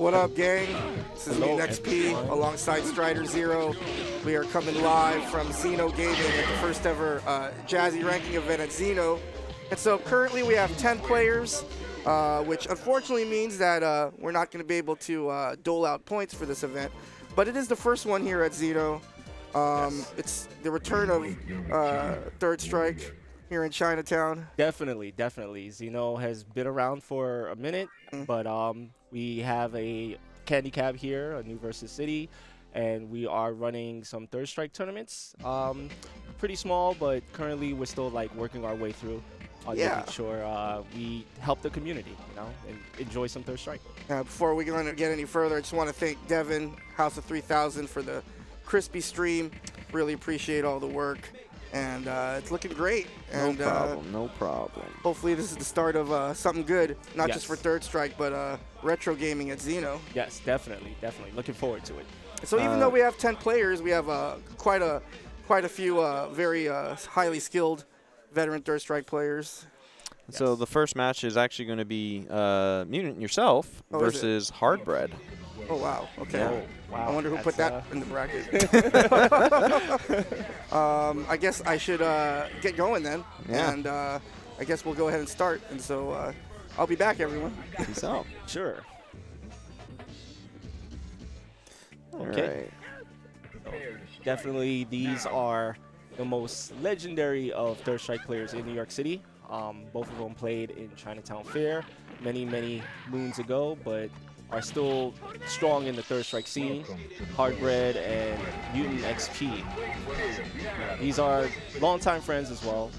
What up, gang? This is Hello, me, XP, alongside Strider Zero. We are coming live from Xeno Gaming at the first ever uh, Jazzy ranking event at Xeno. And so currently we have 10 players, uh, which unfortunately means that uh, we're not going to be able to uh, dole out points for this event. But it is the first one here at Xeno. Um, It's the return of uh, Third Strike here in Chinatown. Definitely, definitely. Xeno has been around for a minute, Mm. but um, we have a candy cab here, a new versus city, and we are running some third strike tournaments. Um, pretty small, but currently we're still like working our way through on Yeah. making sure uh, we help the community, you know, and enjoy some third strike. Uh, before we get any further, I just want to thank Devin, House of 3000, for the crispy stream. Really appreciate all the work. And uh, it's looking great. No And uh, problem, no problem. hopefully, this is the start of uh, something good, not just for Third Strike, but uh, retro gaming at Xeno. Yes, definitely, definitely. Looking forward to it. So, even Uh, though we have 10 players, we have uh, quite a quite a few uh, very uh, highly skilled veteran Third Strike players. So Yes. the first match is actually going to be uh, Mutant yourself Oh, is it? versus Hardbread. Oh, wow. Okay. Yeah. Wow. I wonder who put that uh, in the bracket. um, I guess I should uh, get going then. Yeah. And uh, I guess we'll go ahead and start. And so uh, I'll be back, everyone. Peace out. Sure. Okay. right. Definitely, these are the most legendary of Third Strike players in New York City. Um, both of them played in Chinatown Fair many, many moons ago, but are still strong in the Third Strike scene. Hardbread and Mutant XP. These are longtime friends as well.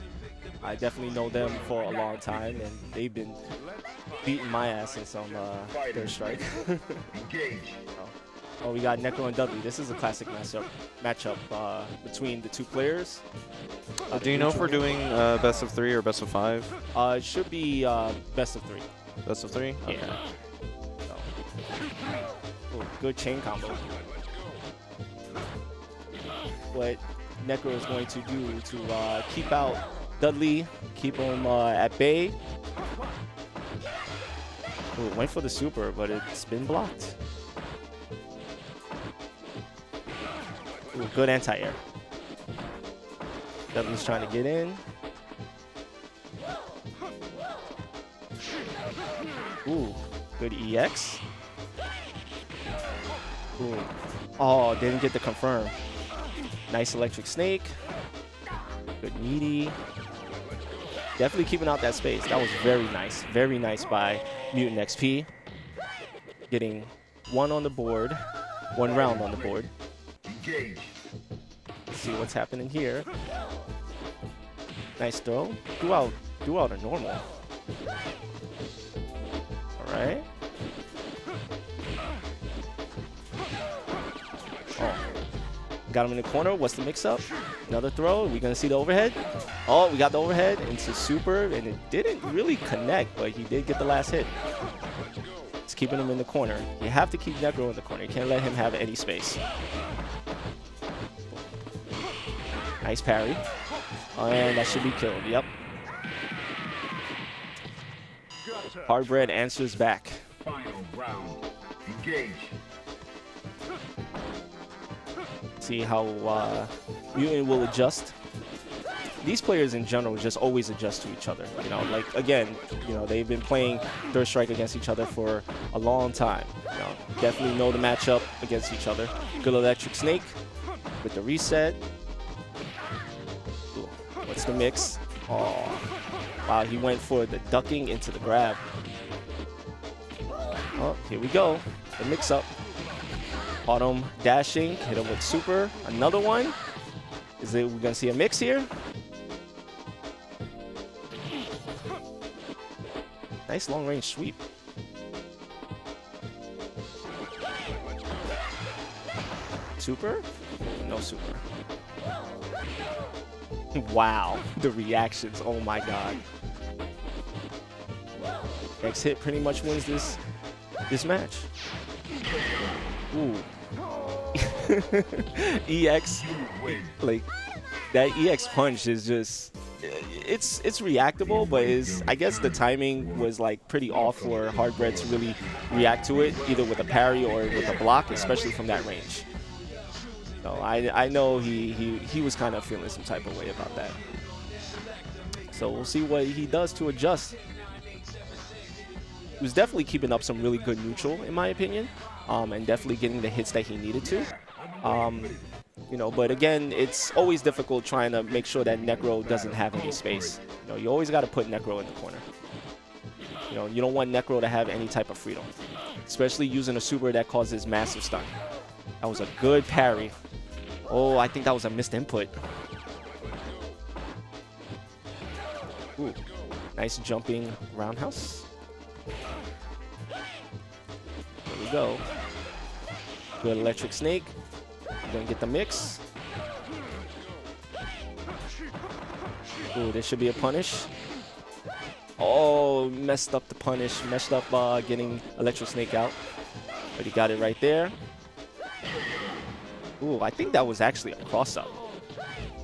I definitely know them for a long time, and they've been beating my ass in some uh, Third Strike. Oh, we got Necro and Dudley. This is a classic matchup matchup uh, between the two players. Uh, Do you know if we're doing uh, best of three or best of five? Uh, it should be uh, best of three. Best of three? Okay. Yeah. Ooh, good chain combo. What Necro is going to do to uh, keep out Dudley, keep him uh, at bay. Ooh, went for the super, but it's been blocked. Ooh, good anti-air. Dudley's trying to get in. Ooh, good EX. Ooh. Oh, didn't get the confirm. Nice electric snake. Good meaty. Definitely keeping out that space. That was very nice. Very nice by Mutant XP. Getting one on the board, one round on the board. Let's see what's happening here. Nice throw. Do out, do out a normal. All right. Oh, got him in the corner. What's the mix-up? Another throw. We're we gonna see the overhead? Oh, we got the overhead into super, and it didn't really connect, but he did get the last hit. It's keeping him in the corner. You have to keep Necro in the corner. You can't let him have any space. Nice parry. And that should be killed. Yep. Hardbread answers back. Final round. Engage. See how uh, Mutant will adjust. These players in general just always adjust to each other. You know, like again, you know, they've been playing Third Strike against each other for a long time. You know, definitely know the matchup against each other. Good electric snake with the reset. Ooh, What's the mix? Oh, wow, he went for the ducking into the grab. Oh, here we go. The mix up. Autumn dashing, hit him with super. Another one. Is it we're gonna see a mix here? Nice long range sweep. Super? No super. Wow, the reactions. Oh my god. Next hit pretty much wins this this match. Ooh. EX, like that EX punch is just it's it's reactable, but is I guess the timing was like pretty off for Hardbread to really react to it, either with a parry or with a block, especially from that range. So I I know he he he was kind of feeling some type of way about that. So we'll see what he does to adjust. He was definitely keeping up some really good neutral, in my opinion, um, and definitely getting the hits that he needed to. Um, you know, but again, it's always difficult trying to make sure that Necro doesn't have any space. You know, you always got to put Necro in the corner. You know, you don't want Necro to have any type of freedom, especially using a super that causes massive stun. That was a good parry. Oh, I think that was a missed input. Ooh, nice jumping roundhouse. There we go. Good electric snake. Gonna get the mix. Ooh, this should be a punish. Oh, messed up the punish. Messed up uh, getting Electro Snake out. But he got it right there. Ooh, I think that was actually a cross-up.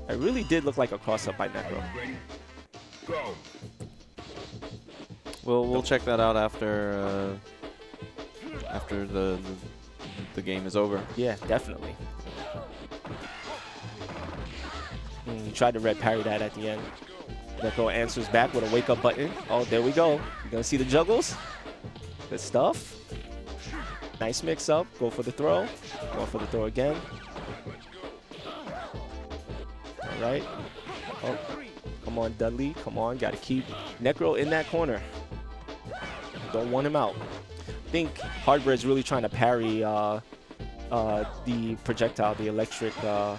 It really did look like a cross-up by Necro. We'll we'll check that out after uh, after the, the the game is over. Yeah, definitely. Mm, he tried to red parry that at the end. Necro answers back with a wake up button. Oh, there we go. You gonna see the juggles? Good stuff. Nice mix up. Go for the throw. Go for the throw again. All right. Oh, come on, Dudley. Come on. Got to keep Necro in that corner. Don't want him out. I think Hardbread's really trying to parry uh, uh, the projectile, the electric. Uh,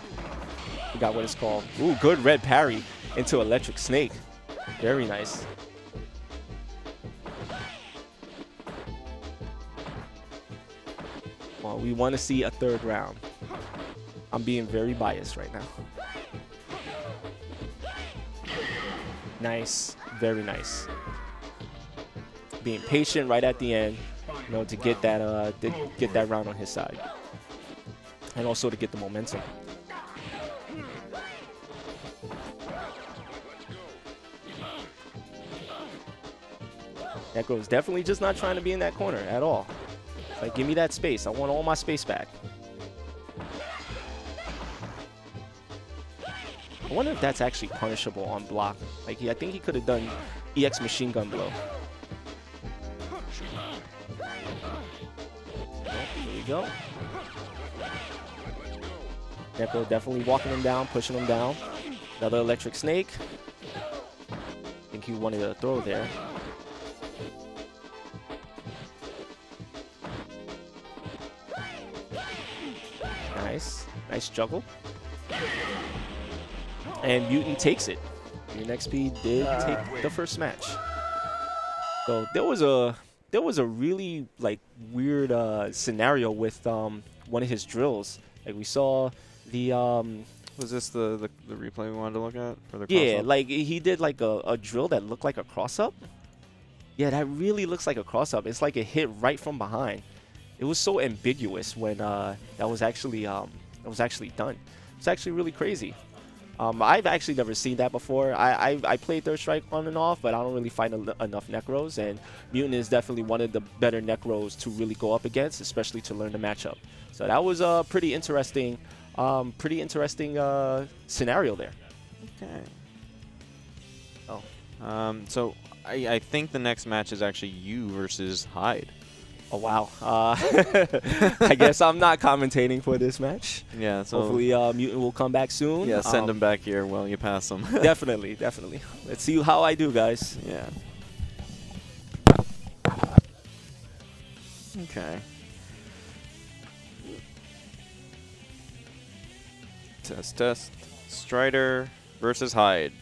forgot what it's called. Ooh, good red parry into electric snake. Very nice. Well, we want to see a third round. I'm being very biased right now. Nice, very nice. Being patient right at the end, you know, to get that uh, to get that round on his side, and also to get the momentum. Necro is definitely just not trying to be in that corner at all. Like, give me that space. I want all my space back. I wonder if that's actually punishable on block. Like, I think he could have done EX machine gun blow. Oh, here we go. Definitely walking him down, pushing him down. Another electric snake. I think he wanted a throw there. Nice. Nice juggle. And Mutant takes it. Mutant XP did take the first match. So there was a there was a really like weird uh, scenario with um, one of his drills. Like we saw the um, Was this the, the, the replay we wanted to look at for the yeah, like he did like a, a drill that looked like a cross up. Yeah, that really looks like a cross up. It's like it hit right from behind. It was so ambiguous when uh, that was actually um, that was actually done. It's actually really crazy. Um, I've actually never seen that before. I, I I played Third Strike on and off, but I don't really find en- enough Necros, and Mutant is definitely one of the better Necros to really go up against, especially to learn the matchup. So that was a pretty interesting, um, pretty interesting uh, scenario there. Okay. Oh. Um, so I, I think the next match is actually you versus Hyde. Oh wow! Uh, I guess I'm not commentating for this match. Yeah. So Hopefully, uh, Mutant will come back soon. yeah, send Um, him back here while you pass him. definitely, definitely. Let's see how I do, guys. yeah. Okay. Test, test. Strider versus Hyde.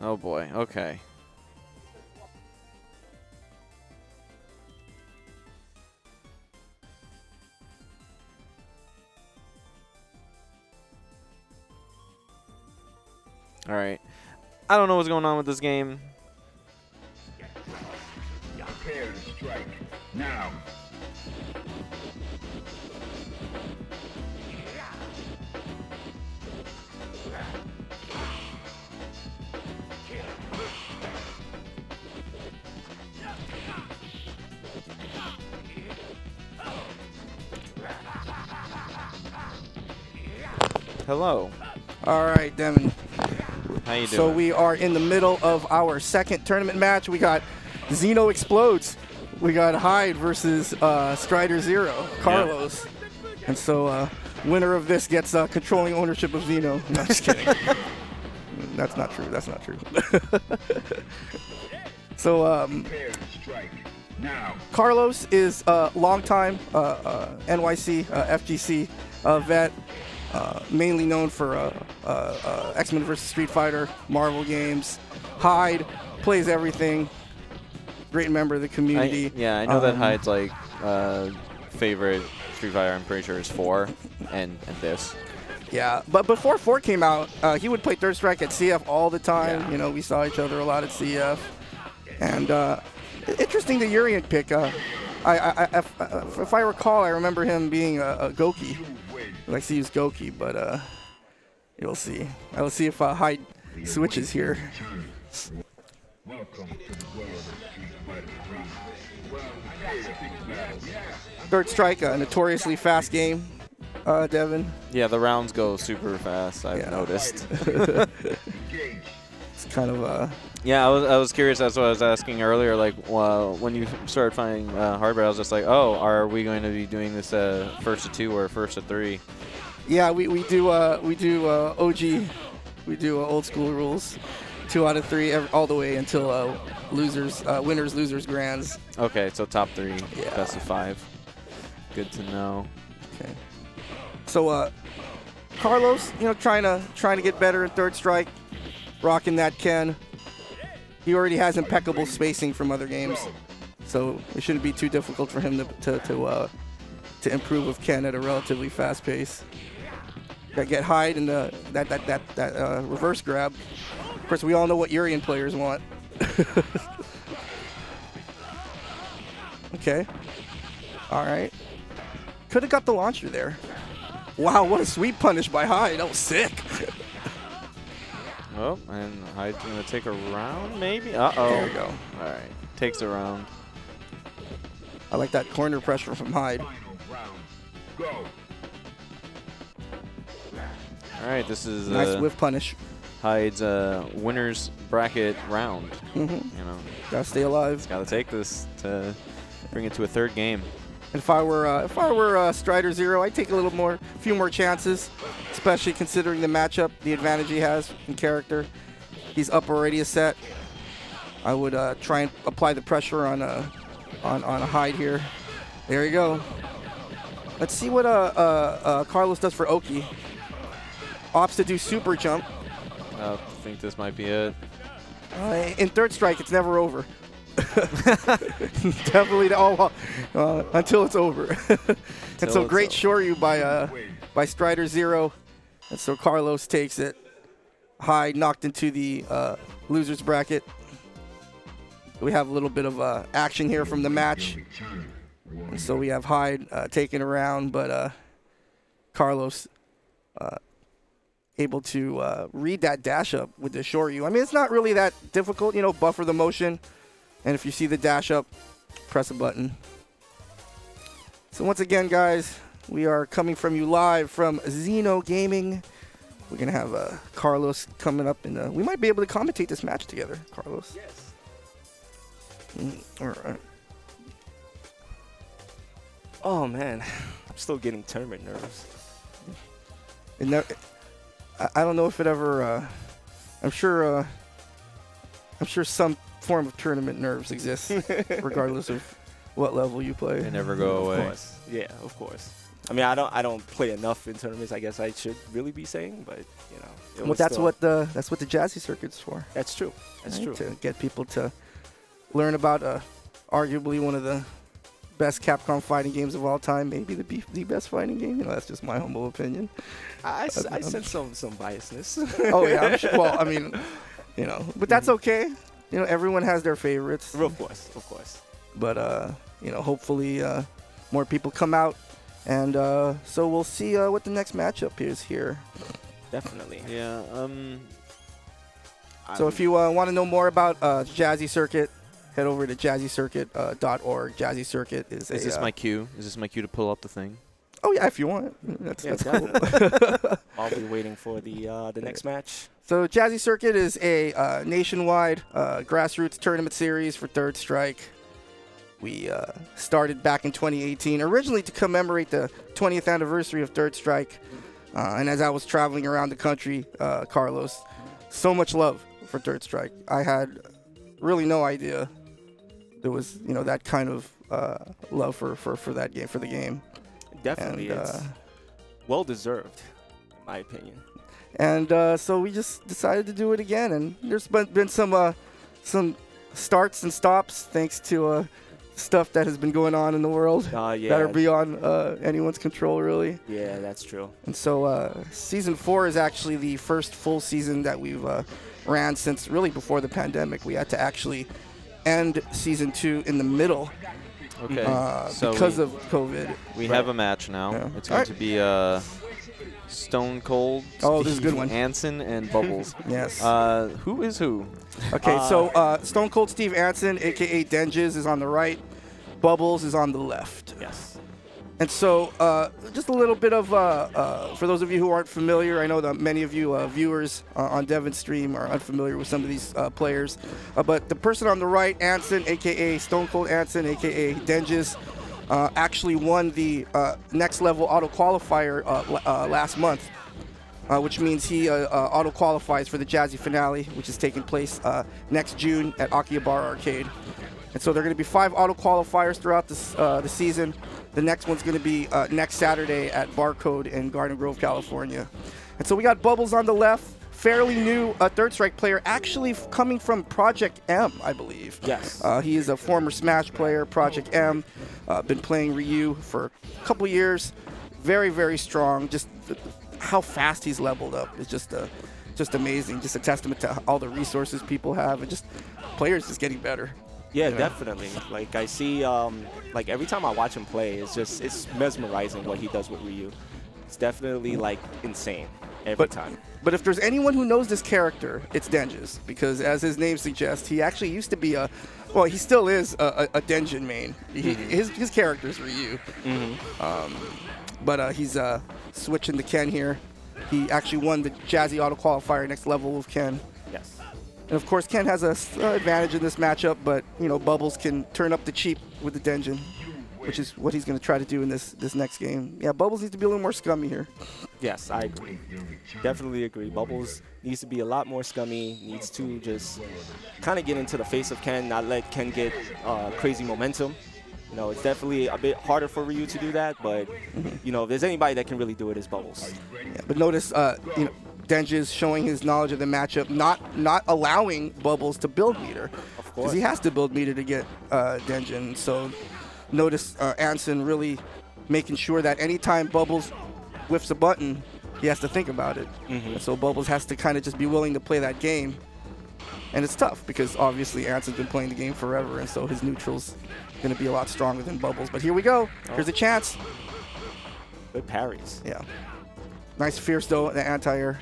Oh boy. Okay. All right. I don't know what's going on with this game. Prepare to strike. Now. Hello. All right, Devin. How you doing? So we are in the middle of our second tournament match. We got Xeno Explodes. We got Hyde versus uh, Strider Zero, Carlos. And so uh, winner of this gets uh, controlling ownership of Xeno. No, just kidding. That's not true. That's not true. so um, Prepare to strike. Now. Carlos is a longtime uh, uh, NYC, uh, FGC uh, vet, uh, mainly known for uh, uh, uh, X-Men vs. Street Fighter, Marvel games. Hyde plays everything. Great member of the I, community. yeah, I know that Um, Hyde's like uh, favorite Street Fighter. I'm pretty sure is four, and and this. Yeah, but before 4 came out, uh, he would play Third Strike at CF all the time. Yeah. You know, we saw each other a lot at CF. And uh, interesting the Urien pick. Uh, I, I, I, if, if I recall, I remember him being a, a Goki. You win. He likes to use Goki, but uh, you'll see. I will see if uh, Hyde switches here. Welcome to the world of Street Fighter 3. Well, big battle. Third Strike, a notoriously fast game, uh, Devin. Yeah, the rounds go super fast. I've Yeah. noticed. It's kind of uh, yeah, I was I was curious. That's what I was asking earlier. Like, well, when you started finding uh, hardware, I was just like, oh, are we going to be doing this uh, first to two or first to three? yeah. We, we do uh, we do uh, OG, we do uh, old school rules, two out of three, ev all the way until uh, losers, uh, winners, losers, grands. Okay, so top three, Yeah. best of five. Good to know. Okay. So uh, Carlos, you know, trying to trying to get better in Third Strike, rocking that Ken. He already has impeccable spacing from other games, so it shouldn't be too difficult for him to to to, uh, to improve with Ken at a relatively fast pace. Got get Hyde in the that that that that uh, reverse grab. Of course, we all know what Urien players want. okay. All right. Could have got the launcher there. Wow, what a sweet punish by Hyde. That was sick. Oh, and Hyde's gonna take a round, maybe. Uh oh. There we go. All right, takes a round. I like that corner pressure from Hyde. Final round. Go. All right, this is Nice uh, whiff punish. Hyde's uh, winners bracket round. hmm You know, Gotta stay alive. got to take this to bring it to a third game. If I were uh, if I were uh, Strider Zero, I'd take a little more, a few more chances, especially considering the matchup, the advantage he has in character. He's up already a set. I would uh, try and apply the pressure on uh, on on a Hyde here. There you go. Let's see what uh, uh, uh, Carlos does for Oki. Opts to do super jump. I think this might be it. Uh, in third strike, it's never over. Definitely, oh, uh, until it's over. and so great over. Shoryu by uh, by Strider Zero, and so Carlos takes it. Hyde knocked into the uh, losers bracket. We have a little bit of uh, action here from the match. And so we have Hyde uh, taking around, but uh, Carlos uh, able to uh, read that dash up with the Shoryu. I mean, it's not really that difficult, you know, buffer the motion. And if you see the dash up, press a button. So once again, guys, we are coming from you live from Xeno Gaming. We're going to have uh, Carlos coming up, and uh, we might be able to commentate this match together, Carlos. Yes. Mm, all right. Oh man, I'm still getting tournament nerves. It never, I, I don't know if it ever. Uh, I'm sure. Uh, I'm sure some form of tournament nerves exists, regardless of what level you play. They never go Of away. course. Yeah, of course. I mean, I don't I don't play enough in tournaments. I guess I should really be saying, but you know. it Well, that's what the that's what the jazzy circuit's for. That's true. That's right? true. To get people to learn about uh, arguably one of the best Capcom fighting games of all time, maybe the be- the best fighting game. You know, that's just my humble opinion. I, I, I sense some some biasness. Oh yeah, I'm sure, well, I mean, You know, but that's okay. You know, everyone has their favorites. Of course, of course. But uh, you know, hopefully uh, more people come out, and uh, so we'll see uh, what the next matchup is here. Definitely. Yeah. Um. So I'm- if you uh, want to know more about uh, Jazzy Circuit, head over to jazzycircuit.org. Jazzy Circuit is, is a, this uh, my cue? Is this my cue to pull up the thing? Oh yeah, if you want. That's, Yeah, that's cool. I'll be waiting for the uh, the next match. So Jazzy Circuit is a uh, nationwide uh, grassroots tournament series for Third Strike. We uh, started back in 2018, originally to commemorate the 20th anniversary of Third Strike. Uh, and as I was traveling around the country, uh, Carlos, so much love for Third Strike. I had really no idea there was, you know, that kind of uh, love for, for, for that game, for the game. Definitely, And, it's uh, well deserved, in my opinion. and uh, so we just decided to do it again. And there's been, been some uh, some starts and stops thanks to uh, stuff that has been going on in the world Uh, yeah, that are beyond uh, anyone's control, really. yeah, that's true. And so uh, season four is actually the first full season that we've uh, ran since really before the pandemic. We had to actually end season two in the middle Okay. uh, so because we, of COVID. we have a match now. Yeah. It's going Alright. to be uh, Stone Cold. Oh, this is a good Steve one. Anson and Bubbles. Yes. uh, who is who? Okay, Uh, so uh, Stone Cold Steve Anson, aka Denges, is on the right. Bubbles is on the left. Yes. And so, uh, just a little bit of, uh, uh, for those of you who aren't familiar, I know that many of you uh, viewers uh, on Devin's stream are unfamiliar with some of these uh, players. Uh, but the person on the right, Anson, aka Stone Cold Anson, aka Denges, uh, actually won the uh, next level auto qualifier uh, uh, last month. Uh, which means he uh, uh, auto qualifies for the Jazzy finale, which is taking place uh, next June at Akihabara Arcade. And so there are going to be five auto qualifiers throughout this, uh, the season. The next one's going to be uh, next Saturday at Barcode in Garden Grove, California. And so we got Bubbles on the left, fairly new uh, Third Strike player, actually coming from Project M, I believe. Yes. Uh, he is a former Smash player, Project M. Uh, been playing Ryu for a couple years. Very, very strong. Just how fast he's leveled up is just uh, just amazing. Just a testament to all the resources people have, and just players just getting better. Yeah, definitely. Like I see, um, like every time I watch him play, it's just it's mesmerizing what he does with Ryu. It's definitely like insane every But- time. But if there's anyone who knows this character, it's Denges, because as his name suggests, he actually used to be a, well, he still is a, a, a Denjin main. He, his, his character's Ryu. Um, but uh, he's uh, switching to Ken here. He actually won the Jazzy Auto Qualifier next level with Ken. And of course, Ken has a s- uh, advantage in this matchup, but you know, Bubbles can turn up the cheap with the Denjin, which is what he's going to try to do in this this next game. Yeah, Bubbles needs to be a little more scummy here. Yes, I agree. Definitely agree. Bubbles needs to be a lot more scummy. Needs to just kind of get into the face of Ken, not let Ken get uh, crazy momentum. You know, it's definitely a bit harder for Ryu to do that, but you know, if there's anybody that can really do it, it's Bubbles. Yeah, but notice, uh, you know, Denji's showing his knowledge of the matchup, not not allowing Bubbles to build meter, because he has to build meter to get uh, Denjin. So notice uh, Anson really making sure that anytime Bubbles whiffs a button, he has to think about it. And so Bubbles has to kind of just be willing to play that game. And it's tough because obviously Anson's been playing the game forever, and so his neutral's going to be a lot stronger than Bubbles. But here we go. Here's a chance. Good parries. Yeah. Nice fierce though, the anti-air.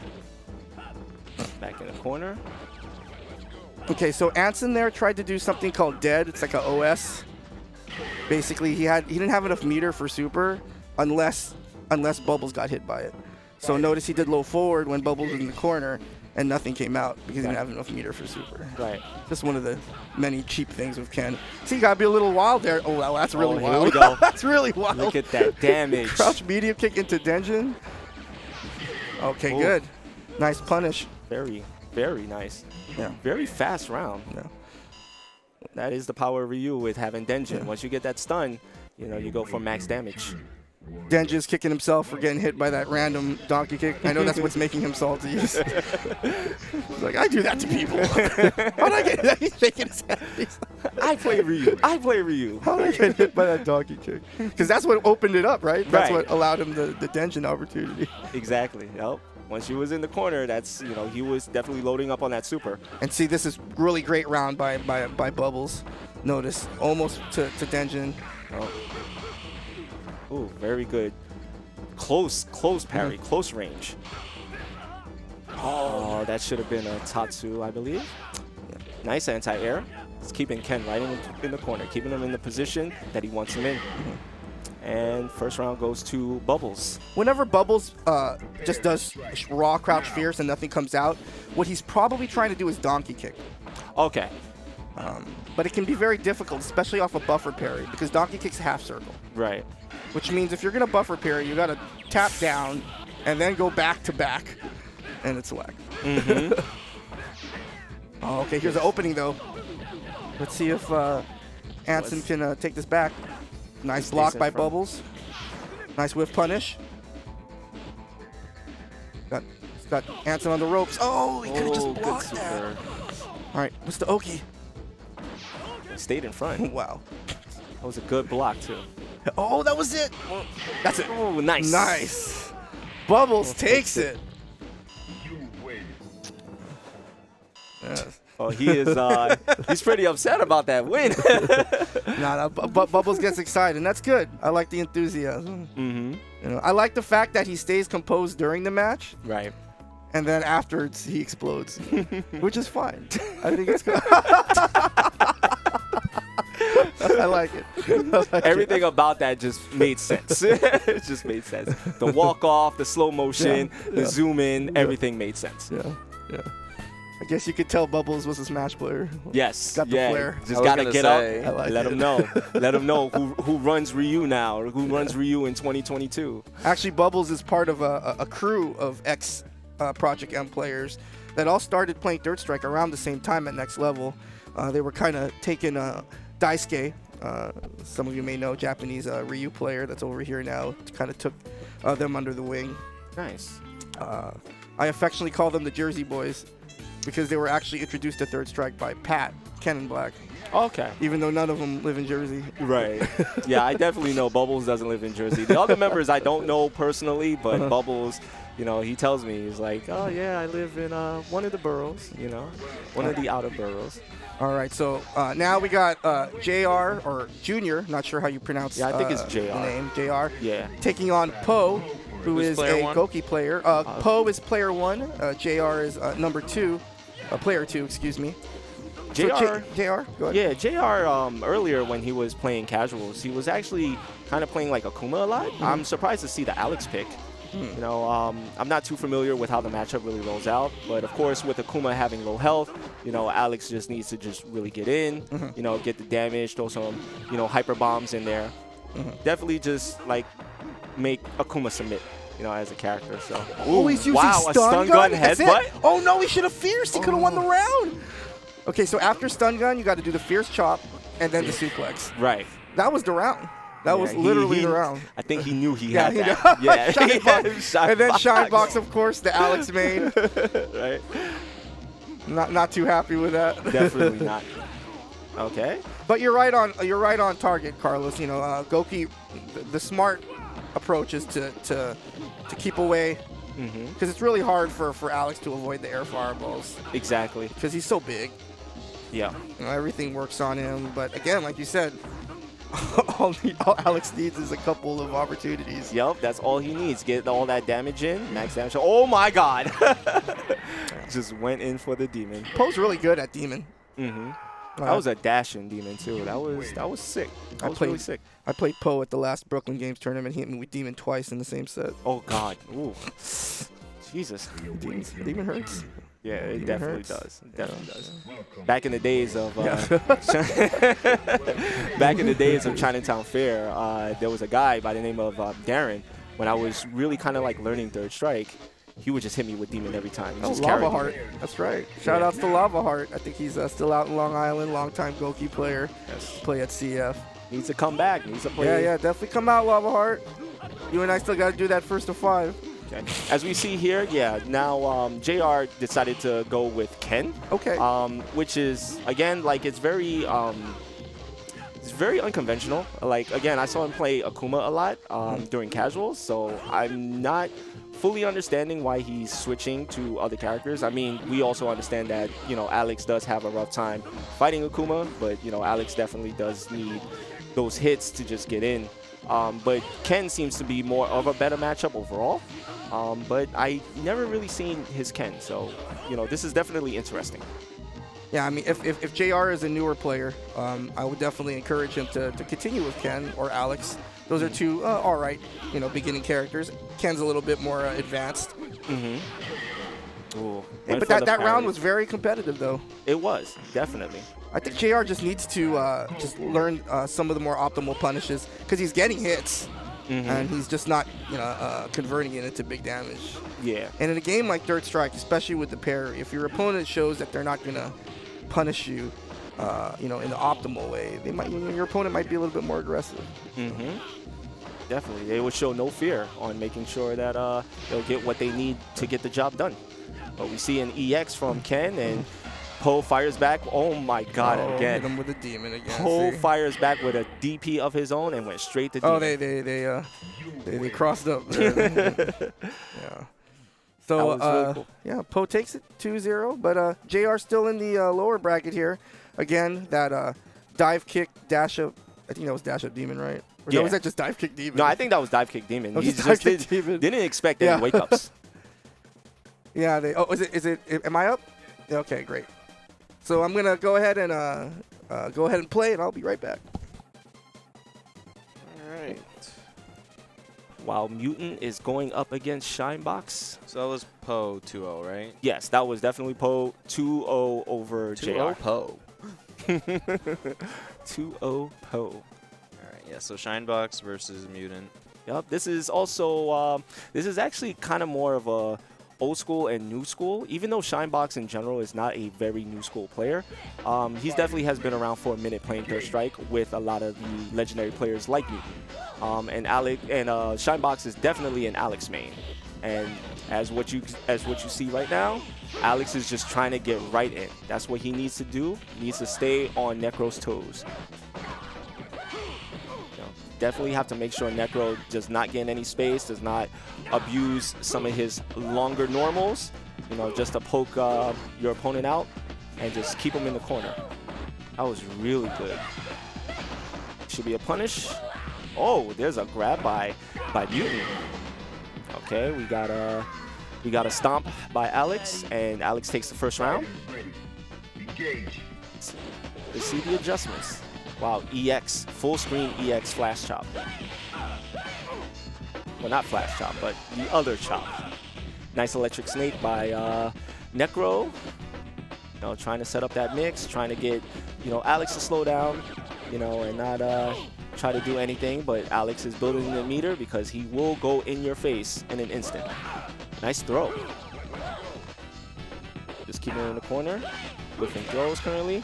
Back in the corner. Okay, so Anson there tried to do something called dead. It's like a OS. Basically, he had he didn't have enough meter for super unless unless Bubbles got hit by it. So notice he did low forward when Bubbles was in the corner and nothing came out because he didn't have enough meter for super. Right. Just one of the many cheap things with Ken. See, you gotta be a little wild there. Oh, well, that's really Oh, wild. we go. that's really wild. Look at that damage. Crouch medium kick into Denjin. Okay, Ooh. good. Nice punish. Very, very nice. Yeah. Very fast round. Yeah. That is the power of Ryu with having Denjin. Once you get that stun, you know, you go for max damage. Denji's kicking himself for getting hit by that random donkey kick. I know that's what's making him salty. He's like, I do that to people. How'd I get that? He's shaking his head. Like, I play Ryu. I play Ryu. How did I get hit by that donkey kick? Because that's what opened it up, right? That's Right. what allowed him the, the Denjin opportunity. Exactly. Yep. Once she was in the corner, that's you know he was definitely loading up on that super. And see, this is really great round by by, by Bubbles. Notice almost to, to Denjin. Oh. Ooh, very good. Close, close parry, Mm-hmm. close range. Oh, that should have been a Tatsu, I believe. Nice anti-air. It's keeping Ken right in, in the corner, keeping him in the position that he wants him in. And first round goes to Bubbles. Whenever Bubbles uh, just does raw crouch fierce and nothing comes out, what he's probably trying to do is donkey kick. Okay, But it can be very difficult, especially off a buffer parry, because donkey kick's half circle. right. Which means if you're gonna buffer parry, you gotta tap down and then go back to back, and it's whack. Mm-hmm. Oh, okay, here's the opening though. Let's see if uh, Anson Let's- can uh, take this back. Nice block by Bubbles. Nice whiff punish. Got, got Anson on the ropes. Oh, he could have Oh, just blocked that. All right, Mr. Oki. Stayed in front. Wow. That was a good block too. Oh, that was it. That's it. Oh, nice. Nice. Bubbles takes takes it. it. Oh, he is. Uh, he's pretty upset about that win. Nah, nah, Bu- Bu- Bubbles gets excited, and that's good. I like the enthusiasm. mm-hmm. You know, I like the fact that he stays composed during the match, Right. and then afterwards he explodes, which is fine. I think it's good. I like it. I like it. Everything about that just made sense. it just made sense. The walk off, the slow motion, Yeah, the zoom in, everything made sense. Yeah, yeah. I guess you could tell Bubbles was a Smash player. Yes. Got the yeah. flair. Just gotta get say. up. Like let it. him know. let him know who who runs Ryu now, or who runs Ryu in 2022. Actually, Bubbles is part of a, a, a crew of ex uh, Project M players that all started playing Third Strike around the same time at Next Level. Uh, they were kind of taking uh, Daisuke, uh, some of you may know, Japanese uh, Ryu player that's over here now, kind of took uh, them under the wing. Nice. Uh, I affectionately call them the Jersey Boys because they were actually introduced to Third Strike by Pat Cannon Black, Okay. even though none of them live in Jersey. Right. yeah, I definitely know Bubbles doesn't live in Jersey. The other members I don't know personally, but Uh-huh. Bubbles, you know, he tells me he's like, oh yeah, I live in uh, one of the boroughs, you know, one of the outer boroughs. All right, so uh, now we got uh, JR or Junior, not sure how you pronounce Yeah, I think it's uh, JR. the name, JR, Yeah. taking on Poe, who Who's is a one? Goki player. Uh, Uh, Poe is player one, uh, JR is uh, number two, uh, player two, excuse me. So JR. J- JR, go ahead. Yeah, JR um, earlier when he was playing casuals, he was actually kind of playing like Akuma a lot. I'm surprised to see the Alex pick. You know, um, I'm not too familiar with how the matchup really rolls out, but of course, with Akuma having low health, you know, Alex just needs to just really get in, you know, get the damage, throw some, you know, hyper bombs in there. Definitely just like make Akuma submit, you know, as a character. So, Oh, he's using wow, stun, stun gun, it. headbutt. Oh no, he should have fierce. He could have won the round. Okay, so after stun gun, you got to do the fierce chop and then the suplex. Right. That was the round. That was Yeah, he- literally he- the round. I think he knew he Yeah, had he that. Yeah, Shine box. Shine and then box. shine box, of course, the Alex made. right? not not too happy with that. Definitely not. Okay. But you're right on you're right on target, Carlos. You know, uh, Goki, the, the smart approach is to to to keep away hmm because it's really hard for for Alex to avoid the air fireballs Exactly. because he's so big. Yeah. You know, everything works on him. But again, like you said, all, he, all Alex needs is a couple of opportunities. Yep. That's all he needs. Get all that damage in. Max damage. Oh my God. Just went in for the demon. Poe's really good at Demon. hmm Uh, That was a dashing demon too. That was that was sick. That I was really played- sick. I played Poe at the last Brooklyn Games tournament. He hit me with Demon twice in the same set. Oh God. Ooh. Jesus. Demon, Demon hurts. Yeah, it Demon definitely hurts. does. It definitely does. Welcome. Back in the days of uh, back in the days of Chinatown Fair, uh, there was a guy by the name of uh, Darren. When I was really kind of like learning Third Strike, he would just hit me with Demon every time. He Oh, Lava carried me. That's right. Shout outs to Lava Heart. I think he's uh, still out in Long Island. Longtime Goki player. Yes. Play at CF. Needs to come back. Needs to play. Yeah, yeah, definitely come out, Lava Heart. You and I still got to do that first to five. Okay. As we see here, yeah. Now um, Jr. decided to go with Ken, Okay. um, which is again like it's very. Um, it's very unconventional. Like again, I saw him play Akuma a lot um, during casuals, so I'm not fully understanding why he's switching to other characters. I mean, we also understand that, you know, Alex does have a rough time fighting Akuma, but, you know, Alex definitely does need those hits to just get in. Um, but Ken seems to be more of a better matchup overall. Um, but I never really seen his Ken, so, you know, this is definitely interesting. Yeah, I mean, if, if, if JR is a newer player, um, I would definitely encourage him to, to continue with Ken or Alex. Those are two uh, all right, you know, beginning characters. Ken's a little bit more uh, advanced. Mm-hmm. Ooh, Hey, but that, that round was very competitive, though. It was, definitely. I think JR just needs to uh, just learn uh, some of the more optimal punishes because he's getting hits Mhm. and he's just not, you know, uh, converting it into big damage. Yeah. And in a game like Third Strike, especially with the pair, if your opponent shows that they're not gonna punish you, uh, you know, in the optimal way, they might, your opponent might be a little bit more aggressive. Mm-hmm. Definitely. They will show no fear on making sure that uh, they'll get what they need to get the job done. But we see an EX from Ken, and Poe fires back. Oh my God, oh, again. hit him with a demon again. Poe fires back with a DP of his own and went straight to Oh, demon. they they they uh they, they crossed up. yeah. So really uh, cool. yeah, Poe takes it 2-0, but uh, Jr. still in the uh, lower bracket here. Again, that uh, dive kick dash up. I think that was dash up demon, right? Or no, Yeah. was that just dive kick demon? No, I think that was dive kick demon. He just just dive kick did, demon. didn't expect Yeah. any wake ups. Yeah. They. Oh, is it? Is it? Am I up? Yeah, Okay, great. So I'm gonna go ahead and uh, uh, go ahead and play, and I'll be right back. All right. While Mutant is going up against Shinebox. So that was Poe 2-0, right? Yes, that was definitely Poe 2-0 over 2-0 JR. Poe. 2-0 Poe. All right. Yeah. So Shinebox versus Mutant. Yep. This is also um, this is actually kind of more of a old school and new school. Even though Shinebox in general is not a very new school player, um, he's definitely has been around for a minute playing Third Strike with a lot of the legendary players like Newton. Um, and Alec and uh, Shinebox is definitely an Alex main. And as what you as what you see right now, Alex is just trying to get right in. That's what he needs to do. He needs to stay on Necro's toes. Definitely have to make sure Necro does not get any space, does not abuse some of his longer normals, you know, just to poke uh, your opponent out and just keep him in the corner. That was really good. Should be a punish. Oh, there's a grab by by Mutant. Okay, we got a we got a stomp by Alex, and Alex takes the first round. Let's see the adjustments. Wow, EX, full screen EX flash chop. Well, not flash chop, but the other chop. Nice electric snake by uh, Necro. You know, trying to set up that mix, trying to get, you know, Alex to slow down, you know, and not uh, try to do anything. But Alex is building the meter because he will go in your face in an instant. Nice throw. Just keeping it in the corner. Whiffing throws currently.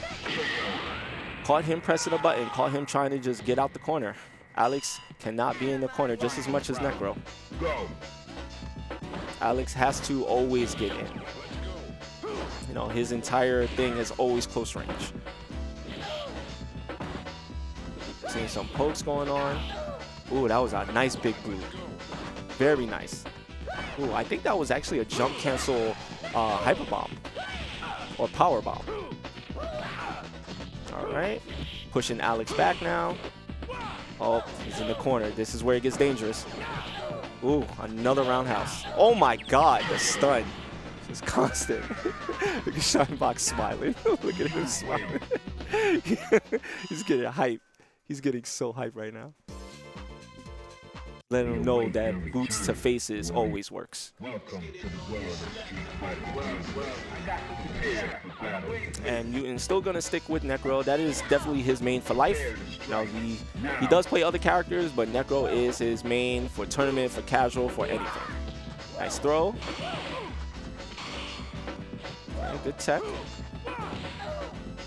Caught him pressing a button. Caught him trying to just get out the corner. Alex cannot be in the corner just as much as Necro. Alex has to always get in. You know, his entire thing is always close range. Seeing some pokes going on. Ooh, that was a nice big boot. Very nice. Ooh, I think that was actually a jump cancel uh, hyper bomb or power bomb. All right, pushing Alex back now. Oh, he's in the corner. This is where it gets dangerous. Ooh, another roundhouse. Oh my god, the stun. It's constant. Look at Shinebox smiling. Look at him smiling. He's getting hype. He's getting so hype right now. Let him know that boots to faces always works. Welcome to the world of Street Fighter. Prepare for battle. And Mutant's still gonna stick with Necro. That is definitely his main for life. Now he he does play other characters, but Necro is his main for tournament, for casual, for anything. Nice throw. Okay, good tech.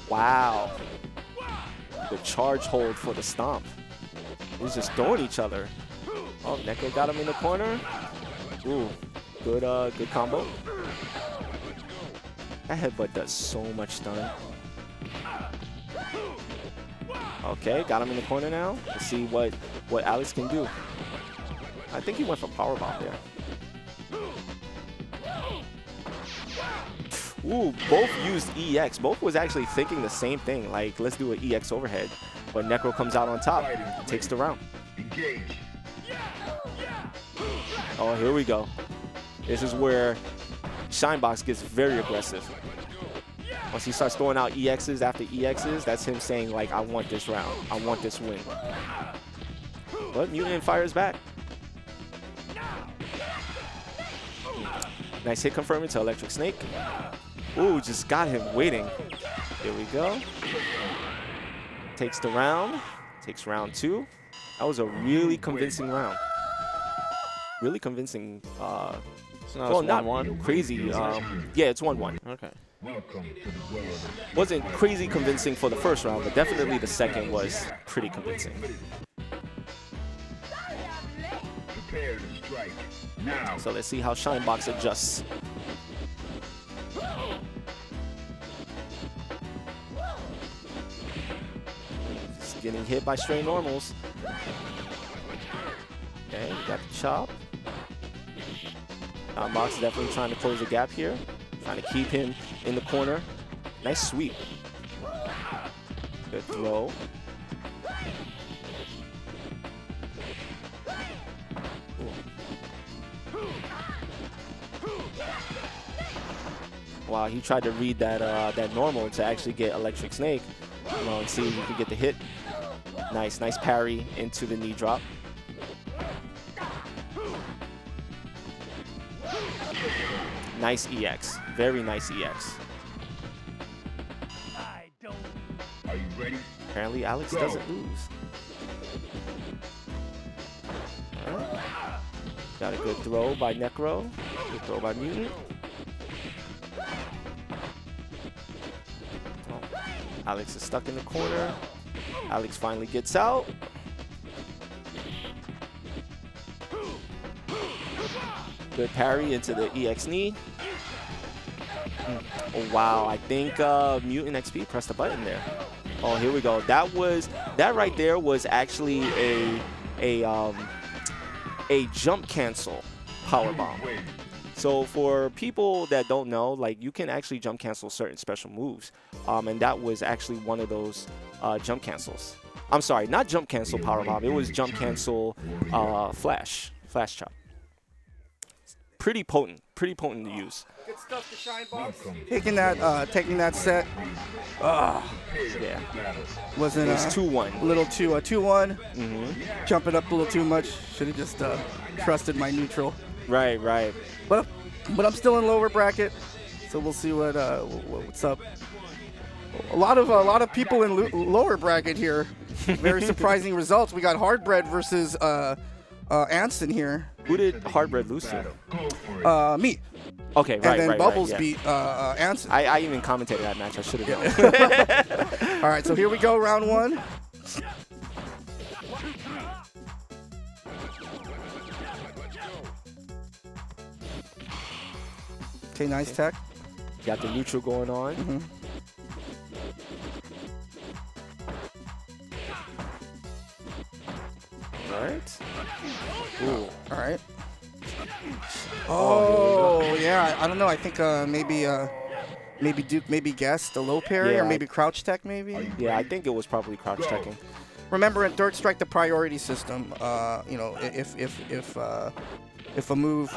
Wow. The charge hold for the stomp. He's just throwing each other. Oh, Necro got him in the corner. Ooh, good uh good combo. That headbutt does so much stun. Okay, got him in the corner now. Let's see what what Alex can do. I think he went for power bomb there. Ooh, both used EX. Both was actually thinking the same thing, like let's do an EX overhead. But Necro comes out on top, takes the round. Oh, here we go. This is where Shinebox gets very aggressive. Once he starts throwing out EXs after EXs, that's him saying like, I want this round. I want this win. But Mutant fires back. Nice hit confirming to Electric Snake. Ooh, just got him waiting. Here we go. Takes the round. Takes round two. That was a really convincing round. Really convincing. Uh, So well, it's not 1-1. crazy. Um, yeah, it's 1-1. Okay. Welcome to the world of Wasn't crazy convincing for the first round, but definitely the second was pretty convincing. prepare to strike. Now. So let's see how Shinebox adjusts. Just getting hit by stray normals. Okay, got the chop. Is definitely trying to close the gap here. Trying to keep him in the corner. Nice sweep. Good throw. Wow, he tried to read that uh, that normal to actually get Electric Snake. You know, and see if he could get the hit. Nice, nice parry into the knee drop. Nice EX. Very nice EX. Are you ready? Apparently Alex Go. doesn't lose. Got a good throw by Necro. Good throw by Mutant. Oh, Alex is stuck in the corner. Alex finally gets out. Good parry into the EX knee. Mm. Oh, wow, I think uh, Mutant XP pressed the button there. Oh, here we go. That was that right there was actually a a um, a jump cancel power bomb. Wait. So for people that don't know, like you can actually jump cancel certain special moves, um, and that was actually one of those uh, jump cancels. I'm sorry, not jump cancel power bomb. It was jump cancel uh, flash flash chop. Pretty potent, pretty potent to use. Good stuff to Shinebox. Welcome. Taking that, uh, taking that set Yeah, wasn't it was uh, two one. a little too uh, two one. hmm Jumping up a little too much. Should have just uh, trusted my neutral. Right, right. But but I'm still in lower bracket, so we'll see what uh, what's up. A lot of a lot of people in lo- lower bracket here. Very surprising results. We got Hardbread versus uh, uh, Anson here. Who did Hardbread lose to? It. Uh, me Okay, and right, then right, Bubbles right, yeah. beat uh, uh, Anson. I, I even commentated that match. I should have known. All right, so here we go, round one. Okay, nice tech. Got the neutral going on. Mhm. All right. Ooh. All right. Oh, yeah. I, I don't know. I think uh, maybe uh, maybe Duke maybe guessed the low parry Yeah, or I- maybe crouch tech maybe. Yeah, I think it was probably crouch checking. Remember in Third Strike the priority system. Uh, you know, if if if uh, if a move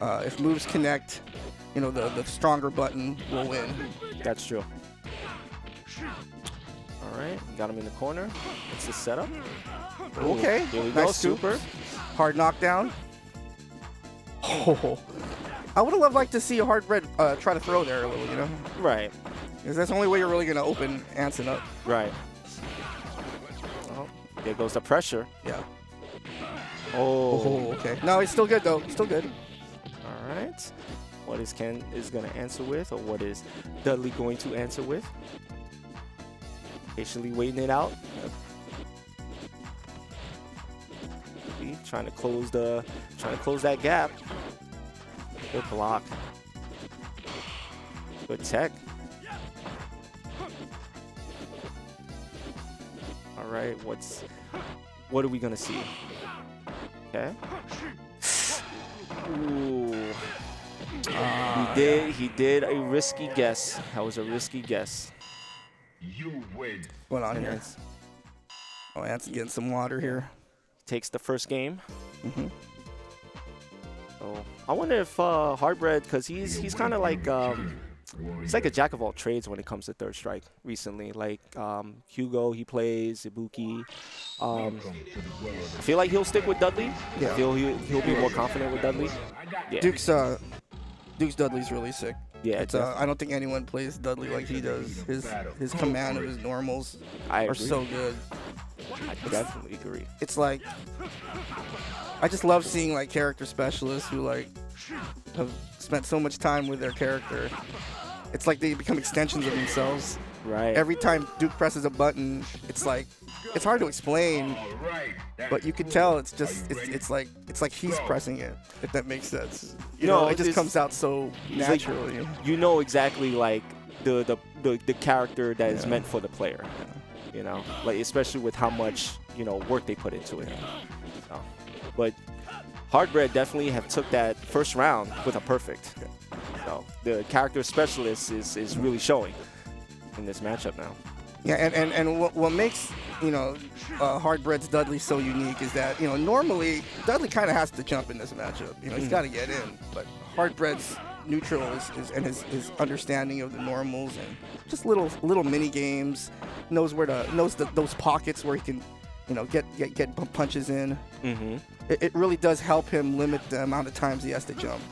uh, if moves connect, you know the the stronger button will win. That's true. All right, got him in the corner. It's the setup. Ooh, Okay, Here we nice scoop. Super. Hard knockdown. Oh, I would have loved like to see a Hardbread uh, try to throw there a little, you know, Right. because that's the only way you're really gonna open Anson up. Right. Oh, there goes the pressure. Yeah. Oh. Oh, okay. No, he's still good though. Still good. All right. What is Ken is going to answer with, or what is Dudley going to answer with? Patiently waiting it out. Trying to close the, trying to close that gap. Good block. Good tech. All right. What's, what are we gonna see? Okay. Ooh. He did. He did a risky guess. That was a risky guess. You win. What's going on And here? it's- Oh, Anson's getting some water here. takes the first game. Mhm. So I wonder if uh, Hardbread, because he's he's kind of like um, he's like a jack of all trades when it comes to third strike. Recently, like um, Hugo, he plays Ibuki. Um, I feel like he'll stick with Dudley. Yeah. I feel he, he'll be more confident with Dudley. Yeah, Duke's uh, Duke's Dudley's really sick. yeah, It's uh, I don't think anyone plays Dudley like he does. His his command of his normals I are agree. so good. I definitely agree. It's like I just love seeing like character specialists who like have spent so much time with their character. It's like they become extensions of themselves. Right. Every time Duke presses a button, it's like it's hard to explain, right. But you can tell it's just it's, it's like it's like he's pressing it. If that makes sense. You No, know, it just comes out so it's like- naturally. you know exactly like the the, the, the character that is Yeah. meant for the player. You know, like especially with how much you know work they put into it. So, but Hardbread definitely have took that first round with a perfect. So the character specialist is is really showing in this matchup now. Yeah, and, and, and what, what makes, you know, uh, Hardbread's Dudley so unique is that, you know, normally Dudley kind of has to jump in this matchup. You know, he's got to get in. But Hardbread's neutral is, is and his, his understanding of the normals and just little little mini games, knows where to, knows the, those pockets where he can, you know, get, get, get punches in. Mm-hmm. It, it really does help him limit the amount of times he has to jump.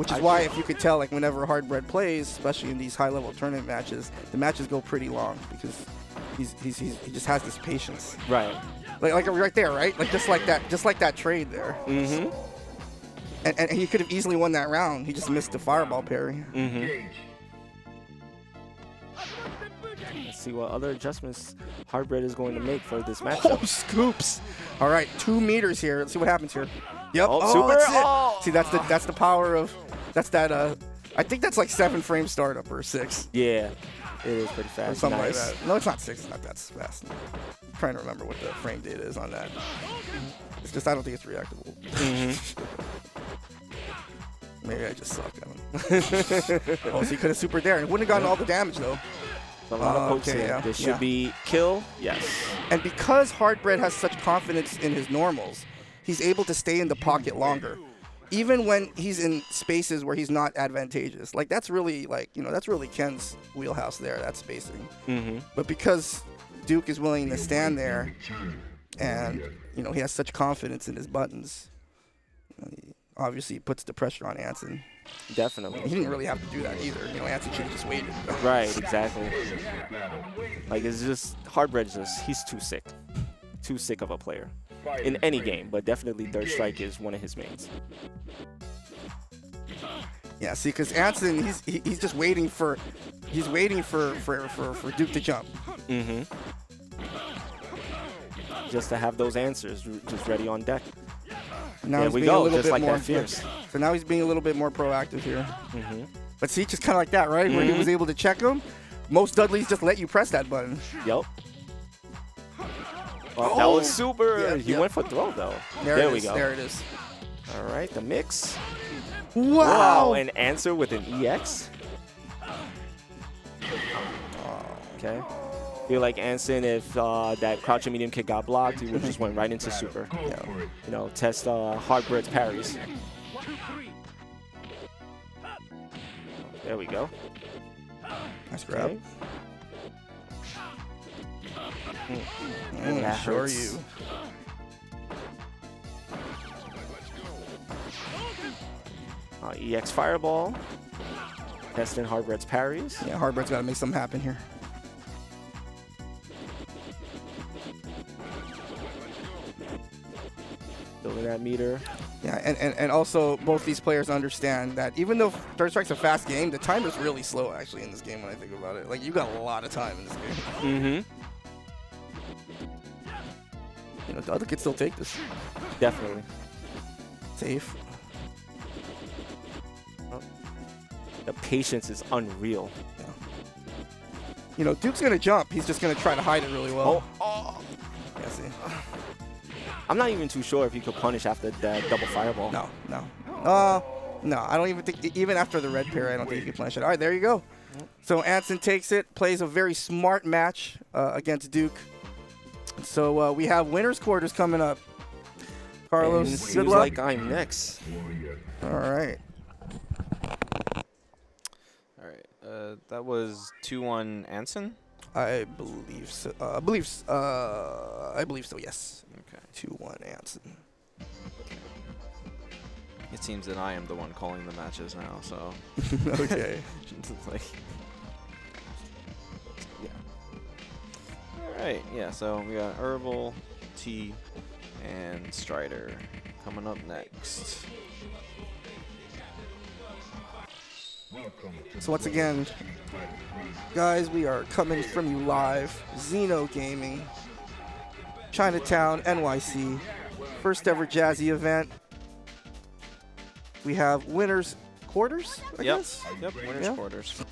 Which is I why, agree. if you could tell, like whenever Hardbread plays, especially in these high-level tournament matches, the matches go pretty long because he's, he's, he's he just has this patience. Right. Like, like right there, right? Like just like that, just like that trade there. Mm-hmm. And, and he could have easily won that round. He just missed the fireball parry. Mm-hmm. Let's see what other adjustments Hardbread is going to make for this matchup. Oh, matchup. scoops! All right, two meters here. Let's see what happens here. Yep. Oh, super. that's it. Oh. See, that's the that's the power of that's that. Uh, I think that's like seven frame startup or six. Yeah, it is pretty fast. or something nice. like that. No, it's not six. It's not that fast. I'm trying to remember what the frame data is on that. It's just I don't think it's reactable. Mm-hmm. Maybe I just suck. I don't oh, so he could have super there and wouldn't have gotten all the damage though. A lot of Oh, pokes okay, yeah, This should yeah. be kill. Yes. And because Hardbread has such confidence in his normals, he's able to stay in the pocket longer. Even when he's in spaces where he's not advantageous. Like that's really like, you know, that's really Ken's wheelhouse there, that spacing. Mm-hmm. But because Duke is willing to stand there and you know he has such confidence in his buttons, he obviously puts the pressure on Anson. Definitely. He didn't really have to do that either. You know, Anson should have just waited. Right. Exactly. Like it's just Hardbread's just he's too sick, too sick of a player in any game, but definitely Third Strike is one of his mains. Yeah, see, because Anson, he's he, he's just waiting for, he's waiting for for, for, for Duke to jump. Mm-hmm. Just to have those answers just ready on deck. Now There he's we being a go, little just bit like more that fierce. So now he's being a little bit more proactive here. Mm-hmm. But see, just kind of like that, right? Where he Mhm. was able to check him. Most Dudleys just let you press that button. Yep. Oh, that was Oh. super. Yeah, he yeah. went for throw though. There, There we is, go. There it is. All right, the mix. Wow. Anson with an EX. Okay. Feel like Anson, if uh, that crouching medium kick got blocked, he would just went right into super. Go for it. You know, test uh, Hardbread's parries. There we go. nice grab. Okay. Mm, That sure hurts. you. Uh, EX Fireball. Testing Hardbread's parries. Yeah, Hardbread's got to make something happen here. Building that meter. Yeah, and, and, and also both these players understand that even though Third Strike's a fast game, the timer's really slow actually in this game when I think about it. Like you got a lot of time in this game. Mm-hmm. You know, the other kids still take this. Definitely. Safe. The patience is unreal. Yeah. You know, Duke's going to jump. He's just going to try to hide it really well. Oh. oh. Yeah, see. I'm not even too sure if he could punish after the double fireball. No, no. Uh, no, I don't even think, even after the red pair, I don't think he could punish it. All right, there you go. Mm-hmm. So Anson takes it, plays a very smart match uh, against Duke. So uh, we have winners' quarters coming up. Carlos, and seems luck. like I'm next. All right. All right. Uh, that was two one Anson. I believe so. Uh, I believe. Uh, I believe so. Yes. Okay. Two one Anson. It seems that I am the one calling the matches now. So. okay. like. Alright, yeah, so we got Herbal, T, and Strider coming up next. So once again, guys, we are coming from you live, Xeno Gaming, Chinatown, NYC, first ever Jazzy event. We have winners quarters, I yep. guess? Yep, winners yeah. quarters.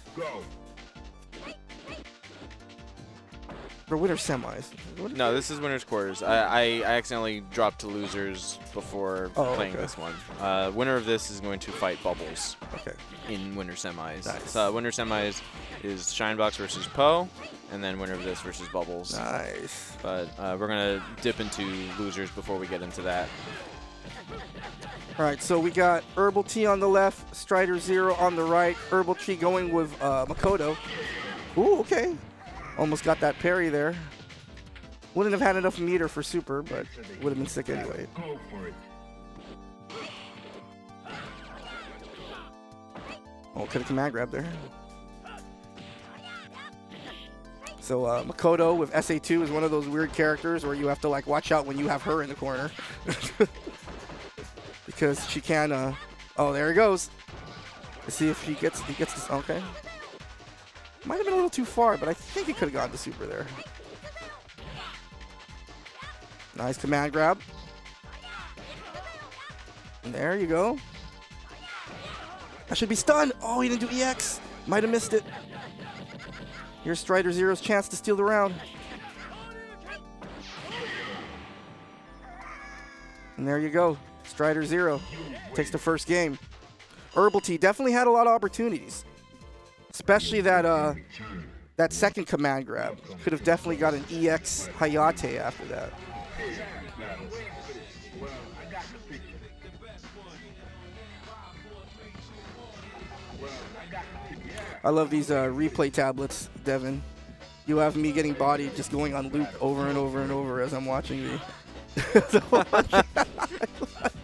Or winner's semis. No, this is winner's quarters. I, I, I accidentally dropped to losers before oh, playing okay. this one. Uh, winner of this is going to fight Bubbles okay. in winner semis. Nice. So uh, winner semis is Shinebox versus Poe, and then winner of this versus Bubbles. Nice. But uh, we're going to dip into losers before we get into that. All right, so we got Herbal Tea on the left, Strider Zero on the right, Herbal Tea going with uh, Makoto. Ooh, okay. Almost got that parry there. Wouldn't have had enough meter for super, but would have been sick anyway. Oh, could have command grab there. So uh, Makoto with SA2 is one of those weird characters where you have to like watch out when you have her in the corner. because she can, uh... oh, there he goes. Let's see if he gets, he gets this, okay. Might have been a little too far, but I think it could have gone to super there. Nice command grab. And there you go. I should be stunned. Oh, he didn't do EX. Might have missed it. Here's Strider Zero's chance to steal the round. And there you go. Strider Zero takes the first game. Herbal Tea definitely had a lot of opportunities especially that uh, that second command grab. Could have definitely got an EX Hayate after that. I love these uh, replay tablets, Devin. You have me getting bodied, just going on loop over and over and over as I'm watching the.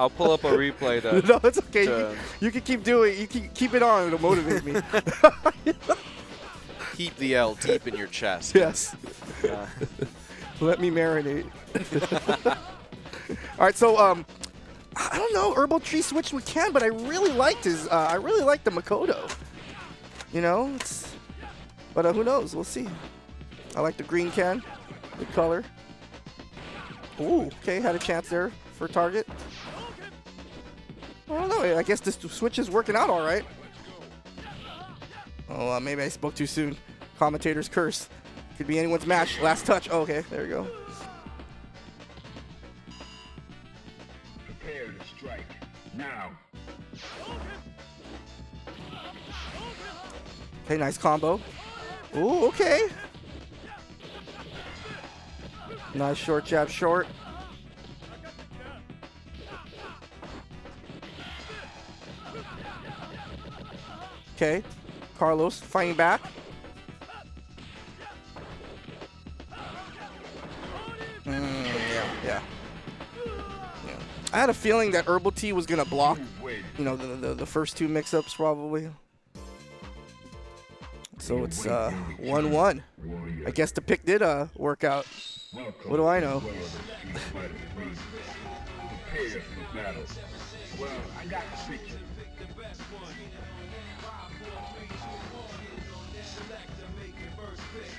I'll pull up a replay. though. no, it's okay. You, you, Ken keep doing. You keep keep it on. It'll motivate me. keep the L deep in your chest. Yes. Uh. Let me marinate. All right. So um, I don't know. Herbal Tea switch with Ken, but I really liked his. Uh, I really liked the Makoto. You know. but uh, who knows? We'll see. I like the green can, the color. Ooh, okay, had a chance there for target. I don't know. I guess this switch is working out all right. Oh, uh, maybe I spoke too soon. Commentator's curse. Could be anyone's match. Last touch. Oh, okay, there we go. Prepare to strike now. Okay, nice combo. Ooh, okay. Nice short jab, short. Okay. Carlos fighting back. Mm, yeah, yeah, yeah. I had a feeling that Herbal Tea was going to block, you know, the, the, the first two mix-ups probably. So it's 1-1. Uh, I guess the pick did uh, work out. What do I know?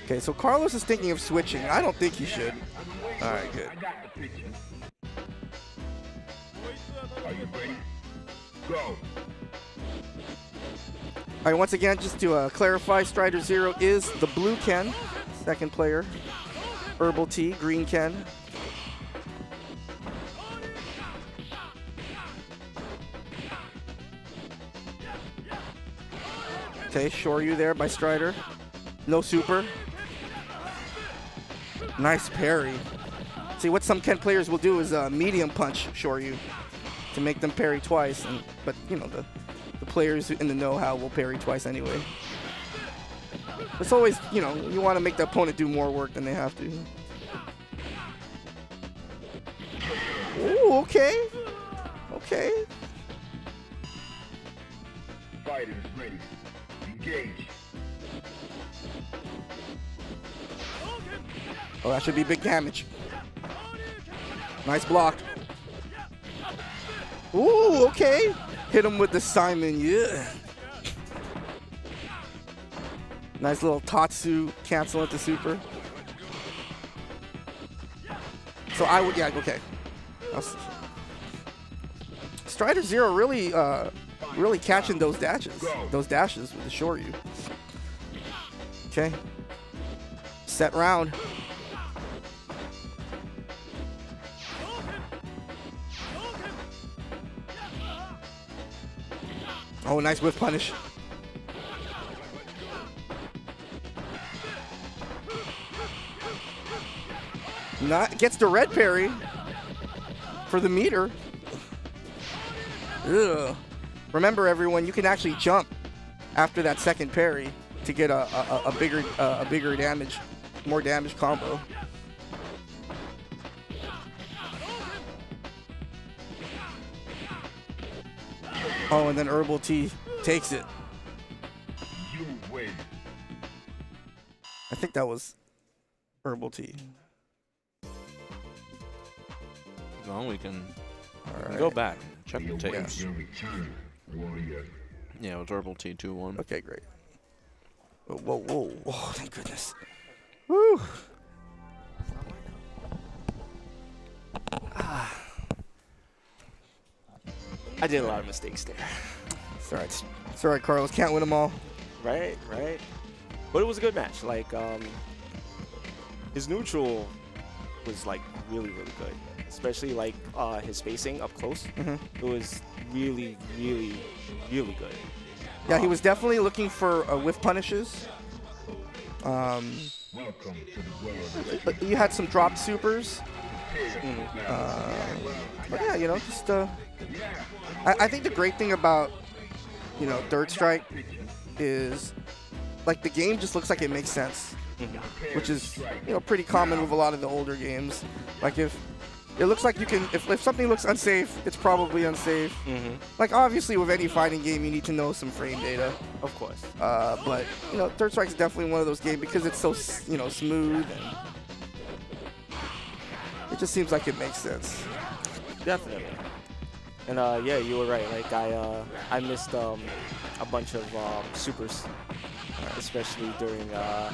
Okay, so Carlos is thinking of switching. I don't think he should. All right, good. Are you ready? Go. All right, once again, just to uh, clarify, Strider Zero is the blue Ken, second player. Herbal Tea, green Ken. Okay, Shoryu there by Strider. No super. Nice parry. See, what some Ken players will do is uh, medium punch Shoryu to make them parry twice. And, but, you know, the, the players in the know-how will parry twice anyway. It's always, you know, you want to make the opponent do more work than they have to. Ooh, okay. Okay. Fighters ready. Engage. Oh, that should be big damage. Nice block. Ooh, okay. Hit him with the Simon, yeah. Nice little Tatsu cancel into super. So I would, yeah, okay. That's- Strider Zero really, uh, really catching those dashes, those dashes with the Shoryu. Okay. Set round. Oh, nice whiff punish. Not gets the red parry for the meter. Ugh. Remember, everyone, you can actually jump after that second parry to get a, a, a bigger uh, a bigger damage, more damage combo. Oh, and then Herbal Tea takes it. You win. I think that was Herbal Tea. Well, we can All right. go back. Check the We tapes. await your return, warrior. Yeah, it was Herbal Tea 2 1. Okay, great. Whoa, whoa, whoa, whoa, thank goodness. Woo! I did a lot of mistakes there. It's all right. It's all right, Carlos. Can't win them all. Right, right. But it was a good match. Like, um, his neutral was like really, really good. Especially like uh, his spacing up close. Mhm. It was really, really, really good. Yeah, he was definitely looking for uh, whiff punishes. Um, Welcome to the world. you had some drop supers. Uh, but yeah, you know, just uh, I, I think the great thing about you know Third Strike is like the game just looks like it makes sense, which is you know pretty common with a lot of the older games. Like if it looks like you can, if, if something looks unsafe, it's probably unsafe. Mm-hmm. Like obviously with any fighting game, you need to know some frame data. Of course. Uh, but you know, Third Strike is definitely one of those games because it's so you know smooth and just seems like it makes sense. Definitely. And uh, yeah, you were right. Like I, uh, I missed um, a bunch of um, supers, especially during uh,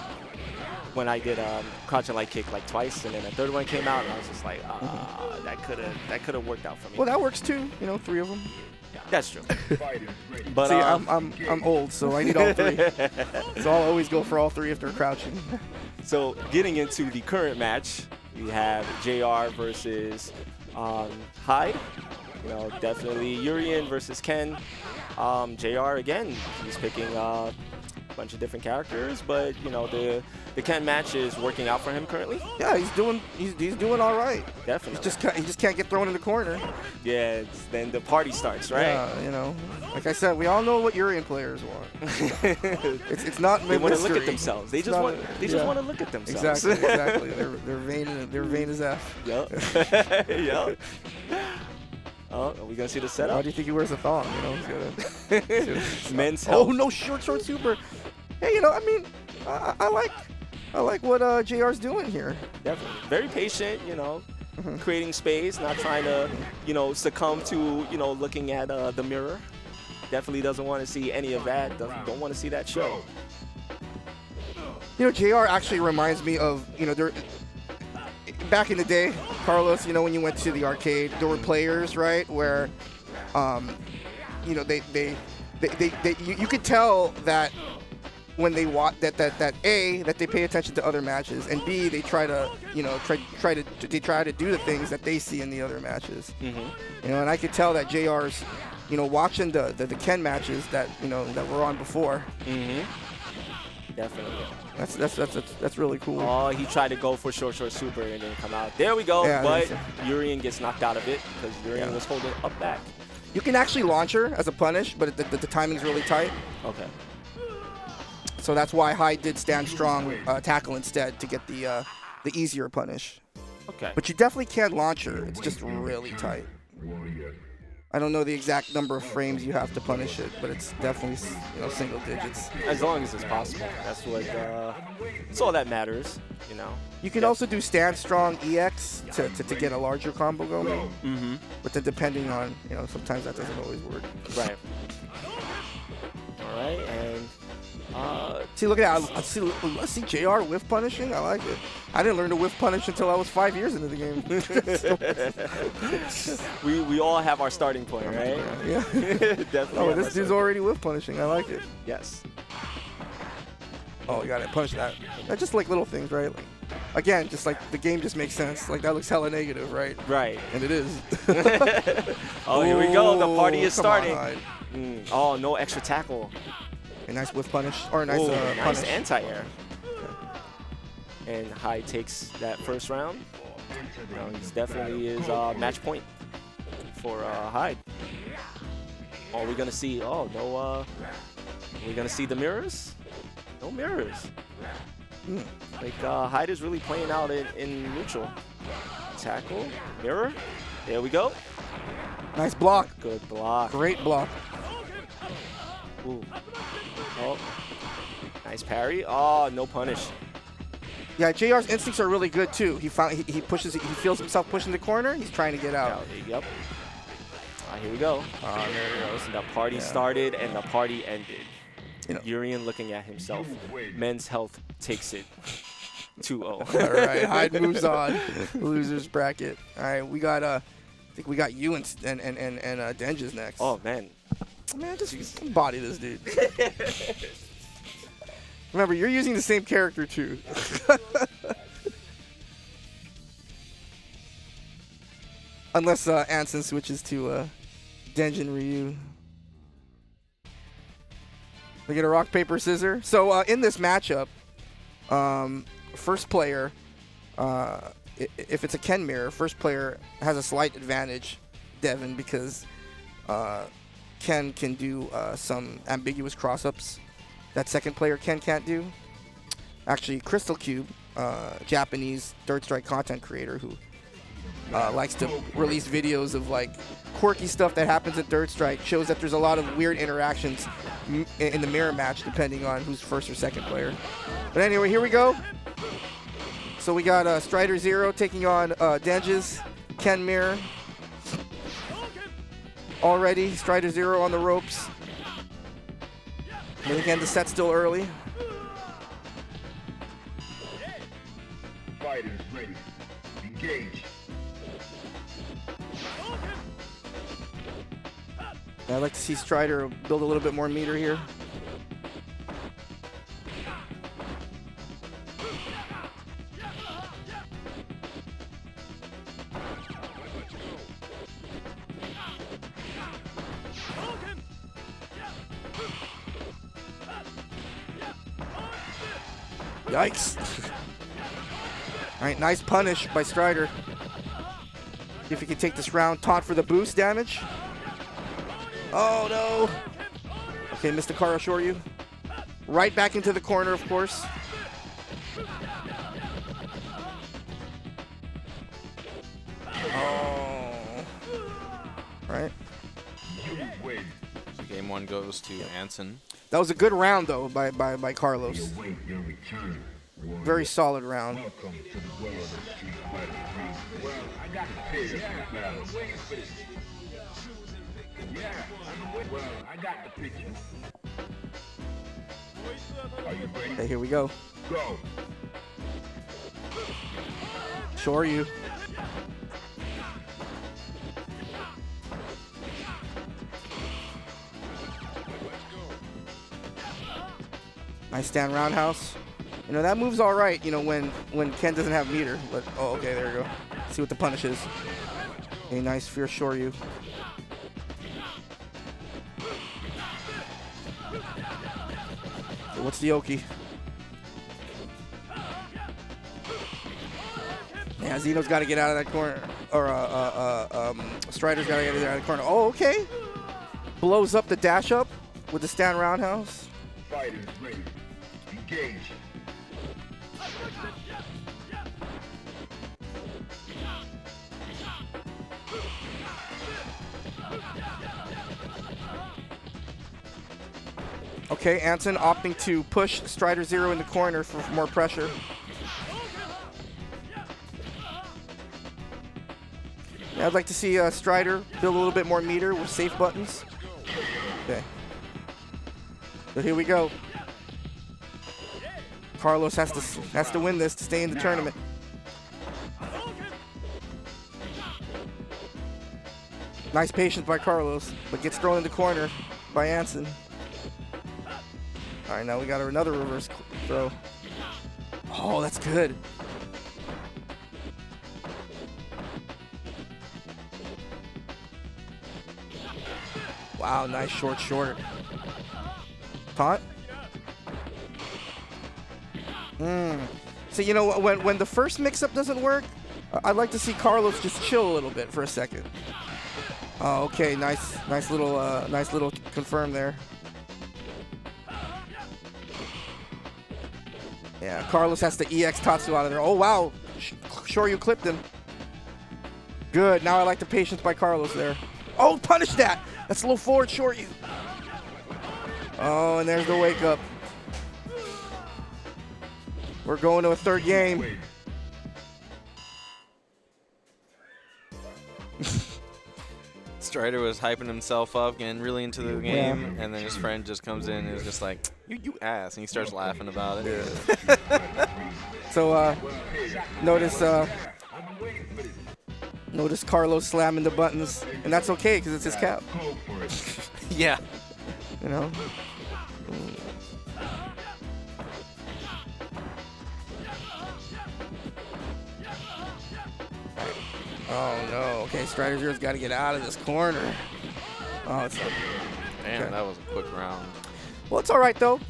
when I did um, crouch and light kick like twice, and then the third one came out, and I was just like, ah, that could have, that could have worked out for me. Well, that works too. You know, three of them. That's true. But See, um, I'm, I'm I'm old, so I need all three. so I'll always go for all three if they're crouching. So getting into the current match, we have JR versus um, Hyde. You know, definitely Urien versus Ken. Um, JR again, he's picking uh, bunch of different characters, but you know the the Ken match is working out for him currently. Yeah, he's doing he's, he's doing all right. Definitely. He just he just can't get thrown in the corner. yeah. It's, then the party starts, right? Yeah, you know, like I said, we all know what Urien players want. It's it's not they want to look at themselves. They It's just not want they just yeah. want to look at themselves. Exactly, exactly. They're they're vain they're vain as f. Yep. yep. Oh, are we gonna see the Why setup? do you think he wears a thong? You know, he's got a Men's Oh health. no, short, short, super. Hey, you know, I mean, I, I like, I like what uh, Jr's doing here. Definitely. Very patient, you know, Mm-hmm. creating space, not trying to, you know, succumb to, you know, looking at uh, the mirror. Definitely doesn't want to see any of that. Doesn't, don't want to see that show. You know, Jr. actually reminds me of, you know, there. Back in the day, Carlos, you know, when you went to the arcade, there were players, right, where, um, you know, they they, they, they, they you, you could tell that when they want that that that a that they pay attention to other matches and b they try to you know try try to they try to do the things that they see in the other matches Mm-hmm. you know and i could tell that jr's you know, watching the, the, the Ken matches that, you know, that were on before, Mm-hmm. Definitely. that's, that's, that's, that's, that's really cool. Oh, he tried to go for short, short super and then come out. There we go. Yeah, but Urien gets knocked out of it because Urien Yeah. was holding up back. You can actually launch her as a punish, but the, the, the timing's really tight. Okay. So that's why Hyde did stand strong uh, tackle instead to get the uh, the easier punish. Okay. But you definitely can't launch her. It's just really tight. I don't know the exact number of frames you have to punish it, but it's definitely you know single digits. as long as it's possible. That's what. Uh, that's all that matters. You know. You can also do stand strong EX to, to, to get a larger combo going, Mm-hmm. but then depending on you know sometimes that doesn't always work. Right. All right, and uh, See, look at that. I see, I see JR whiff punishing. I like it. I didn't learn to whiff punish until I was five years into the game. we we all have our starting point, right? yeah. Definitely. Oh, this dude's already whiff punishing. I like it. Yes. Oh, you gotta punish that. That's just like little things, right? Like, again, just like the game just makes sense. Like that looks hella negative, right? Right. And it is. Oh, here we go. The party is starting. Mm. Oh, no extra tackle. A nice whiff punish or a nice Ooh, uh, nice anti-air. And Hyde takes that first round. You know, he's definitely is uh, match point for uh, Hyde. Are we gonna see? Oh no. Uh, we gonna see the mirrors? No mirrors. Hmm. Like uh, Hyde is really playing out in, in neutral. Tackle, mirror. There we go. Nice block. Good block. Great block. Ooh. Oh. Nice parry. Oh, no punish. Yeah, JR's instincts are really good too. He found he, he pushes he feels himself pushing the corner. He's trying to get out. Out. Yep. Ah, here we go. Ah, there it goes. And the party started and the party ended. You know. Urien looking at himself. Men's health takes it. 2-0. All right, Hyde moves on. Losers bracket. All right, we got uh, I think we got you and and and and, and uh, Denges next. oh man. Man, just body this dude. Remember, you're using the same character too. Unless uh, Anson switches to uh, Denjin Ryu. We get a rock paper scissor. So uh, in this matchup, um, first player, uh, if it's a Ken mirror, first player has a slight advantage, Devin, because uh, Ken can do uh, some ambiguous cross ups that second player Ken can't do. Actually, Crystal Cube, uh, Japanese Third Strike content creator who uh, likes to release videos of like quirky stuff that happens in Third Strike, shows that there's a lot of weird interactions in the mirror match depending on who's first or second player. But anyway, here we go. So we got uh, Strider Zero taking on uh, Denges, Ken Mirror. Already, Strider Zero on the ropes. And again, the set's still early. Fighters ready. Engage. I'd like to see Strider build a little bit more meter here. Yikes. All right, nice punish by Strider. See if he can take this round. Taunt for the boost damage. Oh no. Okay, Mr. Kara Shoryu. Right back into the corner, of course. Oh. Right. So game one goes to Anson. That was a good round though by by, by Carlos. Await your return. Warrior. Very solid round. Welcome to the world of Street Nice stand roundhouse. You know, that move's all right, you know, when, when Ken doesn't have meter. But, oh, okay, there we go. See what the punish is. A nice fierce Shoryu. So what's the Oki? Yeah, Zeno's got to get out of that corner. Or uh, uh, uh, um, Strider's got to get out of the corner. Oh, okay. Blows up the dash up with the stand roundhouse. Ready. Engage. Okay, Anson opting to push Strider Zero in the corner for more pressure. Yeah, I'd like to see uh, Strider build a little bit more meter with safe buttons. Okay. So here we go. Carlos has to has to win this to stay in the tournament. Nice patience by Carlos, but gets thrown in the corner by Anson. All right, now we got another reverse throw. Oh, that's good. Wow, nice short short. Taunt. Hmm. So you know when when the first mix-up doesn't work, I'd like to see Carlos just chill a little bit for a second. Oh, okay, nice, nice little, uh, nice little confirm there. Yeah, Carlos has to EX Tatsu out of there. Oh, wow. Sure you clipped him. Good. Now I like the patience by Carlos there. Oh, punish that. That's a little forward short you. Oh, and there's the wake up. We're going to a third game. Strider was hyping himself up, getting really into the game, and then his friend just comes in and is just like, "You, you ass," and he starts laughing about it. So uh, notice uh, notice Carlos slamming the buttons, and that's okay because it's his cap. Go for it. yeah. You know. Oh no. Okay, Strider Zero's got to get out of this corner. Oh, it's Man, Okay. that was a quick round. well, it's all right though.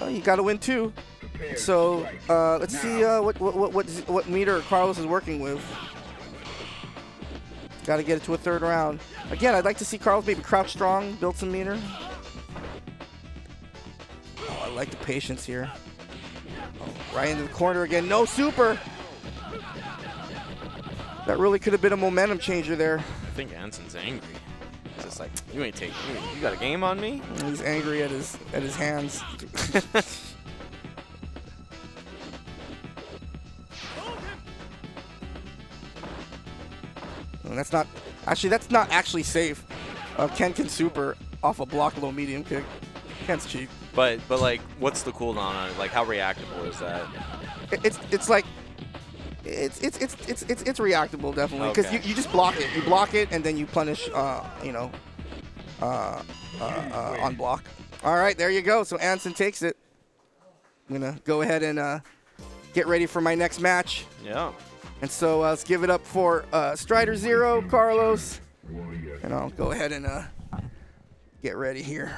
Uh, you got to win two. So uh, let's see uh, what, what what what what meter Carlos is working with. Got to get it to a third round. Again, I'd like to see Carlos maybe crouch strong, build some meter. Oh, I like the patience here. Oh, right into the corner again. No super. That really could have been a momentum changer there. I think Anson's angry. He's just like, "You ain't taking. You, you got a game on me?" He's angry at his at his hands. And that's not actually that's not actually safe. Uh, Ken can super off a block low medium kick. Ken's cheap. But but like, what's the cooldown on it? Like, how reactable is that? It- It's it's like it's it's it's it's it's, it's reactable definitely because Okay. you, you just block it. You block it and then you punish. Uh, you know, uh, uh, uh, on block. All right, there you go. So Anson takes it. I'm gonna go ahead and uh, get ready for my next match. Yeah. And so uh, let's give it up for uh, Strider Zero, Carlos, and I'll go ahead and uh, get ready here.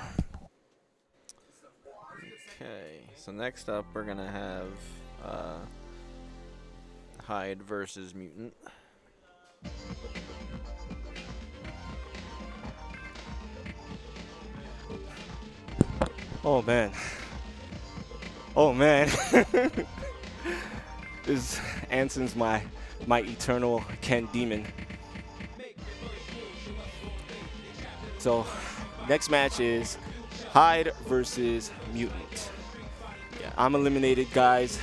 Okay. So next up, we're gonna have uh, Hyde versus Mutant. Oh man. Oh man. this Anson's my my eternal Ken demon. So next match is Hyde versus Mutant. Yeah, I'm eliminated, guys.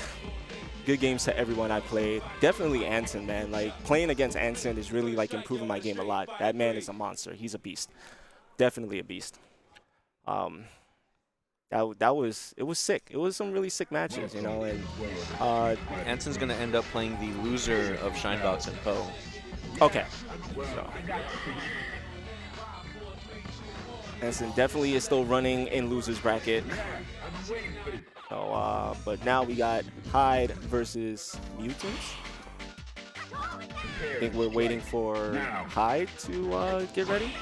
Good games to everyone I played. Definitely Anson, man. Like playing against Anson is really like improving my game a lot. That man is a monster. He's a beast. Definitely a beast. Um, that that was it was sick. It was some really sick matches, you know. And uh, Anson's gonna end up playing the loser of Shinebox and Poe. okay, so Anson definitely is still running in losers bracket. So, uh, but now we got Hyde versus Mutants. I think we're waiting for Hyde to uh, get ready.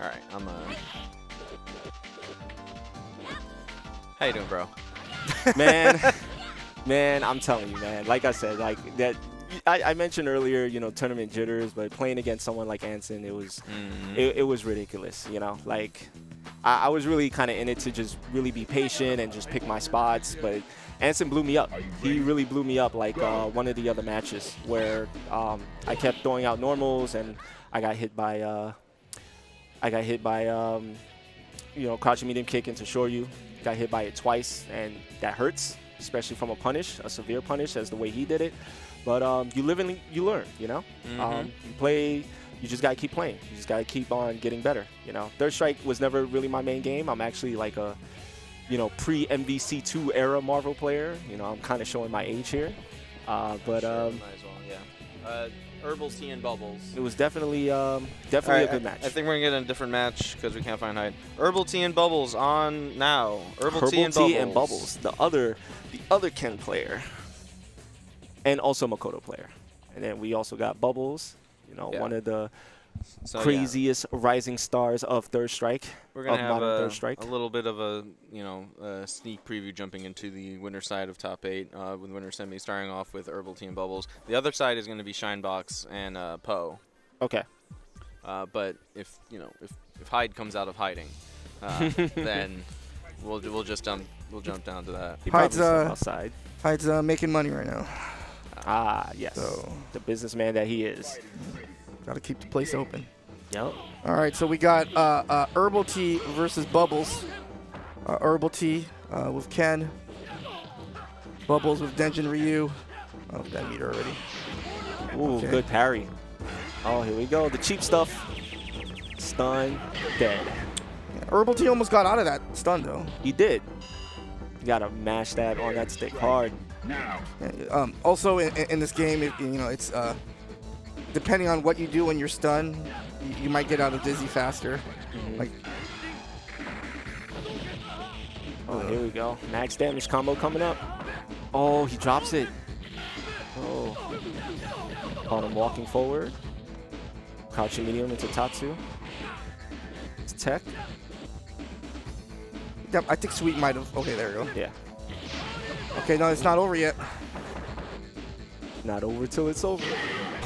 All right, I'm uh. How you doing, bro? man, man, I'm telling you, man. Like I said, like that. I, I mentioned earlier, you know, tournament jitters, but playing against someone like Anson, it was, Mm. it, it was ridiculous. You know, like I, I was really kind of in it to just really be patient and just pick my spots, but Anson blew me up. He really blew me up, like uh, one of the other matches where um, I kept throwing out normals and I got hit by, uh, I got hit by, um, you know, crouching medium kick into Shoryu. Got hit by it twice, and that hurts, especially from a punish, a severe punish, as the way he did it. But um, you live and you learn, you know. Um, you play, you just gotta keep playing. You just gotta keep on getting better, you know. Third Strike was never really my main game. I'm actually like a, you know, pre MVC2 era Marvel player. You know, I'm kind of showing my age here. Uh, but Sure, um, might as well, yeah. Uh, herbal tea and bubbles. it was definitely, um, definitely Alright, a good I- match. I, think we're gonna get in a different match because we can't find Hyde. Herbal tea and bubbles on now. Herbal, Herbal tea, and, tea bubbles. and bubbles. The other, the other Ken player, and also Makoto player. And then we also got Bubbles. You know, Yeah. one of the So, yeah, craziest rising stars of Third Strike. we're gonna have a, Third Strike. a little bit of a you know a sneak preview jumping into the winner side of top eight uh, with winner semi starting off with Herbal Team bubbles. The other side is gonna be Shinebox and uh, Poe. Okay. Uh, but if you know if, if Hyde comes out of hiding, uh, then we'll we'll just jump we'll jump down to that. He Hyde's, uh, outside. Hyde's uh, making money right now. Ah, yes. So- The businessman that he is. Got to keep the place open. Yep. All right, so we got uh, uh, Herbal Tea versus Bubbles. Uh, Herbal Tea uh, with Ken. Bubbles with Denjin Ryu. Oh, that meter already. Ooh, Okay. good parry. Oh, here we go. The cheap stuff. Stun. Dead. Yeah, Herbal Tea almost got out of that stun though. He did. You gotta mash that on that stick hard. Now, Um, also in, in this game, it, you know, it's uh, depending on what you do when you're stunned, you, you might get out of dizzy faster. Like Oh, here we go. Max damage combo coming up. Oh, he drops it. Oh. On him walking forward. Crouching medium into Tatsu. It's tech. Yep, I think Sweet might have. Okay, there we go. Yeah. Okay, no, it's not over yet. Not over till it's over.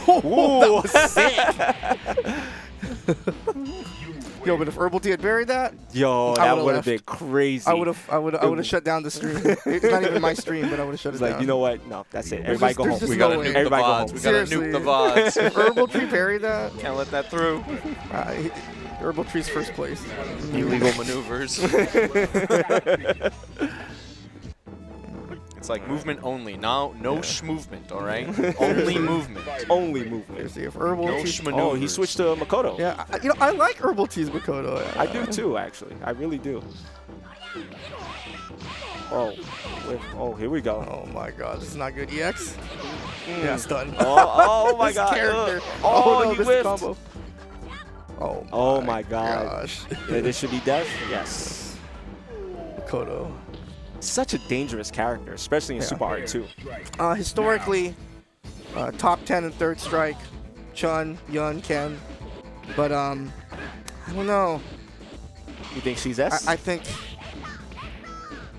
Oh, that was sick. Yo, but if Herbal Tea had buried that, Yo, I that would've would have left. been crazy. I would have, I would, I would have shut down the stream. it's not even my stream, but I would have shut It's it like, down. Like, you know what? No, that's it. There's Everybody just- go home. We no gotta way. nuke the Everybody go VODs. home. We gotta nuke the VODs. Herbal Tea buried that, Can't let that through. uh, he- Herbal Tea's first place. Illegal maneuvers. It's like movement only. No, no sh movement. All right, only movement. Only movement. Seriously, if Herbal No Tea, sh Oh, he. Uh, switched to Makoto. yeah, I, you know, I like Herbal Tea's Makoto. I do too, actually. I really do. Oh, wait, oh, here we go. Oh my God, this is not good. EX. Yeah, stun. Oh, oh my God. character. Ugh. Oh, no, he this whiffed. combo. Oh. Oh my God. Gosh. This should be death. Yes. Makoto. Such a dangerous character, especially in Yeah. Super Art 2. Uh, historically, uh, top 10 in third strike, Chun, Yun, Ken. But um, I don't know. You think she's I, S? I think.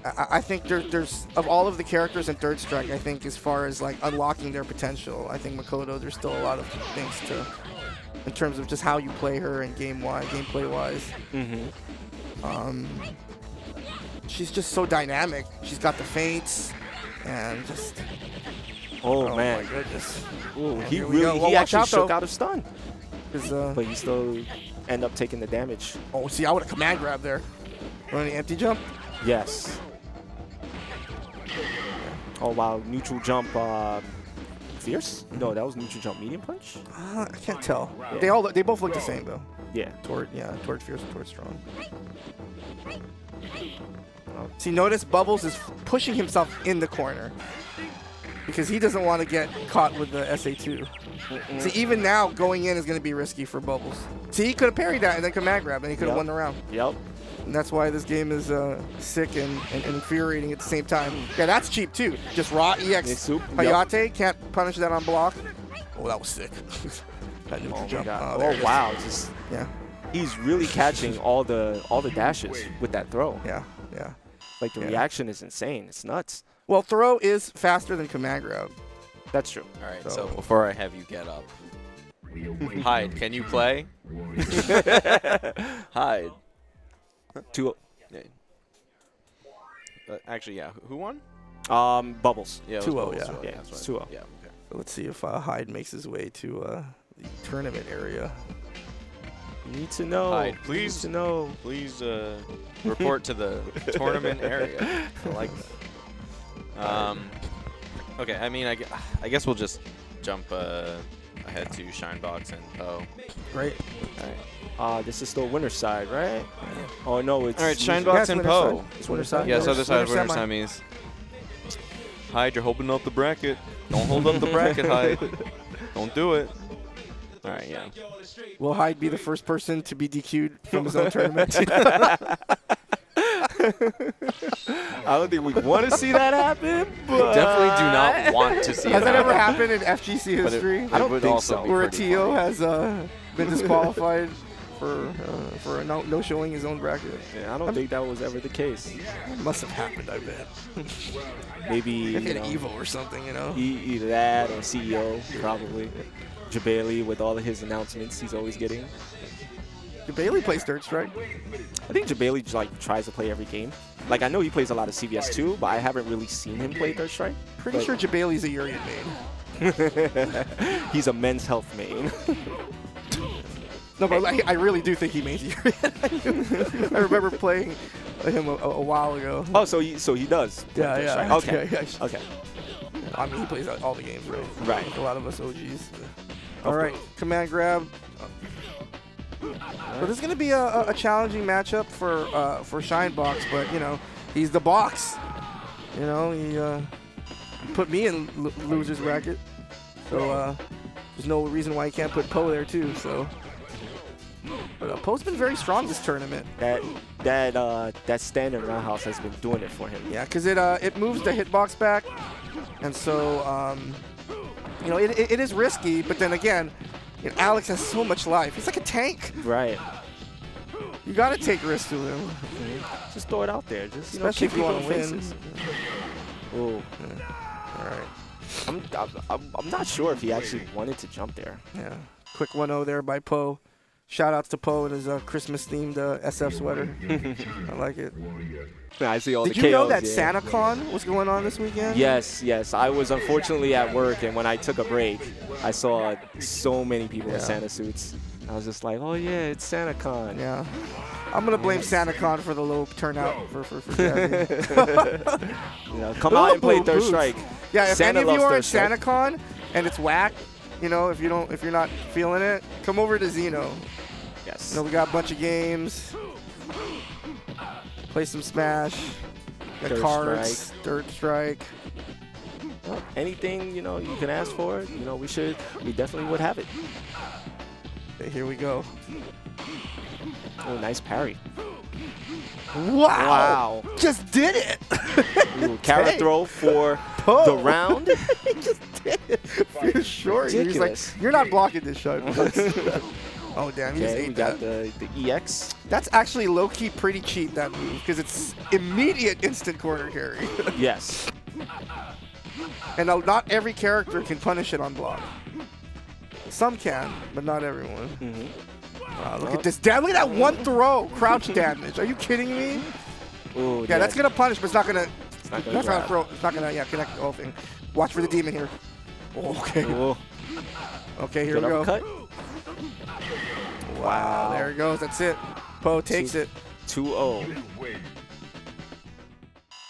I, I think there, there's of all of the characters in Third Strike. I think as far as like unlocking their potential, I think Makoto. There's still a lot of things to, in terms of just how you play her and game wise, gameplay wise. mm-hmm. Um, she's just so dynamic. She's got the feints, and just Oh, oh man. my goodness. Ooh, he here we go. really, Well, he actually out, shook though. out of stun, uh, but he still end up taking the damage. oh, see, I would have command grabbed there. Running empty jump. Yes. Oh wow, neutral jump. Uh, fierce? No, that was neutral jump medium punch. Uh, I can't tell. They all they both look the same though. Yeah. Toward yeah, towards fierce and towards strong. See, notice Bubbles is pushing himself in the corner because he doesn't want to get caught with the SA2. See, even now going in is going to be risky for Bubbles. See, he could have parried that and then command grab, and he could have Yep. won the round. Yep. And that's why this game is uh, sick and, and, and infuriating at the same time. Yeah, that's cheap too. Just raw EX soup. Yep. Hayate can't punish that on block. Oh, that was sick. that neutral Oh jump. Oh, Oh, wow. Just Yeah. he's really catching all the all the dashes with that throw. Yeah. Like the Yeah. reaction is insane. It's nuts. Well, throw is faster than command grab. That's true. All right, so, So- before I have you get up, Hyde, can you play? Hyde. Two Yeah. Uh, actually, yeah. Who won? um bubbles. Yeah, it was 2-0, Bubbles, yeah. Yeah, that's it's right. 2-0. Yeah. Okay. Let's see if uh, Hyde makes his way to uh, the tournament area. You need to know. Hyde, You need please. to know. Please uh, report to the tournament area. I like that. Um, okay, I mean, I, I guess we'll just jump uh, ahead to Shinebox and Poe. All right, Uh, this is still winter side, right? Oh no, it's All right Shinebox and Poe. side. It's winner side. Yes, other side, winner winner semi. semis. Hyde, you're holding up the bracket. Don't hold up the bracket, Hyde. Don't do it. All right, yeah. Will Hyde be the first person to be DQ'd from his own tournament? I don't think we want to see that happen. But Definitely do not want to see that. Has it that ever happened in FGC But it- history? it I don't would think also so. be Where a TO funny. has uh, been disqualified for uh, for no, no showing his own bracket. Yeah, I don't think that was ever the case. It must have happened, I bet. Maybe Like you an know, Evo or something, you know? e- either that or CEO probably. Jabali with all of his announcements he's always getting. Bailey plays Third Strike. I think Jabali like tries to play every game. Like I know he plays a lot of CVS too, but I haven't really seen him play Third Strike. Pretty sure Jabali's a Urien main. He's a men's health main. No, but like, I really do think he made Urien. I remember playing him a, a while ago. oh, so he so he does. Yeah, yeah. Strike. Okay. yeah, yeah. Okay. I mean, he plays all the games, right? Right. Like a lot of us OGs. All right, command grab. So this is going to be a, a- challenging matchup for uh, for Shinebox, but you know he's the box. You know he uh, put me in l- losers bracket, so uh, there's no reason why he can't put Poe there too. So, but uh, Poe's been very strong this tournament. That that uh that standard roundhouse has been doing it for him. Yeah, because it uh, it moves the hitbox back, and so um, you know it, it, it is risky. But then again, you know, Alex has so much life. He's like a tank. Right. You got to take risks to him, Just throw it out there. Just you know, especially kick if you people want in to win. faces. Ooh. All right. I'm, I'm, I'm, I'm not sure if he actually wanted to jump there. Yeah. Quick 1-0 there by Poe. Shout outs to Poe and his uh, Christmas themed uh, SF sweater. I like it. I see all Did the you know that yeah. SantaCon was going on this weekend? Yes, yes. I was unfortunately at work, and when I took a break, I saw so many people in Santa suits. I was just like, oh yeah, it's SantaCon. Yeah. I'm gonna blame SantaCon for the low turnout for for, for. You know, come out and play Third. Strike. Yeah, if Santa any of you are at. SantaCon and it's whack, you know, if you don't, if you're not feeling it, come over to Xeno. Yes. You know, we got a bunch of games. Play some Smash. Got Third cards, Third Strike. Well, anything you know you can ask for, you know, we should, we definitely would have it. Okay, here we go. Oh, nice parry. Wow! Wow. Just did it. Ooh, kara Dang. throw for Poe. the round. just did it. For sure. He's like, you're not blocking this shot. oh damn, Okay, ate we that. got the the EX. That's actually low key pretty cheap that move because it's immediate instant corner carry. Yes. and not every character can punish it on block. Some can, but not everyone. Mhm. Wow, look at this. Damn, look at that one throw. Crouch damage. Are you kidding me? Ooh, Yeah, that's gonna punish, but it's not gonna. It's not not grab. throw. It's not gonna. Yeah, connect the whole thing. Watch for the demon here. Okay. Ooh, Okay, here good we go. uppercut. Wow, there it goes. That's it. Poe takes Two- oh. it. 2-0.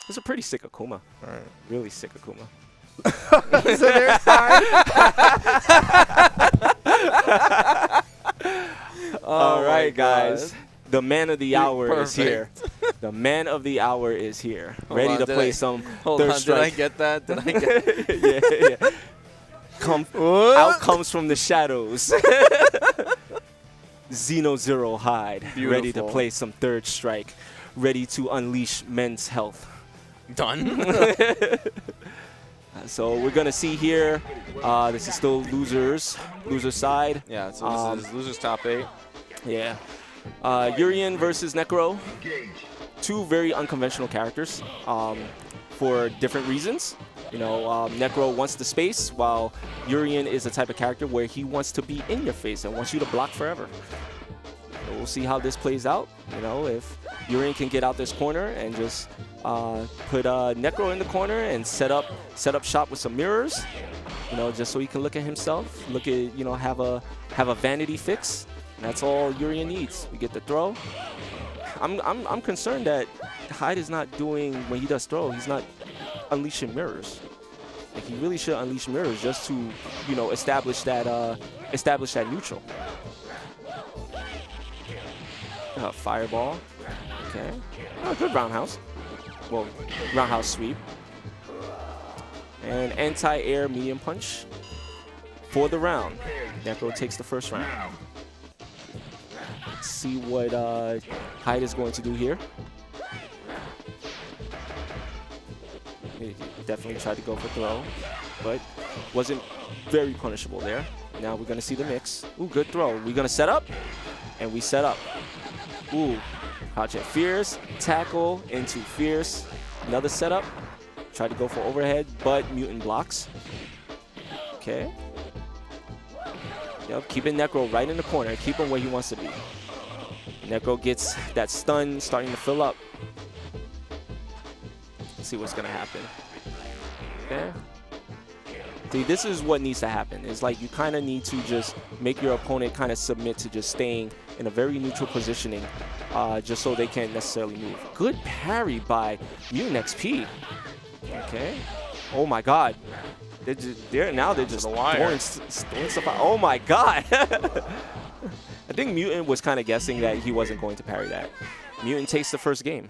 It's a pretty sick Akuma. All right. Really sick Akuma. so there's five. All my right, God. guys. The man of the hour is here. The man of the hour is here. Hold ready on, to play I- some Hold third on, did I get that? Did I get yeah, yeah. Come, out comes from the shadows. Xeno Zero Hyde, ready to play some third strike, ready to unleash men's health. done? So we're gonna see here. Uh, this is still losers, loser side. yeah, so Um, is losers top eight. Yeah. Uh, Urien versus Necro, two very unconventional characters um, for different reasons. You know, um, Necro wants the space, while Urien is the type of character where he wants to be in your face and wants you to block forever. So we'll see how this plays out. You know, if Urien can get out this corner and just uh, put uh, Necro in the corner and set up set up shop with some mirrors. You know, just so he can look at himself, look at you know have a have a vanity fix. And that's all Urien needs. We get the throw. I'm, I'm, I'm concerned that Hyde is not doing, when he does throw, he's not unleashing mirrors. Like he really should unleash mirrors just to, you know, establish that, uh, establish that neutral. Uh, fireball. Okay. Oh, good roundhouse. Well, roundhouse sweep. And anti-air medium punch for the round. Necro takes the first round. See what uh, Hyde is going to do here. He definitely tried to go for throw, but wasn't very punishable there. Now we're going to see the mix. Ooh, good throw. We're going to set up, and we set up. Ooh, Project Fierce, tackle into Fierce. Another setup. Tried to go for overhead, but Mutant blocks. Okay. Yep, keeping Necro right in the corner. Keep him where he wants to be. Necro gets that stun starting to fill up. Let's see what's going to happen. Okay. See, this is what needs to happen. It's like you kind of need to just make your opponent kind of submit to just staying in a very neutral positioning uh, just so they can't necessarily move. Good parry by Mutant XP. Okay. Oh my god. They're, just, they're now they're just throwing, throwing stuff out. Oh my god. I think Mutant was kind of guessing that he wasn't going to parry that. Mutant takes the first game.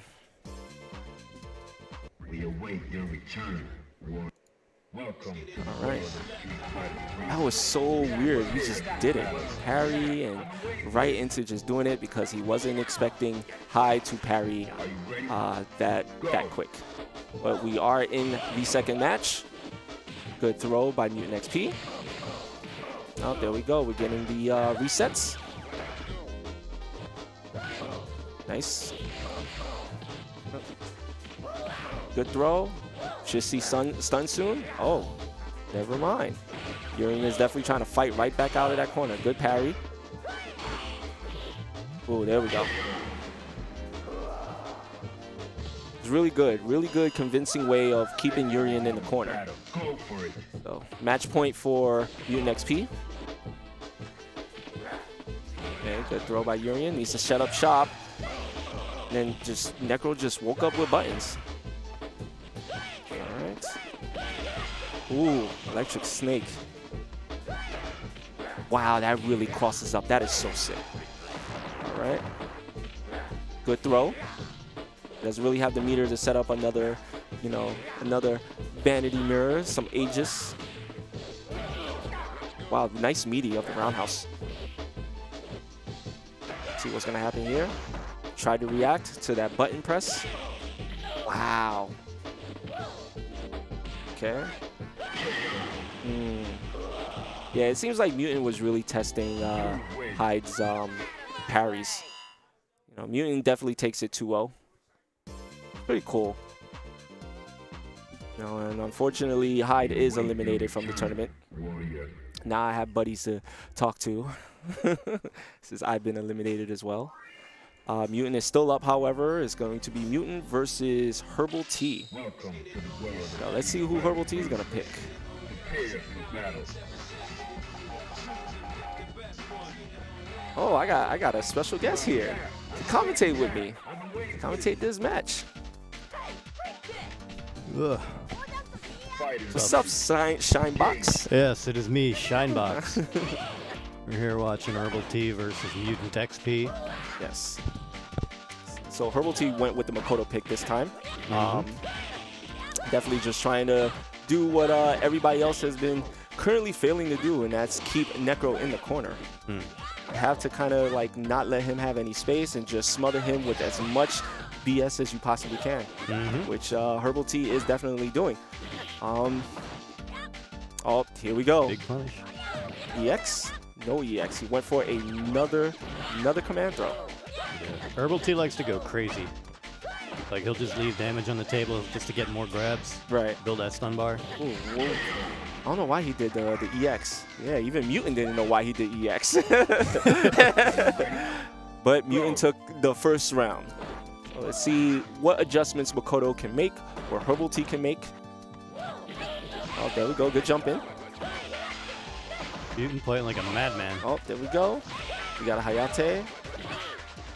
We await your return. Welcome All right. world of Street Fighter. That was so weird. He just did it. Parry and right into just doing it because he wasn't expecting Hyde to parry Are you ready? uh, that that quick. But we are in the second match. Good throw by Mutant XP. Oh, there we go. We're getting the uh, resets. Nice. Good throw. Should see stun, stun soon. Oh, never mind. Urien is definitely trying to fight right back out of that corner. Good parry. Oh, there we go. It's really good. Really good, convincing way of keeping Urien in the corner. So match point for Mutant XP. Okay, good throw by Urien. Needs to shut up shop. Then just Necro just woke up with buttons. Alright. Ooh, electric snake. Wow, that really crosses up. That is so sick. Alright. Good throw. Doesn't really have the meter to set up another, you know, another vanity mirror, some Aegis. Wow, nice meaty of the roundhouse. See what's gonna happen here. Try to react to that button press. Wow. Okay. Hmm. Yeah, it seems like Mutant was really testing uh, Hyde's um, parries. You know, Mutant definitely takes it 2-0. Pretty cool. You know, and unfortunately, Hyde is eliminated from the tournament. Now I have buddies to talk to, since I've been eliminated as well. Uh, Mutant is still up, however. It's going to be Mutant versus Herbal Tea. Welcome to the world of Now let's see who Herbal Tea is going to pick. Prepare for battle. Oh, I got I got a special guest here to commentate with me. Commentate this match. Ugh. What's up, Shine, Shinebox? Yes, it is me, Shinebox. We're here watching Herbal Tea versus Mutant XP. Yes. So Herbal Tea went with the Makoto pick this time. Um, definitely just trying to do what uh, everybody else has been currently failing to do, and that's keep Necro in the corner. Hmm. Have to kind of like not let him have any space and just smother him with as much BS as you possibly can, Mhm. which uh, Herbal Tea is definitely doing. Um, oh, here we go. Big punish. EX? No EX. He went for another another command throw. Yeah. Herbal Tea likes to go crazy. Like he'll just leave damage on the table just to get more grabs, Right. build that stun bar. Ooh, whoa. I don't know why he did the, the EX. Yeah, even Mutant didn't know why he did EX. but Mutant took the first round. So let's see what adjustments Makoto can make or Herbal Tea can make. Oh, there we go. Good jump in. Mutant playing like a madman. Oh, there we go. We got a Hayate.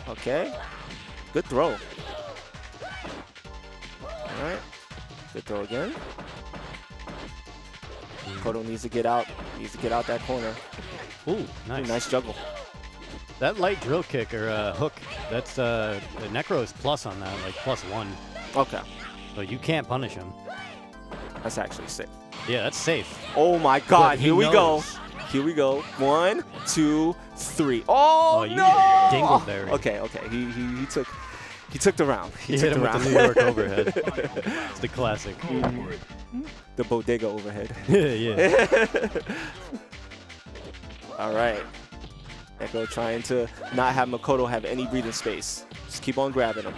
Okay. Good throw. All right. Good throw again. Kodo needs to get out. Needs to get out that corner. Ooh, Ooh, nice. nice juggle. That light drill kick or uh, hook, that's uh, Necro is plus on that, like plus one. Okay. So you can't punish him. That's actually safe. Yeah, that's safe. Oh my god. He Here we go. Here we go. One, two, three. Oh, Oh, you no! dingleberry. Okay, okay. He, he, he took he took the round. He, You took the round. the New York overhead. it's the classic. the bodega overhead. Yeah, yeah. All right. Echo trying to not have Makoto have any breathing space. Just keep on grabbing him.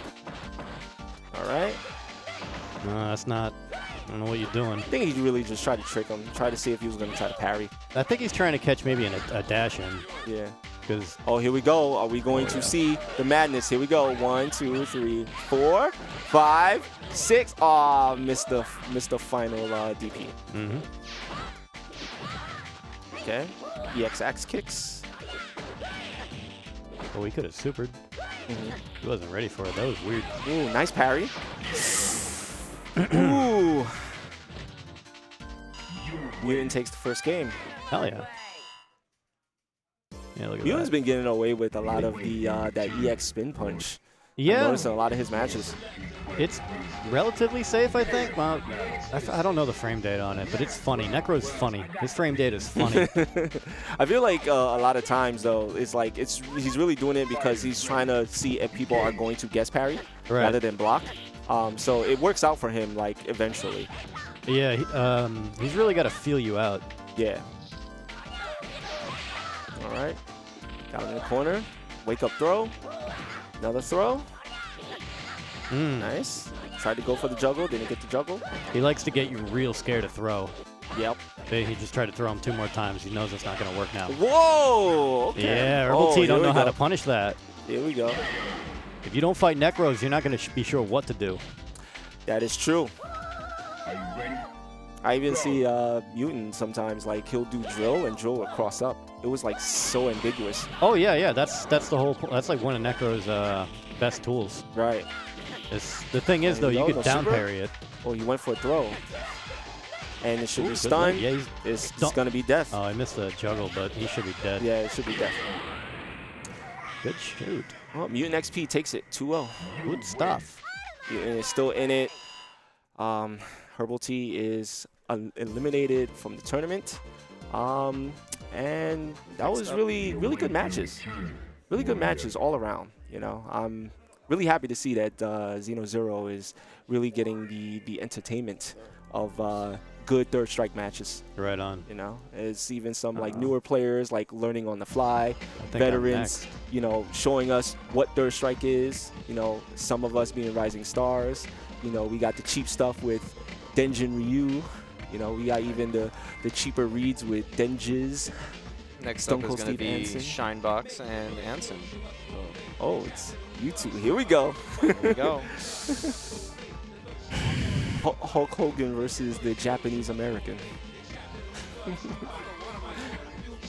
All right. No, that's not. I don't know what you're doing. I think he really just tried to trick him, try to see if he was going to try to parry. I think he's trying to catch maybe an, a dash in Yeah. because Oh, here we go. Are we going to see the madness? Here we go. One, two, three, four, five, six. Aw, missed the, missed the final uh, DP. hmm Okay. EX kicks. well, we could have supered. He wasn't ready for it. That was weird. Ooh, nice parry. Ooh. Mutant takes the first game. Hell yeah. Yeah, look at Mutant's that. been getting away with a lot of the uh, that EX spin punch. I Yeah, noticed in a lot of his matches. it's relatively safe, I think. Well, I, f- I don't know the frame data on it, but it's funny. Necro's funny. His frame data is funny. I feel like uh, a lot of times though, it's like it's he's really doing it because he's trying to see if people are going to guess parry Right. rather than block. Um, so it works out for him like eventually. yeah, he, um, he's really got to feel you out. Yeah. All right. Down in the corner. Wake up throw. Another throw. Mm. Nice. Tried to go for the juggle. Didn't get the juggle. He likes to get you real scared to throw. Yep. He just tried to throw him two more times. He knows it's not going to work now. Whoa. Okay. Yeah, Herbal oh, T don't know how to punish that. Here we go. If you don't fight Necros, you're not going to be sure what to do. That is true. Are you ready? I even see uh, Mutant sometimes, like, he'll do drill and drill will cross up. It was, like, so ambiguous. Oh yeah, yeah. That's that's the whole. That's like one of Necro's uh, best tools. Right. It's, the thing is though, you you could no down super. parry it. Oh, he went for a throw. And it should Ooh, be stunned. Yeah, It's, it's going to be death. oh, I missed the juggle, but he should be dead. yeah, it should be death. Good shoot. Well, Mutant XP takes it 2-0. Good stuff. Mutant is still in it. Um, Herbal Tea is eliminated from the tournament. Um, and that was really, really good matches. Really good matches all around. You know, I'm really happy to see that uh, Xeno Zero is really getting the, the entertainment of uh, good third strike matches. Right on. You know, it's even some like Uh-oh. newer players like learning on the fly, I think I'm veterans, you know, showing us what third strike is. You know, some of us being rising stars. You know, we got the cheap stuff with Denjin Ryu. You know, we got even the the cheaper reads with Denjiz. Next Stone up is going to be Anson. Shinebox and Anson. Oh, it's you two. Here we go. Here we go. Hu- Hulk Hogan versus the Japanese American.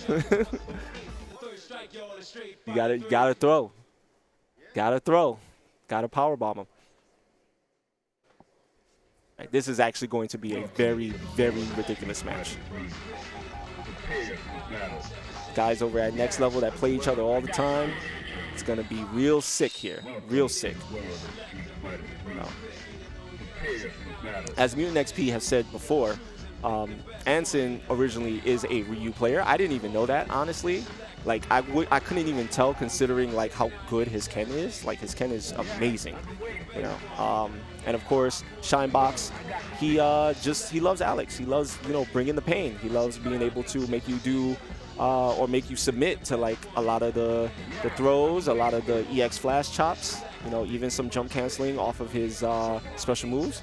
you gotta, you gotta throw. Gotta throw. Gotta power bomb him. Right, this is actually going to be a very, very ridiculous match. Guys over at next level that play each other all the time. It's gonna be real sick here. Real sick. No. As Mutant XP has said before, um, Anson originally is a Ryu player. I didn't even know that, honestly. Like I couldn't even tell considering like how good his Ken is. Like his Ken is amazing, you know. Um, and of course, Shinebox, he uh, just he loves Alex. He loves you know bringing the pain. He loves being able to make you do uh, or make you submit to like a lot of the, the throws, a lot of the EX flash chops, you know, even some jump canceling off of his uh, special moves.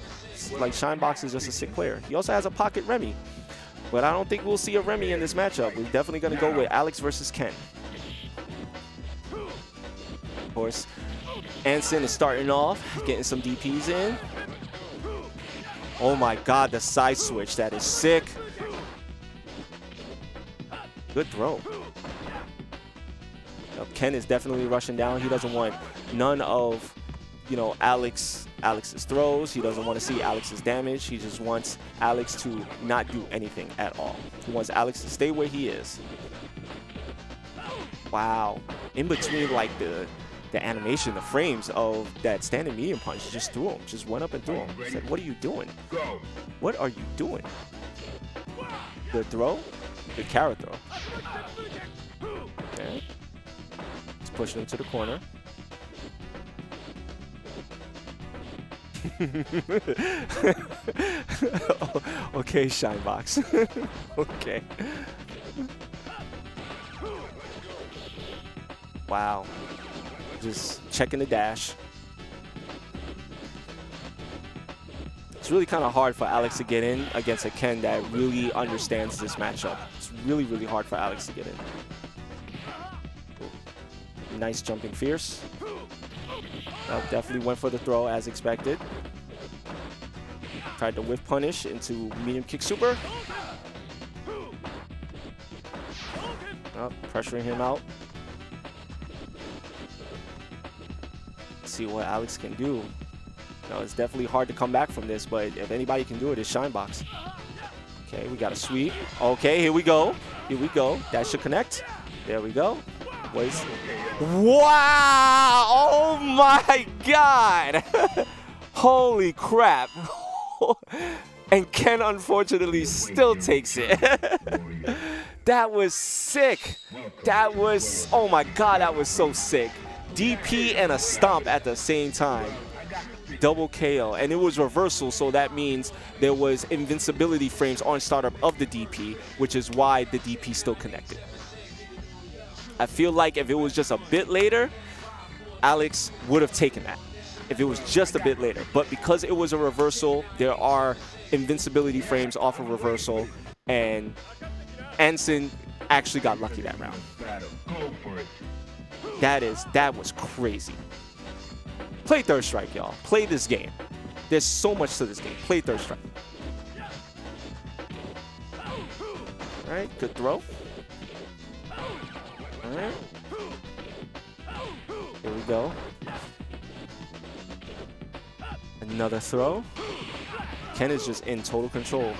Like Shinebox is just a sick player. He also has a pocket Remy, but I don't think we'll see a Remy in this matchup. We're definitely going to go with Alex versus Ken. Of course, Anson is starting off, getting some DPs in. Oh my god, the side switch, that is sick. Good throw. Ken is definitely rushing down. He doesn't want none of, you know, Alex Alex's throws. He doesn't want to see Alex's damage. He just wants Alex to not do anything at all. He wants Alex to stay where he is. Wow. In between like the the animation, the frames of that standing medium punch, just threw him. Just went up and threw him. Said, what are you doing? What are you doing? The throw? The kara throw. Okay. He's pushing him to the corner. okay, Shinebox. okay. Wow. Just checking the dash. It's really kind of hard for Alex to get in against a Ken that really understands this matchup. It's really, really hard for Alex to get in. Nice jumping fierce. Well, definitely went for the throw as expected. Tried to whiff punish into medium kick super. Oh, pressuring him out. Let's see what Alex can do. No, it's definitely hard to come back from this, but if anybody can do it, it's Shinebox. Okay, we got a sweep. Okay, here we go. Here we go. That should connect. There we go. Waste. Wow! Oh my god! Holy crap. and Ken unfortunately still takes it. that was sick. That was, oh my god, that was so sick. DP and a stomp at the same time. Double KO, and it was reversal, so that means there was invincibility frames on startup of the DP, which is why the DP still connected. I feel like if it was just a bit later, Alex would have taken that. If it was just a bit later. But because it was a reversal, there are invincibility frames off of reversal, and Anson actually got lucky that round. That is, that was crazy. Play Third Strike, y'all. Play this game. There's so much to this game. Play Third Strike. All right, good throw. All right. Here we go. Another throw. Ken is just in total control.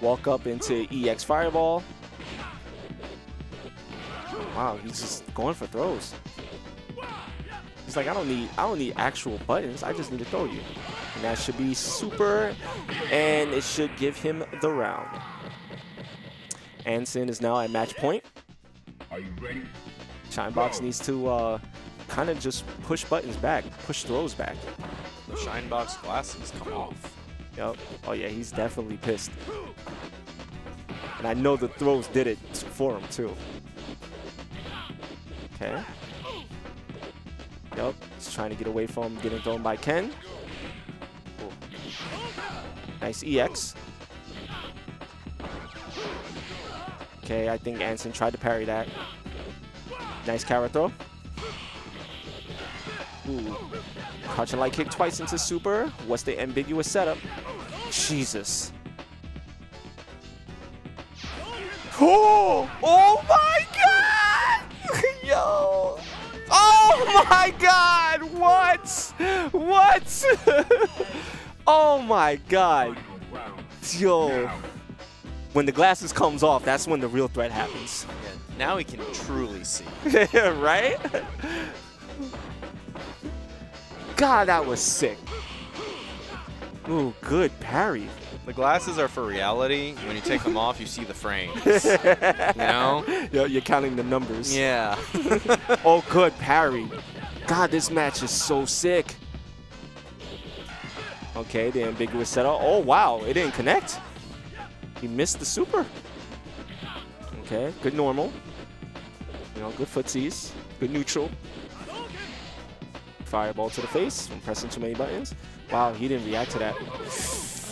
Walk up into EX Fireball. Wow, he's just going for throws. He's like, I don't need, I don't need actual buttons. I just need to throw you, and that should be super, and it should give him the round. Anson is now at match point. Are you ready? Shinebox needs to uh, kind of just push buttons back, push throws back. The Shinebox glasses come off. Yep. Oh yeah, he's definitely pissed. And I know the throws did it for him too. Okay. Yep. He's trying to get away from getting thrown by Ken. Ooh. Nice EX. Okay, I think Anson tried to parry that. Nice kara throw. Ooh. Crouching light kick twice into super. What's the ambiguous setup? Jesus. Oh! Oh my god! Yo! Oh my god! What? What? oh my god. Yo. When the glasses comes off, that's when the real threat happens. Yeah, now we can truly see. right? God, that was sick. Ooh, good parry. The glasses are for reality. When you take them off, you see the frames. you know? Yo, you're counting the numbers. Yeah. Oh, good parry. God, this match is so sick. Okay, the ambiguous setup. Oh, wow, it didn't connect. He missed the super. Okay, good normal. You know, good footsies. Good neutral. Fireball to the face from pressing too many buttons. Wow, he didn't react to that.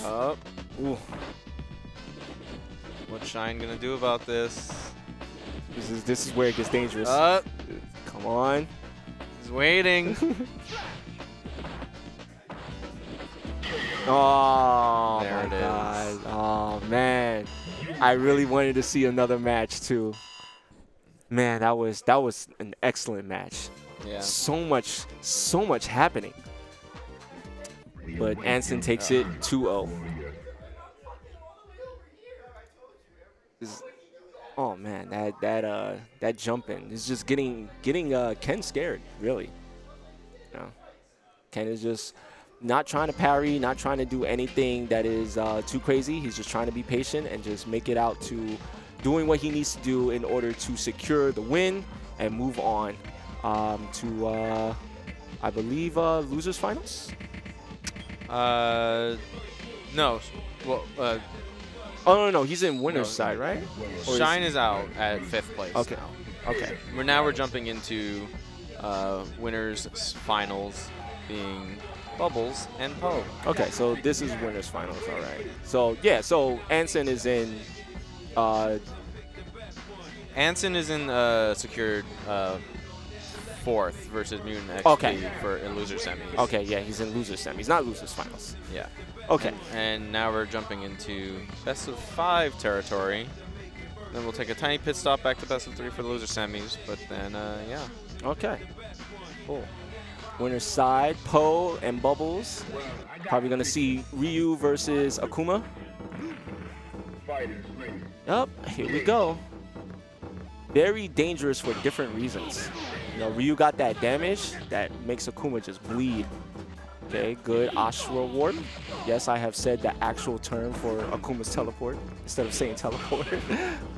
Up. Ooh, What's Shine gonna do about this? this is this is where it gets dangerous. Up. Come on. He's waiting. Oh There my is. god. Oh man. I really wanted to see another match too. Man, that was that was an excellent match. yeah. So much so much happening. But Anson takes it 2-0. Oh man, that that uh that jumping is just getting getting uh Ken scared, really. You know, Ken is just not trying to parry, not trying to do anything that is uh, too crazy. He's just trying to be patient and just make it out to doing what he needs to do in order to secure the win and move on um, to, uh, I believe, uh, losers finals. Uh, no. Well, uh, Oh no, no, he's in winners No. side, right? Or is- Shine is out at fifth place. Okay. now. Okay. We're now we're jumping into uh, winners finals, being Bubbles and Poe. Okay, so this is winners finals, all right. So yeah, so Anson is in. Uh, Anson is in uh, secured uh, fourth versus Mutant XP Okay. for in loser semis. okay, yeah, he's in loser semis, He's not losers finals. Yeah. Okay. And now we're jumping into best of five territory. Then we'll take a tiny pit stop back to best of three for the loser semis. But then, uh, yeah. Okay. Cool. Winner's side, Poe and Bubbles. Probably gonna see Ryu versus Akuma. Yup, here we go. Very dangerous for different reasons. You know, Ryu got that damage that makes Akuma just bleed. Okay, good Ashura Warp. Yes, I have said the actual term for Akuma's teleport instead of saying teleport.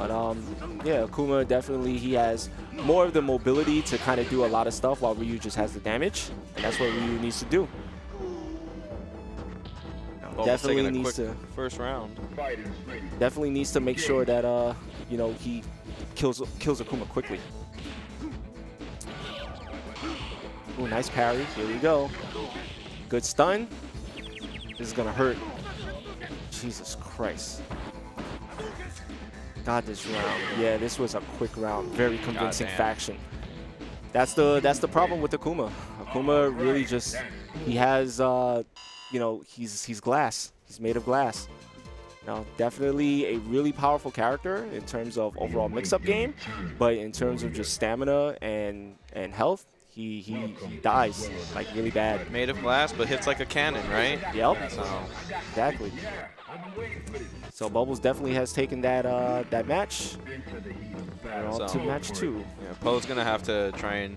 but um, yeah, Akuma definitely he has more of the mobility to kind of do a lot of stuff while Ryu just has the damage. And that's what Ryu needs to do. Bubbles definitely needs to first round. Definitely needs to make sure that uh you know he kills kills Akuma quickly. Ooh, nice parry. Here we go. Good stun. This is gonna hurt. Jesus Christ. God, this round. Yeah, this was a quick round. Very convincing faction. That's the that's the problem with Akuma. Akuma really just he has uh you know he's he's glass. He's made of glass. Now, definitely a really powerful character in terms of overall mix-up game, but in terms of just stamina and and health, he he, he dies like really bad. Made of glass, but hits like a cannon, right? Yep, So, exactly. So Bubbles definitely has taken that uh, that match on to match two. yeah, Poe's gonna have to try and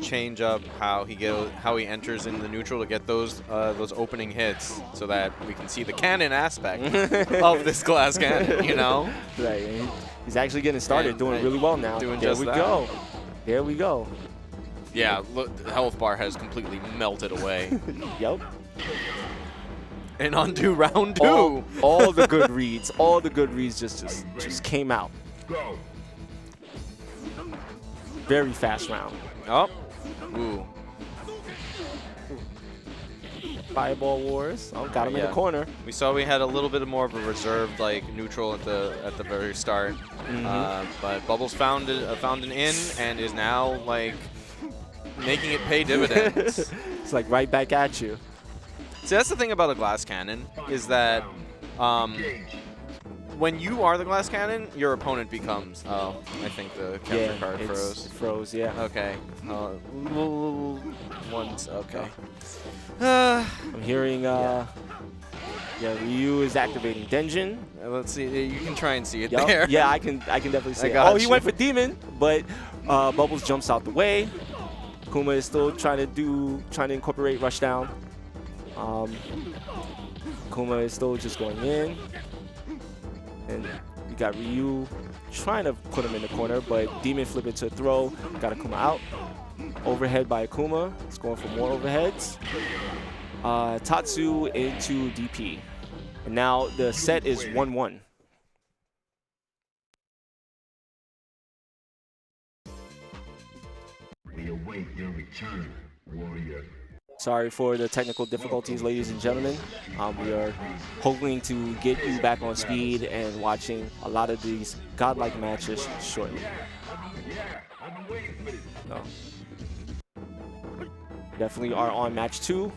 change up how he go how he enters in the neutral to get those uh, those opening hits, so that we can see the cannon aspect of this glass cannon. You know. Right, he's actually getting started, And- doing really well now. doing there we that. go. There we go. Yeah, look, the health bar has completely melted away. Yep. And on to round two. All, all the good reads, all the good reads just just, just came out. Very fast round. Oh. Ooh. Fireball Wars. Oh, got him in the corner. We saw we had a little bit more of a reserved like neutral at the at the very start, Mm-hmm. uh, but Bubbles found it, uh, found an in and is now like making it pay dividends. It's like right back at you. See, that's the thing about a glass cannon is that um, when you are the glass cannon, your opponent becomes. Oh, I think the counter card froze. it froze, yeah. Okay. Uh, once. Okay. Uh, I'm hearing, uh, yeah, Ryu is activating Denjin. let's see. You can try and see it Yup. there. Yeah, I can, I can definitely see. It. Oh, he went for Demon, but uh, Bubbles jumps out the way. Kuma is still trying to do, trying to incorporate Rushdown. Um, Kuma is still just going in. And you got Ryu trying to put him in the corner, but Demon flip to a throw. Got Akuma out. Overhead by Akuma. It's going for more overheads. Uh, Tatsu into DP. And now the set is 1-1. We await your return, warrior. Sorry for the technical difficulties, ladies and gentlemen. Um, we are hoping to get you back on speed and watching a lot of these godlike matches shortly. So, definitely are on match two.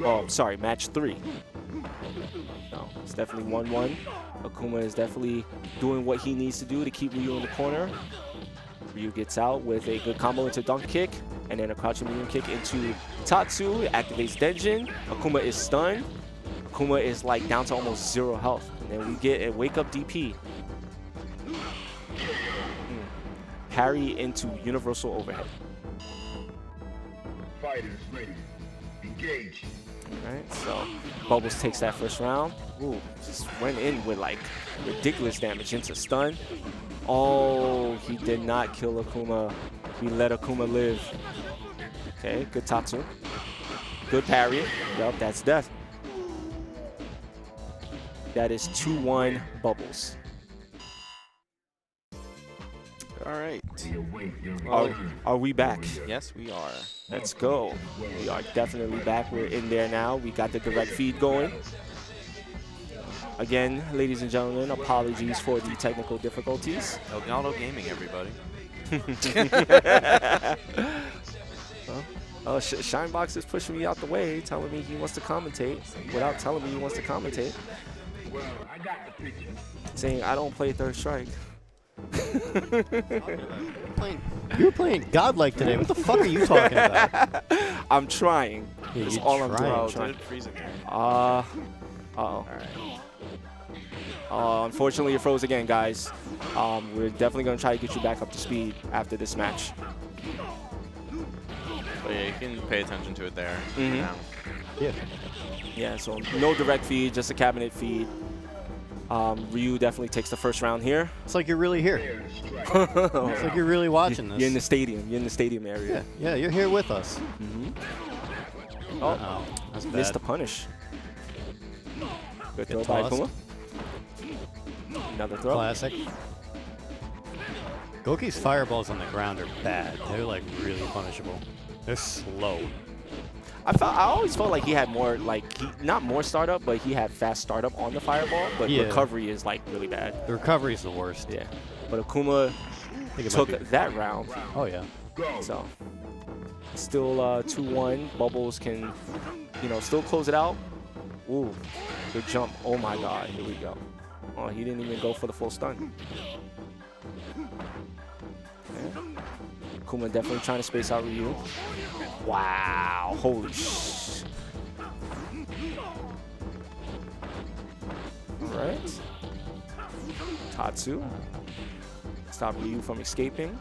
Oh, sorry, match three. No, it's definitely 1-1. Akuma is definitely doing what he needs to do to keep Ryu in the corner. Ryu gets out with a good combo into dunk kick, and then a crouching medium kick into Tatsu. Activates Denjin. Akuma is stunned. Akuma is like down to almost zero health. And then we get a wake up DP. Hmm. Parry into universal overhead. Fighters ready. Engage. Alright, so Bubbles takes that first round. Ooh, just went in with like ridiculous damage into stun. Oh, he did not kill Akuma. He let Akuma live. Okay, good Tatsu. Good parry. Yup, that's death. That is 2-1 Bubbles. All right. We await your Are, are we back? Yes, we are. Let's go. We are definitely back. We're in there now. We got the direct feed going. Again, ladies and gentlemen, apologies for the technical difficulties. Elgato Gaming, everybody. Uh, Sh- Shinebox is pushing me out the way, telling me he wants to commentate without telling me he wants to commentate, Well, I got the picture. saying I don't play Third Strike. You're playing, you're playing godlike today. What the fuck are you talking about? I'm trying. Yeah, That's you're all I'm doing. trying. I'm Oh, trying. did it freeze again? Uh, uh oh. All right. Uh, unfortunately, it froze again, guys. Um, we're definitely going to try to get you back up to speed after this match. But yeah, you can pay attention to it there. for Mhm. Yeah. Yeah, so no direct feed, just a cabinet feed. Um, Ryu definitely takes the first round here. It's like you're really here. It's like you're really watching this. You're in the stadium. You're in the stadium area. yeah, yeah you're here with us. Oh, Uh-oh, that's bad. missed the punish. Good throw Get by tossed. Another throw. Classic. Goki's fireballs on the ground are bad. They're like really punishable. They're slow. I felt I always felt like he had more like he, not more startup, but he had fast startup on the fireball, but Yeah. recovery is like really bad. The recovery is the worst. Yeah. But Akuma I think it took that round. Oh yeah. So still uh, 2-1. Bubbles can, you know, still close it out. Ooh, good jump. Oh my God, here we go. Oh, he didn't even go for the full stun. Okay. Kuma definitely trying to space out Ryu. Wow, holy sh. All right. Tatsu. Stop Ryu from escaping.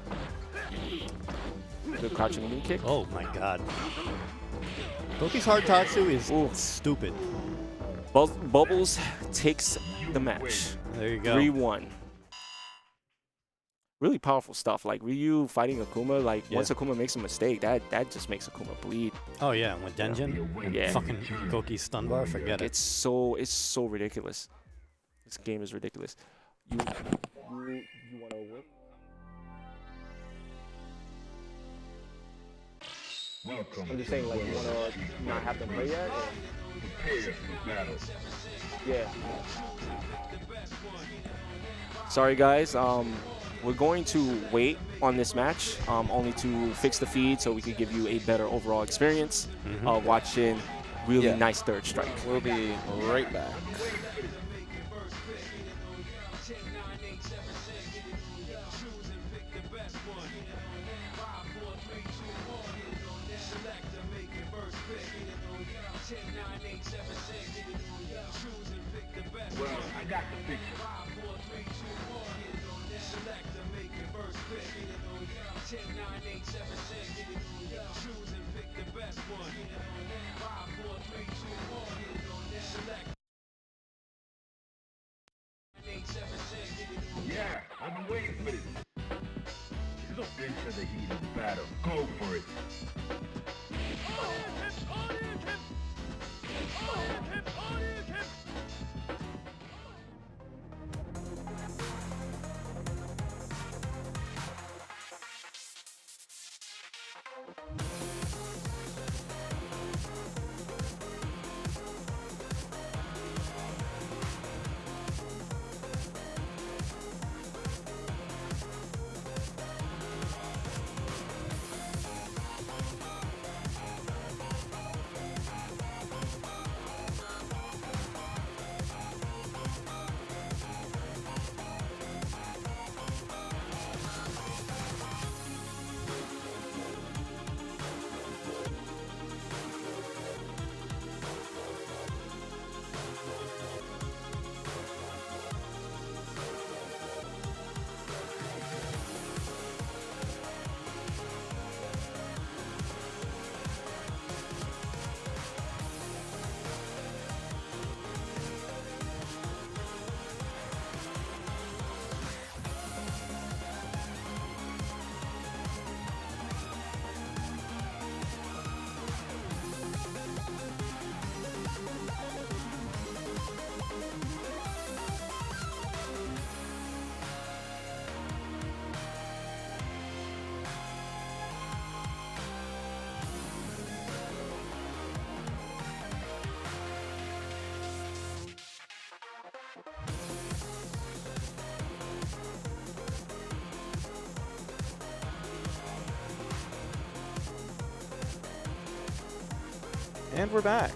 Good crouching knee kick. Oh my god. Goki's hard tatsu is Ooh. stupid. Bu- Bubbles takes the match. There you go. 3 1. Really powerful stuff. Like Ryu fighting Akuma, like Yeah. once Akuma makes a mistake, that, that just makes Akuma bleed. Oh yeah, with We Denjin, await Yeah. fucking return. Goki's stun bar, forget it. It's so it's so ridiculous. This game is ridiculous. You you, you want to whip? Welcome. I'm just saying, like you want to not have them play yet. Or? Prepare for battle. Yeah. Sorry, guys. Um, we're going to wait on this match, um, only to fix the feed so we could give you a better overall experience Mhm. uh, watching really Yeah. nice third strike. We'll be right back. And we're back.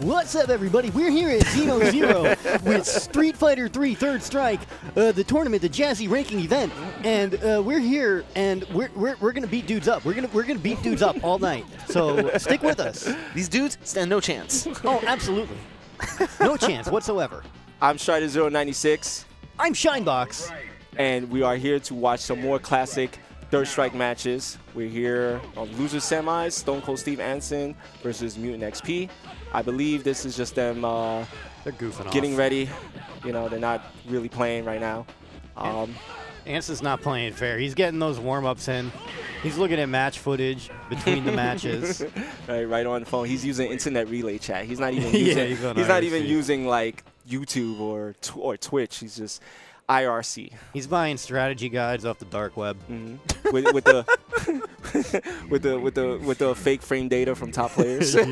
What's up, everybody? We're here at Xeno Zero with Street Fighter 3 Third Strike, uh, the tournament, the Jazzy ranking event, and uh, we're here and we're, we're, we're gonna beat dudes up. We're gonna we're gonna beat dudes up all night. So stick with us. These dudes stand no chance. Oh, absolutely, no chance whatsoever. I'm Strider 096, I'm Shinebox. and we are here to watch some more classic Third Strike matches. We're here on loser semis, Stone Cold Steve Anson versus Mutant XP. I believe this is just them uh, They're goofing getting off. ready. You know, they're not really playing right now. Um, Anson's not playing fair. He's getting those warm ups in. He's looking at match footage between the matches. right, right on the phone. He's using internet relay chat. He's not even using. Yeah, using. he's not even using like YouTube or tw- or Twitch. He's just IRC He's buying strategy guides off the dark web. Mhm. with, with the with the with the with the fake frame data from top players. the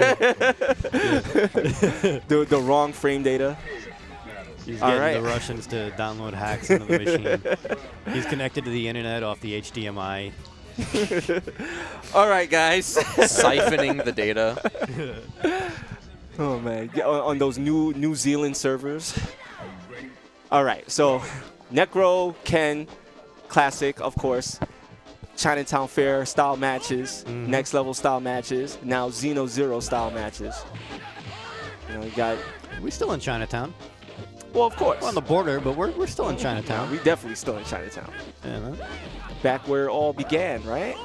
the wrong frame data. He's All getting right. the Russians to download hacks into the machine. He's connected to the internet off the HDMI. All right, guys. Siphoning the data. Oh man, yeah, on, on those new New Zealand servers. All right, so Necro, Ken, classic, of course. Chinatown Fair style matches, Mhm. next level style matches, now Xeno Zero style matches. You know, you got We're still in Chinatown. well, of course. We're on the border, but we're, we're still in Chinatown. we definitely still in Chinatown, Yeah, back where it all began, right?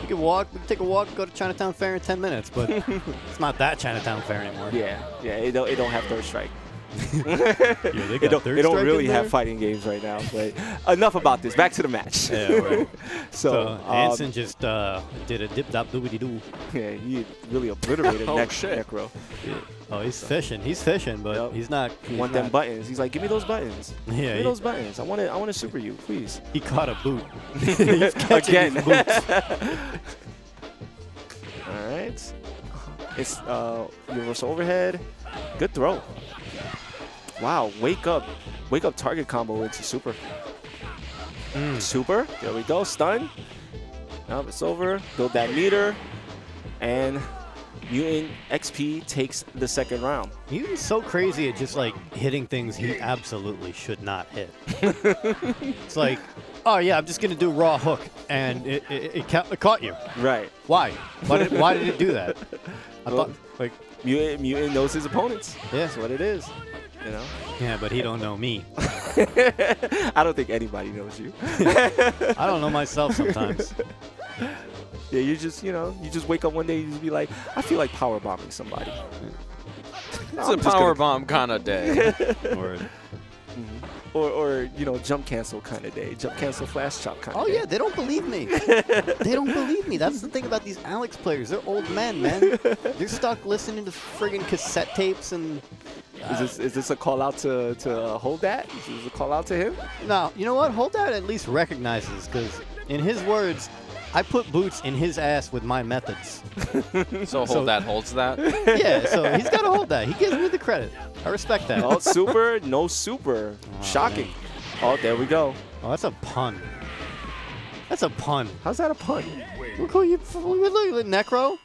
we could walk, we could take a walk, go to Chinatown Fair in 10 minutes, but it's not that Chinatown Fair anymore. Yeah, yeah. It don't, it don't have third strike. They it don't, it don't really have fighting games right now. But enough about this. Back to the match. Yeah, right. so, So, um, Anson just uh, did a dip dop doobity doo. Yeah, he really obliterated Oh, Nec- shit. Necro. Oh, he's fishing. He's fishing, but Yep. he's not. He he's want them buttons. He's like, give me those buttons. Give Yeah, me he, those buttons. I want to. I want to super you, please. he caught a boot. He's catching Again. boots. All right. It's uh, universal overhead. Good throw. Wow, wake up, wake up target combo into super. Mm. Super. There we go. Stun. Now it's over. Build that meter, and Mutant XP takes the second round. Mutant's so crazy at just like hitting things he absolutely should not hit. it's like, oh yeah, I'm just gonna do raw hook, and it it, it, ca- it caught you. Right. Why? Why did why did it do that? I Well- thought like Mutant, Mutant knows his opponents. yeah That's what it is. You know. yeah, but he don't know me. I don't think anybody knows you. I don't know myself sometimes. Yeah, you just, you know, you just wake up one day, you just be like, I feel like power bombing somebody. It's a power bomb kind of day. Or, Or, or, you know, jump cancel kind of day, jump cancel flash chop kind of oh day. yeah, they don't believe me. they don't believe me. That's the thing about these Alex players. They're old men, man. They're stuck listening to friggin' cassette tapes and. Is this is this a call out to to uh, hold that? Is this a call out to him? No, you know what? Hold that at least recognizes because, in his words, I put boots in his ass with my methods. So hold So- that holds that. yeah, so he's got to hold that. He gives me the credit. I respect that. Oh, super, no super. Shocking. Oh, there we go. Oh, that's a pun. That's a pun. How's that a pun? Look who you look at Necro.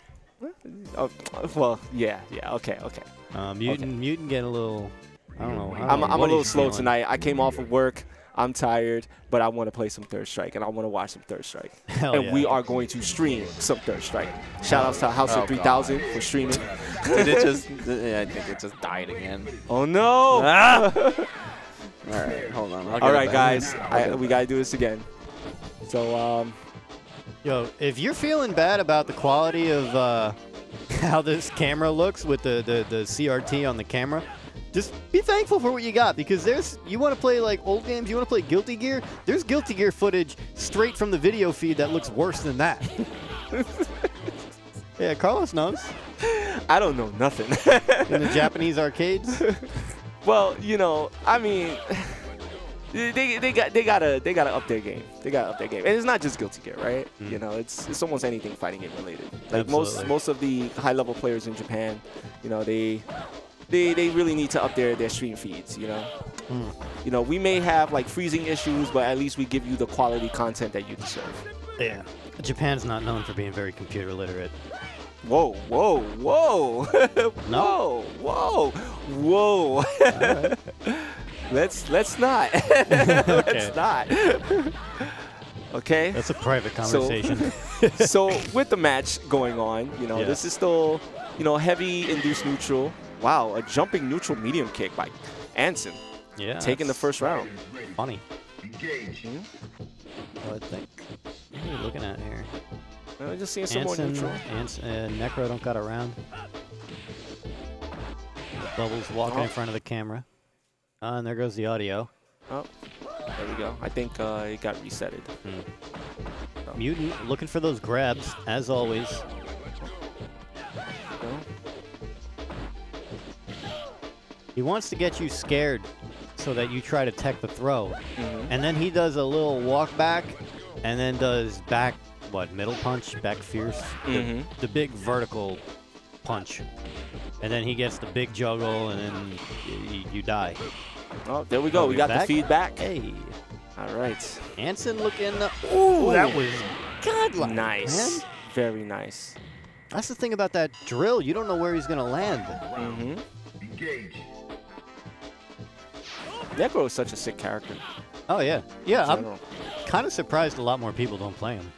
Oh, well, yeah, yeah. Okay, okay. Uh, mutant, mutant getting a little. I don't know. I don't I'm, know I'm a little slow feeling. tonight. I came off of work. I'm tired, but I want to play some Third Strike and I want to watch some Third Strike. Hell and yeah. we are going to stream some Third Strike. Shout outs to House Oh, of 3000 for streaming. Did it just? yeah, I think it just died again. Oh no! Ah! All right, hold on. I'll get All it right, back. guys, I'll I, get it we got to do this again. So, um, Yo, if you're feeling bad about the quality of uh, how this camera looks with the, the, the CRT on the camera, just be thankful for what you got because there's you want to play like old games, you want to play Guilty Gear. There's Guilty Gear footage straight from the video feed that looks worse than that. yeah, Carlos knows I don't know nothing. in the Japanese arcades. well, you know, I mean, they, they got they gotta they gotta up their game. They gotta up their game, and it's not just Guilty Gear, right? Mm. You know, it's it's almost anything fighting game related. Like most most of the high level players in Japan, you know, they they they really need to up their their stream feeds. You know, hmm. you know, we may have like freezing issues, but at least we give you the quality content that you deserve. yeah, Japan's not known for being very computer literate. Whoa, whoa, whoa, whoa, whoa, whoa. let's let's not. let's not. okay. That's a private So- conversation. so with the match going on, you know, Yeah. this is still, you know, heavy induced neutral. Wow, a jumping neutral medium kick by Anson, yeah, taking the first round. funny. Engage. I would think. What are you looking at here? Uh, just seeing some more Anson, neutral. Ans- uh, Necro don't got around. Bubbles walking Oh. in front of the camera. Uh, and there goes the audio. Oh, there we go. I think uh, it got resetted. Mutant looking for those grabs, as always. He wants to get you scared so that you try to tech the throw. Mhm. And then he does a little walk back and then does back, what, middle punch, back fierce? The- Mhm. The, big vertical punch. And then he gets the big juggle and then y- y- you die. Oh, there we go. Oh, we got back? the feedback. Hey. All right. Anson looking. Ooh, that was godlike. Nice. man. Very nice. That's the thing about that drill. You don't know where he's going to land. hmm Engage. Necro is such a sick character. Oh, yeah. Yeah, I'm kind of surprised a lot more people don't play him.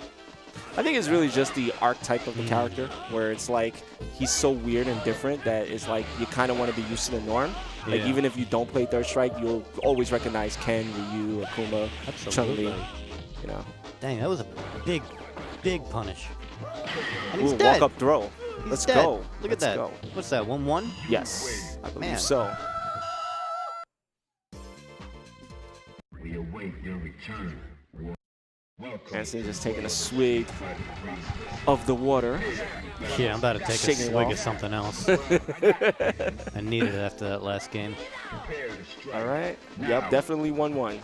I think it's really just the archetype of the Mm. character, where it's like he's so weird and different that it's like you kind of want to be used to the norm. Like Yeah. even if you don't play Third Strike, you'll always recognize Ken, Ryu, Akuma, Chun Li. Absolutely. You know, Dang, that was a big, big punish. And he's Ooh, dead. walk up throw. He's Let's dead. go. Look Let's at that. Go. What's that? One one. Yes, I believe Man. so. We await your return. Welcome. Anson just taking a swig of the water. Yeah, I'm about to take a Shaking it swig of something else. I needed it after that last game. Prepare to strike. All right. Yep, definitely 1-1.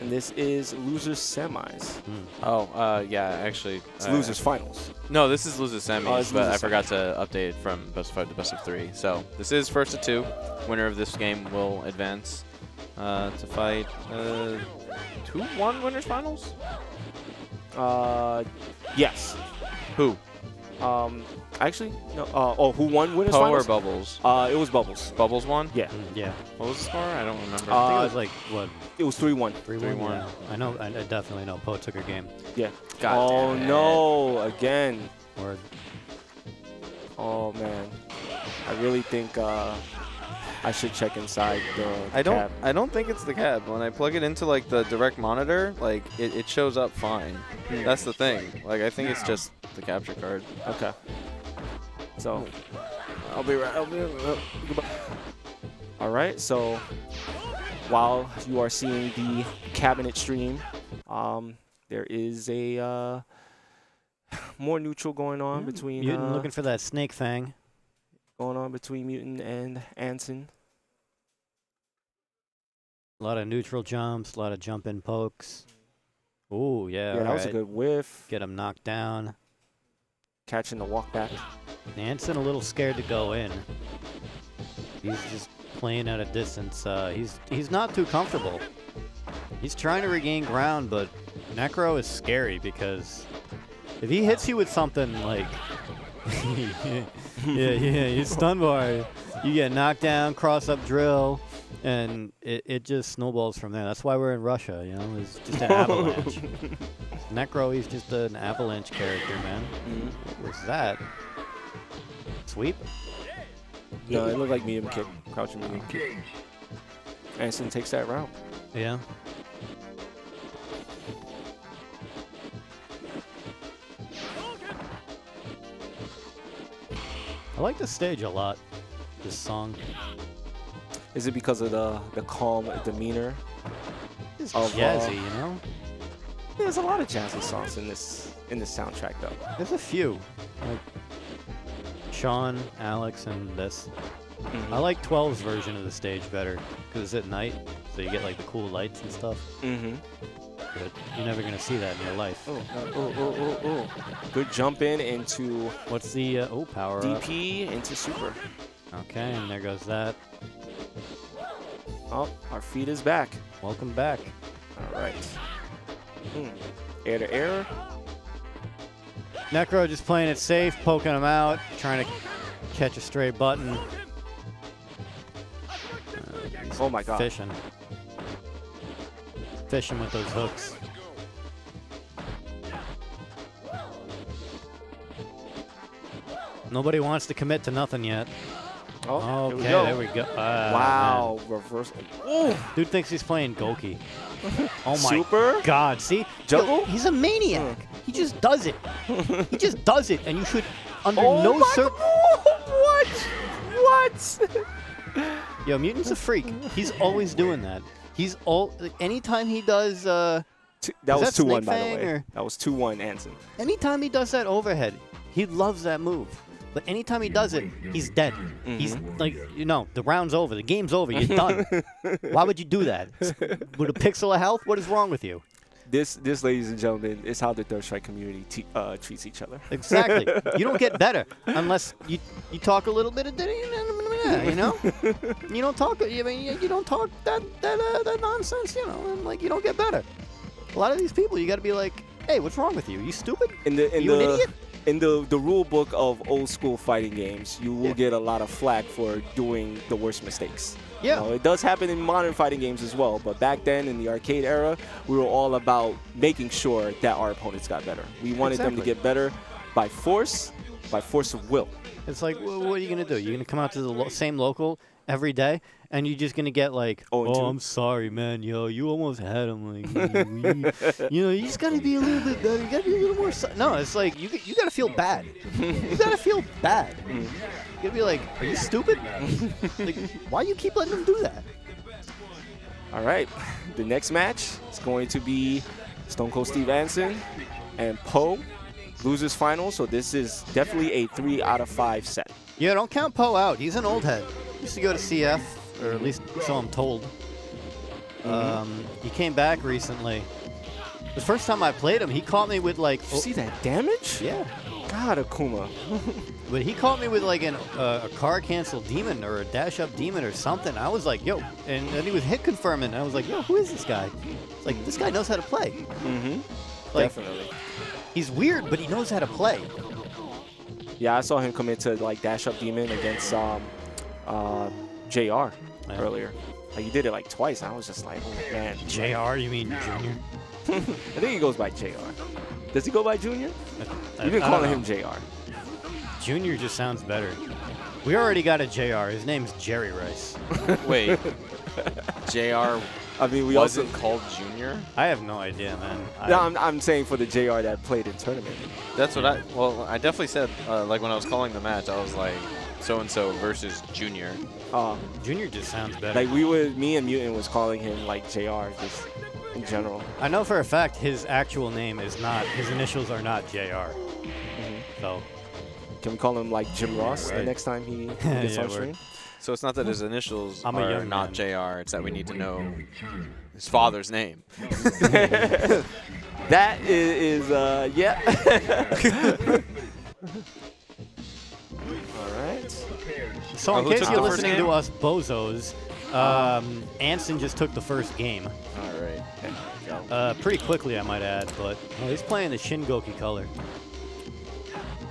And this is losers semis. Oh, uh, yeah, actually. It's uh, losers finals. No, this is losers semis, Oh, but I losers forgot to update from best of five to best of three. So this is first of two. Winner of this game will advance uh, to fight uh, two one winners finals. Uh, yes. Who? Um, actually, no. Uh, oh, who won winners Poe or? Bubbles? Uh, it was Bubbles. Bubbles won. Yeah, Mm, Yeah, What was the score? I don't remember. I think Uh, it was like what it was 3-1. three one. 3-1. Yeah. I know. I, I definitely know. Poe took her game. Yeah. God oh damn it. no! Again. Or Oh man. I really think uh, I should check inside the. I don't. cab. I don't think it's the cab. When I plug it into like the direct monitor, like it, it shows up fine. That's the thing. Like I think it's just the capture card. Okay. So, I'll be right. I'll be. Uh, goodbye. All right. So, while you are seeing the cabinet stream, um, there is a uh, more neutral going on between Mutant uh, looking for that snake thing going on between Mutant and Anson. A lot of neutral jumps. A lot of jump in pokes. Ooh, yeah. Yeah, that was a good whiff. Get him knocked down. Catching the walk back. Anson a little scared to go in. He's just playing at a distance. Uh, he's he's not too comfortable. He's trying to regain ground, but Necro is scary because if he hits you with something like yeah, yeah, you stun bar, you get knocked down, cross up drill, and it, it just snowballs from there. That's why we're in Russia, you know, it's just an avalanche. Necro, he's just an avalanche character, man. Mm-hmm. What's that? Sweep? No, it looked like medium kick. Crouching medium kick. Anson takes that route. Yeah. I like this stage a lot. This song. Is it because of the the calm demeanor? It's Of, uh, jazzy, you know? There's a lot of jazzy songs in this in this soundtrack though. There's a few. Like Sean, Alex, and this. Mhm. I like 12's version of the stage better because it's at night, so you get like the cool lights and stuff. Mm-hmm. But you're never gonna see that in your life. Oh, oh, oh, oh, oh. Good jump in into What's the uh, oh power up? DP into super. Okay, and there goes that. Oh, our feet is back. Welcome back. All right. Hmm. Air to air. Necro just playing it safe, poking him out, trying to catch a stray button. Uh, Oh my god. Fishing. Fishing with those hooks. Nobody wants to commit to nothing yet. Oh, Okay, here we go. there we go. Ah, Wow, reverse. Man. Dude thinks he's playing Goki. Oh my Super? god, see? Juggle? He's a maniac. He just does it. he just does it, and you should, under Oh no my cir- What? What? Yo, Mutant's a freak. He's always doing that. He's all anytime he does uh Two- that was that two one by the way. or- That was two one Anson. anytime he does that overhead, he loves that move. But anytime he does it, he's dead. He's like, you know, the round's over, the game's over, you're done. Why would you do that? With a pixel of health, what is wrong with you? This, this, ladies and gentlemen, is how the Third Strike community te- uh, treats each other. Exactly. you don't get better unless you you talk a little bit of you know. You don't talk. I mean, you you don't talk that that uh, that nonsense. You know, and like you don't get better. A lot of these people, you got to be like, hey, what's wrong with you? You stupid? In the in You an idiot? In the the rule book of old school fighting games, you will Yeah. get a lot of flack for doing the worst mistakes. You Yeah. know, it does happen in modern fighting games as well, but back then in the arcade era, we were all about making sure that our opponents got better. We wanted them to get better by force, by force of will. It's like, wh- what are you gonna do? You're gonna come out to the lo- same local every day, and you're just gonna get like, Oh, oh. I'm sorry, man. Yo, you almost had him. Like, you, you know, you just gotta be a little bit better. You gotta be a little more. si- No, it's like you you gotta feel bad. you gotta feel bad. Mm. You gotta be like, are you stupid? like, why you keep letting them do that? All right, the next match is going to be Stone Cold Steve Anson and Poe. loses final, so this is definitely a three out of five set. Yeah, don't count Poe out. He's an old head. Used to go to CF, or at least so I'm told. Mm-hmm. Um, he came back recently. The first time I played him, he caught me with like. You see that damage? Yeah. God, Akuma. But he caught me with like an, uh, a car cancel demon or a dash up demon or something. I was like, yo, and then he was hit confirming. I was like, yo, who is this guy? It's like this guy knows how to play. Mm-hmm. Like Definitely. he's weird, but he knows how to play. Yeah, I saw him come into like dash up demon against um, uh, Jr. Yeah. earlier. Like you did it like twice. I was just like, oh man. Jr. You mean Junior? I think he goes by Jr. Does he go by Junior? I- You've been I don't calling him. Jr. Junior just sounds better. We already got a Jr. His name's Jerry Rice. Wait, Jr. I mean, we also. wasn't called Junior. I have no idea, man. I, No, I'm, I'm saying for the JR that played in tournament. That's what I. Well, I definitely said uh, like when I was calling the match, I was like, so and so versus Junior. Uh, Junior just sounds better. like we were, me and Mutant was calling him like JR just in general. I know for a fact his actual name is not. His initials are not Jr. Mm-hmm. So Can we call him like Jim Ross the next time he Yeah, gets on word. stream? So it's not that his initials I'm a are young not man. JR. It's that we need to know his father's name. That is, is uh, yeah. All right. So Oh, in case you're listening to us bozos, um, Anson just took the first game. All right. There we go. Uh, pretty quickly, I might add, but oh, he's playing the Shingoki color.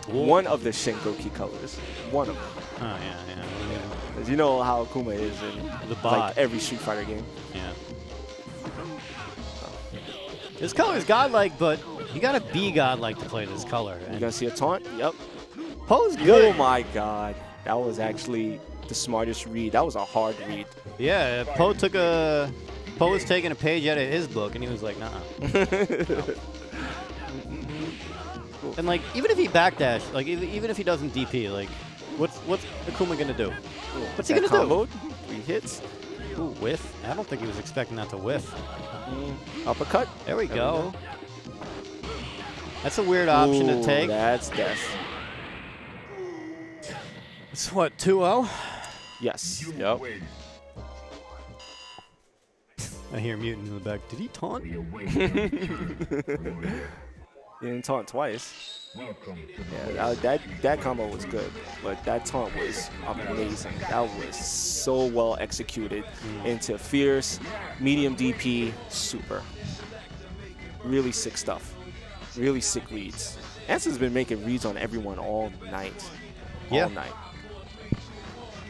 One of the Shingoki colors. One of them. Oh, yeah, yeah. 'Cause you know how Akuma is in The like every Street Fighter game. Yeah. This color is godlike, but you gotta be godlike to play this color. You And gonna see a taunt? Yep. Poe's Oh my god. That was actually the smartest read. That was a hard read. Yeah, Poe took a. Poe was taking a page out of his book, and he was like, "Nah." and like, even if he backdash, like, even if he doesn't DP, like, what's what's Akuma gonna do? What's he gonna do? comboed, Three hits. Ooh, whiff. I don't think he was expecting that to whiff. Mm-hmm. Uppercut. There we There we go. That's a weird option Ooh, to take. That's death. It's what, oh? 2 0? Yes. Yep. I hear Mutant in the back. Did he taunt? You didn't taunt twice. Welcome Yeah, that, that that combo was good, but that taunt was amazing. That was so well executed mm. into fierce, medium DP, super. Really sick stuff. Really sick reads. Anson's been making reads on everyone all night. Yeah. All night.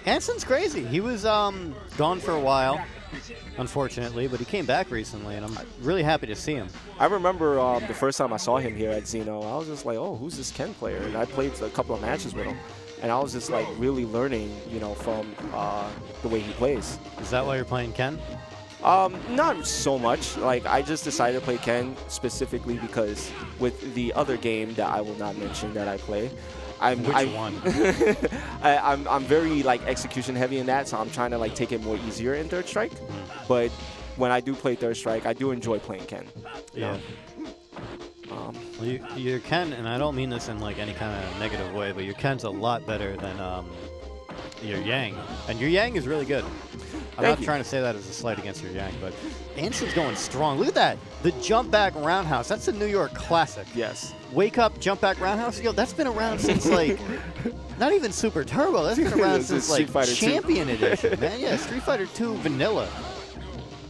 Anson's crazy. He was um, gone for a while, unfortunately, but he came back recently, and I'm really happy to see him. I remember um, the first time I saw him here at Xeno, I was just like, oh, who's this Ken player? And I played a couple of matches with him. And I was just like really learning, you know, from uh, the way he plays. Is that why you're playing Ken? Um, not so much. Like I just decided to play Ken specifically because with the other game that I will not mention that I play, I'm Which I, one? I, I'm I'm very like execution heavy in that, so I'm trying to like take it more easier in Third Strike. But when I do play Third Strike, I do enjoy playing Ken. you Yeah. Um, Well, you, your Ken, and I don't mean this in like any kind of negative way, but your Ken's a lot better than um, your Yang, and your Yang is really good. I'm Thank not you. trying to say that as a slight against your Yang, but Anson's going strong. Look at that, the jump back roundhouse. That's a New York classic. yes. Wake up, jump back roundhouse. Yo, that's been around since like, not even Super Turbo. That's been around since like Champion Edition, man. Yeah, Street Fighter 2 Vanilla.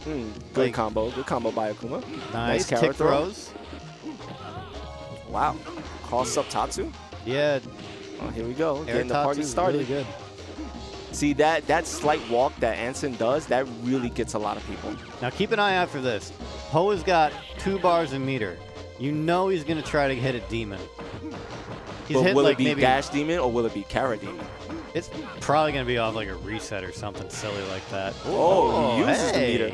Mm, good Like- combo. Good combo by Akuma. Nice, kara kick throw. throws. Wow. Cross up Tatsu. Yeah, Oh, here we go. Air Getting the party started. really good. See that that slight walk that Anson does, that really gets a lot of people. Now keep an eye out for this. Poe has got two bars a meter. You know he's gonna try to hit a demon. He's but hit will like it be maybe Dash Demon or will it be Kara Demon? it's probably gonna be off like a reset or something silly like that. Oh, he uses the hey. meter.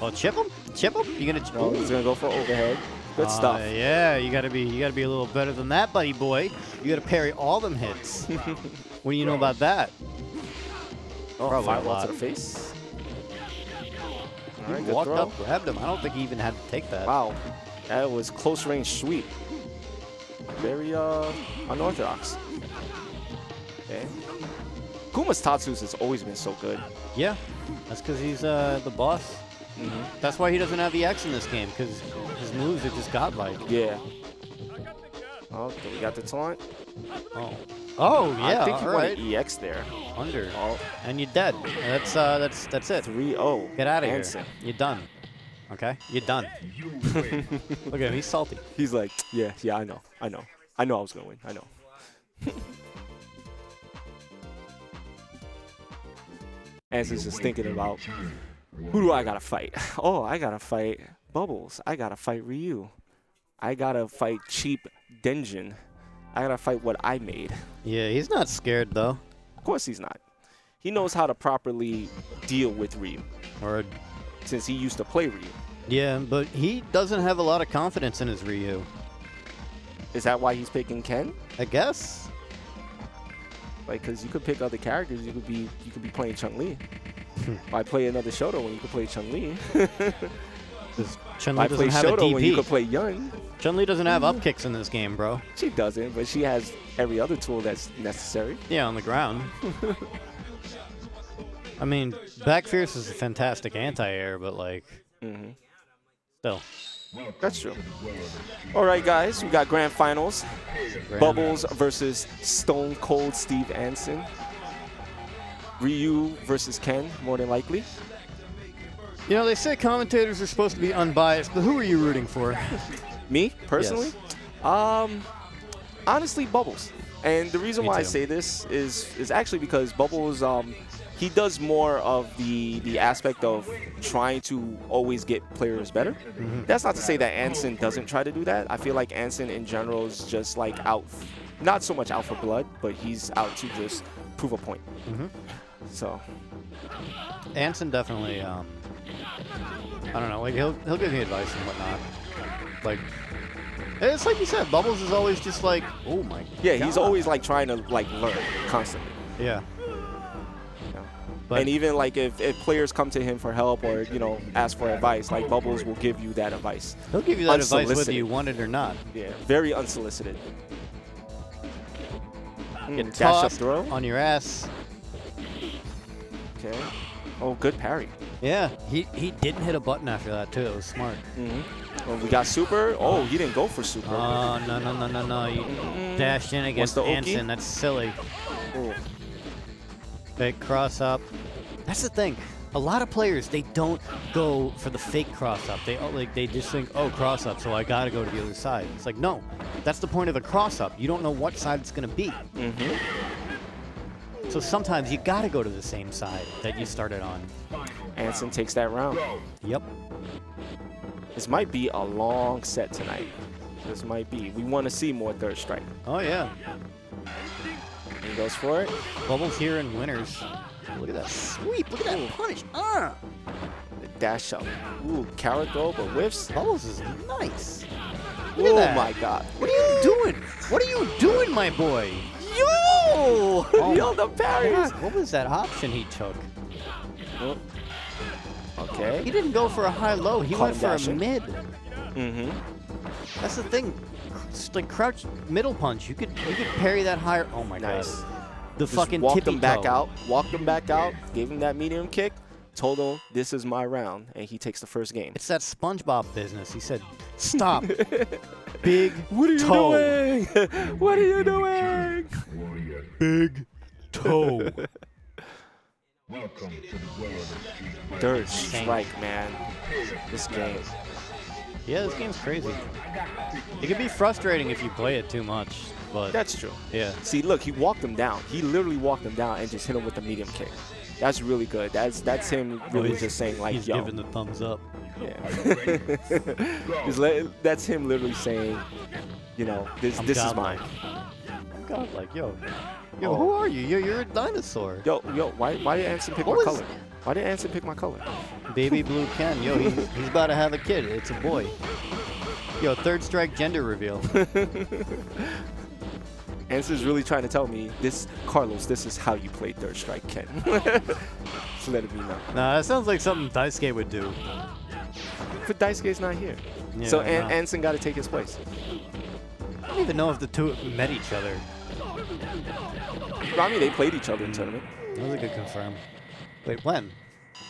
Well, chip him, chip him. You gonna? No, he's gonna go for overhead. Good Uh, stuff. Yeah, you gotta be you gotta be a little better than that, buddy boy. You gotta parry all them hits. what do you know about that? Oh, probably fireball to the face. All He walked throw. up, grabbed him. I don't think he even had to take that. Wow, that was close range sweep. Very uh unorthodox. Okay. Kuma's Tatsus has always been so good. Yeah, that's because he's uh, the boss. Mm-hmm. That's why he doesn't have the X in this game because his moves are just godlike. Yeah. Oh, we got the taunt. Oh, oh yeah, I think you right. EX there. Under, Oh, and you're dead. That's uh, that's that's it. 3-0. Get out of here. You're done. Okay, you're done. Look at him. He's salty. He's like, yeah, yeah, I know, I know, I know I was gonna win, I know. Anson's just thinking about who do I gotta fight? Oh, I gotta fight Bubbles. I gotta fight Ryu. I gotta fight cheap Denjin. I gotta fight what I made. Yeah, he's not scared though. Of course he's not. He knows how to properly deal with Ryu Or since he used to play Ryu. yeah, but he doesn't have a lot of confidence in his Ryu. Is that why he's picking Ken? I guess. Like, cause you could pick other characters. You could be you could be playing Chun Li. Why play another Shoto when you could play Chun Li? Chun Why Li play doesn't have a DP. when you could play Yun? Chun Li doesn't have up kicks in this game, bro. She doesn't, but she has every other tool that's necessary. Yeah, on the ground. I mean, back fierce is a fantastic anti-air, but like, hmm still. That's true. All right, guys, we got grand finals. Bubbles versus Stone Cold Steve Anson. Ryu versus Ken, more than likely. You know, they say commentators are supposed to be unbiased, but who are you rooting for? Me personally, um, honestly, Bubbles. And the reason Me why I say this is is actually because Bubbles, um, he does more of the the aspect of trying to always get players better. Mm-hmm. That's not to say that Anson doesn't try to do that. I feel like Anson in general is just like out, not so much out for blood, but he's out to just prove a point. Mhm. So Anson definitely. Um, I don't know. Like he'll he'll give me advice and whatnot. Like, it's like you said, Bubbles is always just like, oh my. yeah, he's always like trying to like learn constantly. Yeah. Yeah. But and even like if, if players come to him for help or you know ask for advice, like Bubbles will give you that advice. he'll give you that advice whether you want it or not. Yeah, very unsolicited. Mm, Get dash up throw. on your ass. Okay. Oh, good parry. Yeah, he he didn't hit a button after that too. It was smart. hmm Oh, we got super. Oh, he didn't go for super. Oh no no no no no! You Mm. dashed in against the Anson. That's silly. Oh. Fake cross up. That's the thing. A lot of players they don't go for the fake cross up. They oh, like they just think, oh cross up, so I gotta go to the other side. It's like no, that's the point of the cross up. You don't know what side it's gonna be. hmm So sometimes you gotta go to the same side that you started on. Anson takes that round. Yep. This might be a long set tonight. This might be. We want to see more third strike. Oh yeah. He goes for it. Bubbles here and winners. Look at that sweep. Look at that punish. Ah. The dash up. Ooh, kara throw, but whiffs. Bubbles is nice. Look at Oh that. my god. What are you doing? What are you doing, my boy? Yo! Oh Yo, the parries. What was that option he took? Oh. Okay. He didn't go for a high low. He Caught went him for a mid. Mm-hmm. That's the thing. It's like crouch middle punch. You could you could parry that higher. Oh my Nice. god. The Just fucking walked tippy him back out. Walked him back out. Gave him that medium kick. Told him this is my round, and he takes the first game. It's that SpongeBob business. He said, "Stop, big What are you toe, doing? what are you doing? Big toe." welcome to the world of Street Fighter. Strike, man. This game. yeah, this game's crazy. It can be frustrating if you play it too much, but That's true. yeah. See, look, he walked him down. He literally walked him down and just hit him with the medium kick. That's really good. That's that's him oh, really just saying like, He's yo, giving the thumbs up. yeah. That's him literally saying, you know, this I'm this is godlike. mine. God, like yo, yo, Oh. who are you? You're, you're a dinosaur. Yo, yo, why why did Anson pick What my color? Why did Anson pick my color? Baby blue Ken. Yo, he's, he's about to have a kid. It's a boy. Yo, third strike gender reveal. Anson's really trying to tell me this, Carlos. This is how you play third strike, Ken. Just letting me know. nah, that sounds like something Daisuke would do. But Daisuke's not here, Yeah, so I An- know. Anson got to take his place. I don't even know if the two met each other. I mean, they played each other in tournament. That was a good confirm. Wait, when?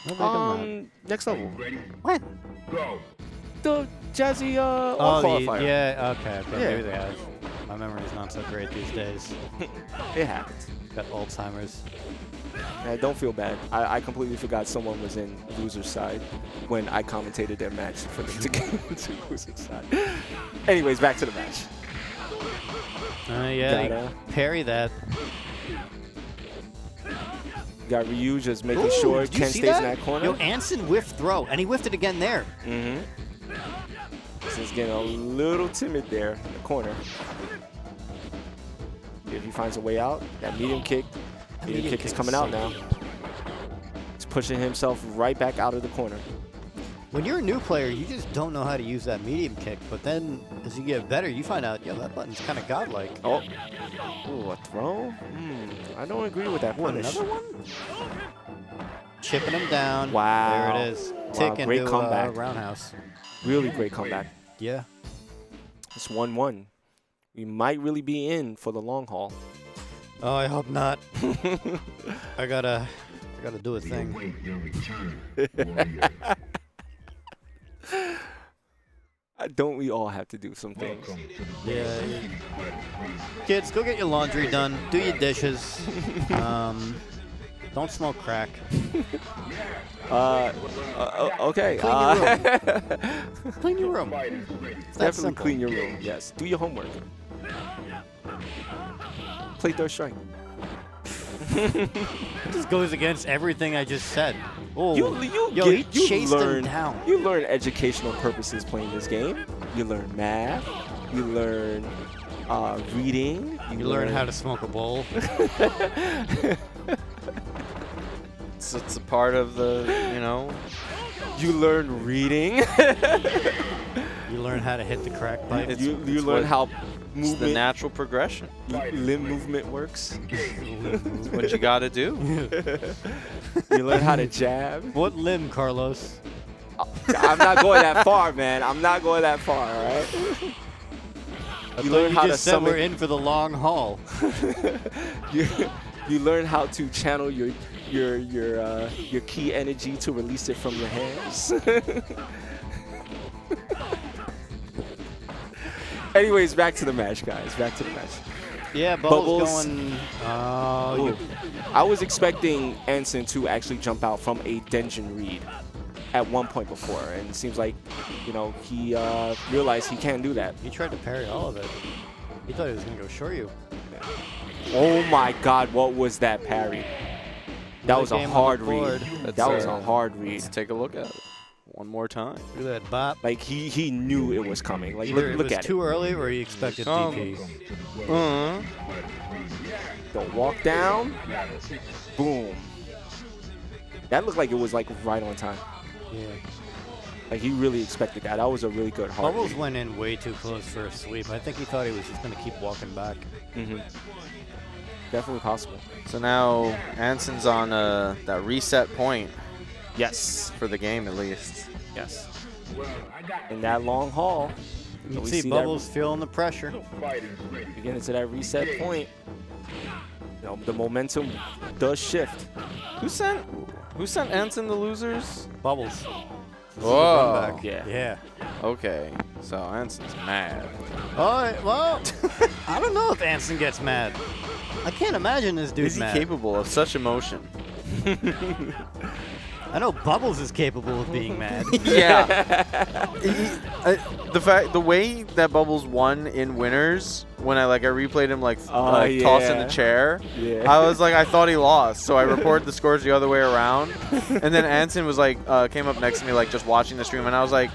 When have they done Um, next level, Ready? When? Go. The Jazzy uh, Oh, all the, yeah, okay, okay, Yeah. maybe they have. My memory's not so great these days. It happens. Got Alzheimer's. I don't feel bad. I, I completely forgot someone was in loser's side when I commentated their match for them to get into loser's side. Anyways, back to the match. Uh, yeah, they Gotta- parry that. Got Ryu just making Ooh, sure Ken see stays in that corner. Yo, Anson whiffed throw, and he whiffed it again there. Mm-hmm. This is getting a little timid there in the corner. If he finds a way out, that medium kick, medium, medium kick, kick is coming out now. He's pushing himself right back out of the corner. When you're a new player, you just don't know how to use that medium kick. But then, as you get better, you find out, yo, that button's kind of godlike. Oh, Ooh, a throw? Hmm, I don't agree with that Ooh, punish. another one? Chipping him down. Wow. There it is. Wow, Tick great into comeback. Uh, roundhouse. Really great comeback. Yeah. It's 1-1. We might really be in for the long haul. Oh, I hope not. I gotta I gotta do a thing. Return. Uh, Don't we all have to do some things? Welcome to the Yeah, yeah. Kids, go get your laundry done. Do your dishes. um, don't smoke crack. Uh, uh, okay. Clean uh, Clean your room. Fighters ready. That's definitely simple. clean your room. Yes. Do your homework. Play Third Strike. This goes against everything I just said. Oh, You, you, yo, get, he you chased learn, him down. You learn educational purposes playing this game. You learn math. You learn uh, reading. You learn how to smoke a bowl. It's, it's a part of the, you know. You learn reading. You learn how to hit the crack pipe. It's- you you learn what- how It's the natural progression. limb movement works. It's what you got to do. You learn how to jab. what limb, Carlos? Uh, I'm not going that far, man. I'm not going that far. All right. I You thought learn how to just said we're in for the long haul. You you learn how to channel your your your uh, your ki energy to release it from your hands. Anyways, back to the match, guys. Back to the match. Yeah, Bubbles, Bubbles. going. Oh, you I was expecting Anson to actually jump out from a dungeon read at one point before, and it seems like, you know, he uh, realized he can't do that. He tried to parry all of it. He thought he was gonna go short you. Oh my God, what was that parry? That was a game on the hard read. board. That's, That was uh, a hard read. Let's take a look at it one more time. Look at that bop. Like he he knew it was coming. Like Either look, it was at too early or he expected Come. DP. Welcome to the Uh-huh. of Street The walk down, boom. That looked like it was like right on time. Yeah. Like he really expected that. That was a really good hard. Bubbles went in way too close for a sweep. I think he thought he was just gonna keep walking back. hmm Definitely possible. So now Anson's on uh, that reset point Yes. for the game, at least. Yes. Well, I got In that long haul, You can see, see Bubbles feeling the pressure. fighters ready. we get into that reset point. You know, the momentum does shift. Who sent Who sent Anson the losers? Bubbles. This is Whoa. Yeah. Yeah. Okay, so Anson's mad. All right. Well, I don't know if Anson gets mad. I can't imagine this dude. Is he mad. capable of such emotion? I know Bubbles is capable of being mad. yeah. He- uh, the fact, the way that Bubbles won in winners, when I like I replayed him like Oh, uh, toss in the chair, Yeah. I was like I thought he lost, so I reported the scores the other way around, and then Anson was like uh, came up next to me like just watching the stream, and I was like.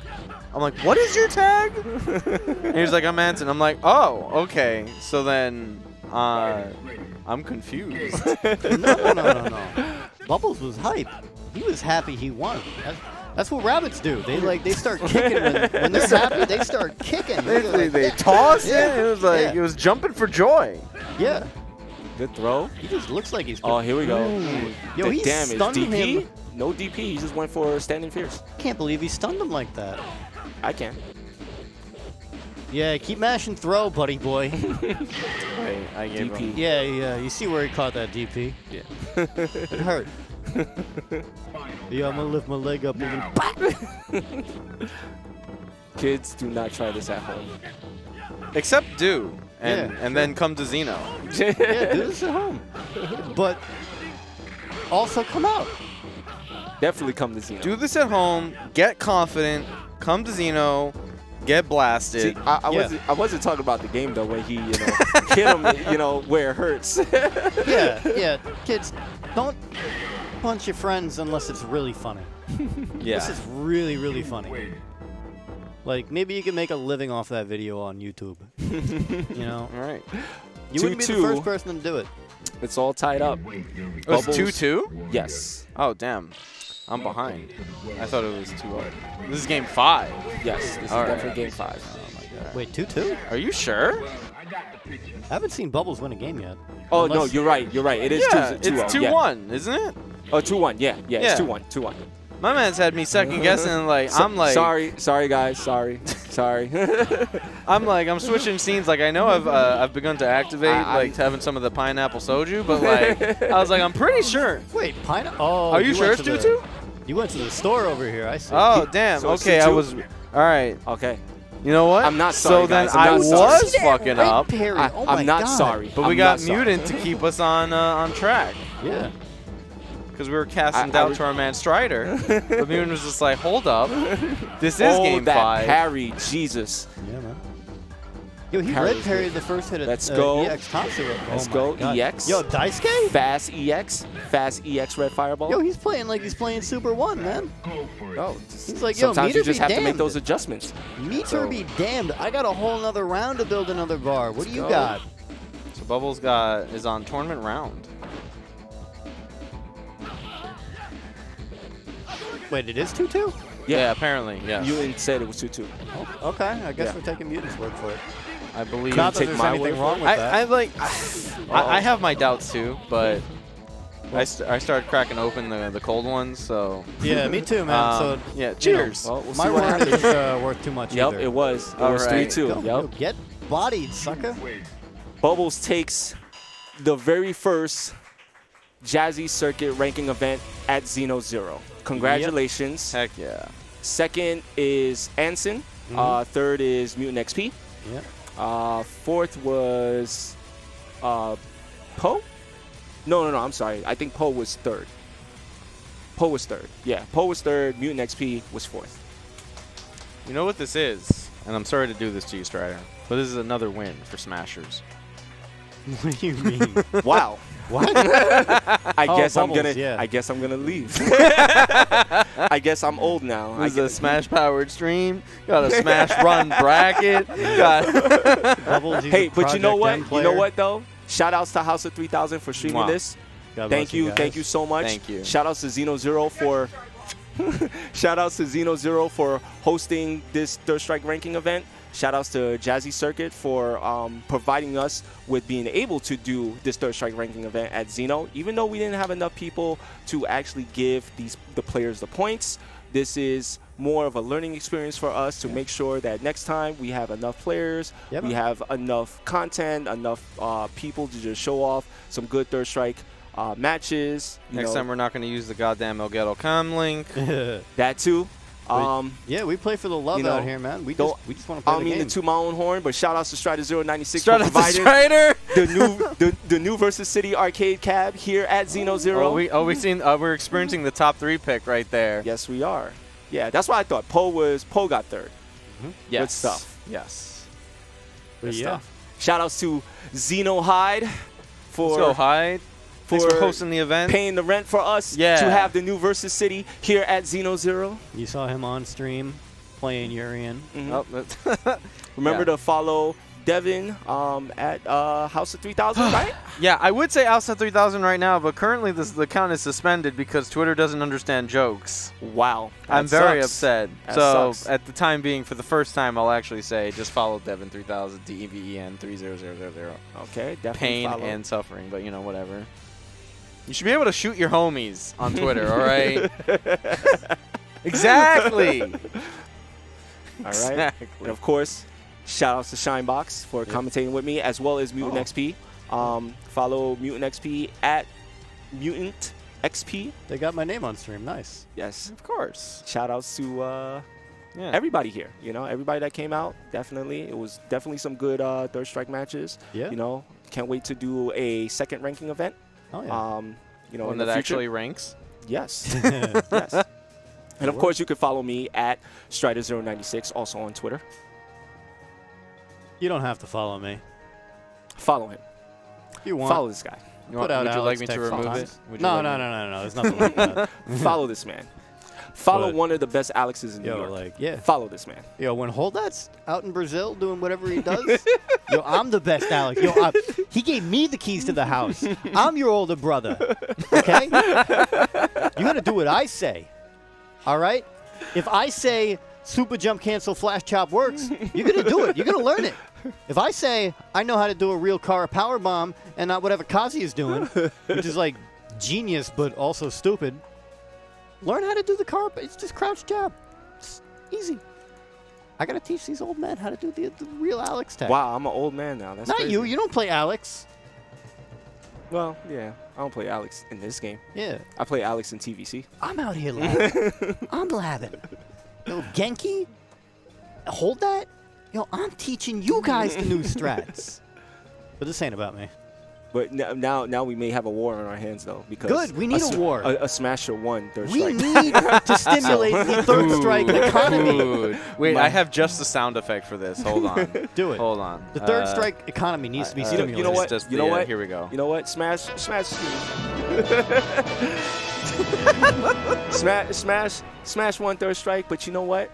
I'm like, what is your tag? and he was like, I'm Anson. I'm like, oh, okay. So then, uh, I'm confused. no, no, no, no, no. Bubbles was hype. He was happy he won. That's, that's what rabbits do. They like they start kicking when, when they're happy. They start kicking. they, They're they, like, they yeah. tossed Yeah. it. It was like Yeah. it was jumping for joy. Yeah. Good throw. He just looks like he's. Oh, here we go. Yo, the he damage. stunned DP? him. No DP. He just went for standing fierce. Can't believe he stunned him like that. I can. Yeah, keep mashing throw, buddy boy. I, I gave DP. him. yeah, yeah. You see where he caught that DP? Yeah. It hurt. Yeah, I'm gonna lift my leg up even. Kids, do not try this at home. Except do, and Yeah, and then come to Xeno. Yeah, do this at home. But also come out. Definitely come to Xeno. Do this at home. Get confident. Come to Xeno. Get blasted. See, I, I Yeah. wasn't. I wasn't talking about the game though, when he, you know, hit him, you know, where it hurts. Yeah, yeah. Kids, don't punch your friends unless it's really funny. yeah. This is really, really funny. Like maybe you can make a living off that video on YouTube. you know, All right. you wouldn't be the 2-2. first person to do it. it's all tied up. It was two two. Yes. Oh damn. I'm behind. I thought it was 2-0. This is game five. Yes, this All is right. definitely game five. Oh Wait, 2-2? Are you sure? I haven't seen Bubbles win a game yet. Oh, Unless no, you're right. You're right. It is 2-1. Two, two, it's 2-1, yeah. isn't it? Oh, 2-1. Yeah, yeah, yeah, it's 2-1. 2-1. My man's had me second guessing. Like So- I'm like, sorry, sorry guys, sorry, sorry. I'm like, I'm switching scenes. Like I know I've uh, I've begun to activate I- like having some of the pineapple soju, but like I was like, I'm pretty sure. Wait, pineapple. Oh, Are you, sure went it's to the- Tutu? You went to the store over here. I see. Oh damn. So okay, I was. All right. okay, You know what? I'm not So sorry, then guys. I'm I not sorry. was fucking Red up, Perry. I, oh my I'm not God. sorry. but we I'm got not sorry. mutant to keep us on uh, on track Yeah. Because we were casting I- I doubt re- to our man Strider. but mutant was just like, hold up, this is oh, game that five. parry, Jesus. Yeah, man. Yo, he Parry red was parried the first hit of Let's uh, go. EX Thompson. Let's oh go, God. EX. Yo, Daisuke? Fast EX, fast EX red fireball. Yo, he's playing like he's playing Super One, man. Go for it. oh, He's like, yo, sometimes meter you just be have to make damned. those adjustments. Meter So- be damned. I got a whole nother round to build another bar. What do you go. got? So Bubbles got is on tournament round. Wait, it is 2 2? Yeah, apparently, yeah. You said it was two two. Oh, okay, I guess Yeah. we're taking Mutant's word for it. I believe. Not that take there's my anything wrong with I, that. I like. I, I have my doubts too, but I, st- I started cracking open the the cold ones. So yeah, me too, man. um, so yeah, cheers. Well, we'll my see word happens. is uh, worth too much Yep, either. it was. It All was right. three two. Go, yo, Yep. get bodied, sucker. Bubbles takes the very first Jazzy Circuit ranking event at Xeno Zero. Congratulations. Heck yeah. Second is Anson. Mm-hmm. Uh, third is Mutant XP. Yeah. Uh, fourth was uh, Poe. No, no, no. I'm sorry. I think Poe was third. Poe was third. Yeah, Poe was third. Mutant XP was fourth. You know what this is, and I'm sorry to do this to you, Strider, but this is another win for Smashers. what do you mean? Wow. What? I Oh, guess I'm gonna. yeah. I guess I'm gonna leave. I guess I'm old now. I This is a Smash powered stream. Got a Smash run bracket. Got Bubbles, he's hey, but you know what? You know what though? Shout outs to House of 3000 for streaming Mwah. this. God Thank you, guys. thank you so much. Thank you. Shout outs to Xeno Zero for shout outs to Xeno Zero for hosting this Third Strike ranking event. Shout outs to Jazzy Circuit for um, providing us with being able to do this Third Strike ranking event at Xeno. Even though we didn't have enough people to actually give these the players the points, this is more of a learning experience for us to make sure that next time we have enough players, Yeah, we have enough content, enough uh, people to just show off some good Third Strike uh, matches. Next know, time we're not going to use the goddamn Elgato Cam Link. that too. Um, yeah, we play for the love You know, out here, man. We don't- just we just want to play I the don't mean game. to toot my own horn, but shout outs to Strider 096 Shout for out to providing Strider. the new the, the new Versus City arcade cab here at Xeno Zero. Oh, we oh we seen uh, we're experiencing the top three pick right there. yes, we are. Yeah, that's why I thought Poe was Poe got third. Yes. Good stuff. Yes. Good yeah. stuff. Shout outs to Xeno Hyde for Let's go Hyde. Thanks for for hosting the event. paying the rent for us Yeah. to have the new Versus City here at Xeno Zero. You saw him on stream playing Urien. Mhm. Oh, Remember Yeah. to follow Devin um, at uh, House of 3000, right? yeah, I would say House of 3000 right now, but currently this, the account is suspended because Twitter doesn't understand jokes. Wow. I'm that very sucks. upset. That so sucks. at the time being, for the first time, I'll actually say just follow Devin 3000 D E V E N 30000. Okay, definitely Pain follow. and suffering, but you know whatever. You should be able to shoot your homies on Twitter, all right? exactly. All right. Exactly. And of course, shout outs to Shinebox for commentating with me, as well as Mutant Oh. XP. Um, follow Mutant XP at Mutant XP. They got my name on stream. Nice. Yes. Of course. Shout outs to uh, Yeah. everybody here. You know, everybody that came out. Definitely, it was definitely some good uh, third strike matches. Yeah. You know, can't wait to do a second ranking event. Oh yeah. Um, you know, One in that the future. actually ranks. Yes. yes. And of course, you can follow me at Strider096, also on Twitter. you don't have to follow me. Follow him. If you want. Follow this guy. You Put want, out would you like me to Tech remove Fox. it? Would No, no, no, no, no. There's nothing like that. Follow this man. Follow But- one of the best Alexes in New Yo, York. like, yeah. Follow this man. Yo, when Holdat's out in Brazil doing whatever he does, yo, I'm the best Alex. Yo, I, he gave me the keys to the house. I'm your older brother. Okay? You got to do what I say. All right? If I say super jump cancel flash chop works, you're going to do it. You're going to learn it. If I say I know how to do a real car power bomb and not whatever Kazi is doing, which is like genius but also stupid, Learn how to do the carp. It's just crouch jab. It's easy. I gotta teach these old men how to do the, the real Alex tech. Wow, I'm an old man now. That's Not crazy. you. You don't play Alex. Well, yeah. I don't play Alex in this game. Yeah. I play Alex in TVC. I'm out here labbing. I'm labbing. Yo, Genki, hold that. Yo, I'm teaching you guys the new strats. But this ain't about me. But n- now, now we may have a war on our hands though because Good, we need a war. A, a smasher won third We strike. need to stimulate the third strike economy. Dude. Wait, My- I have just the sound effect for this. Hold on. Do it. Hold on. The third Uh, strike economy needs to be uh, stimulated. you know what? Just you know the, uh, what? here we go. You know what? Smash, smash, smash, smash, smash one third strike. But you know what?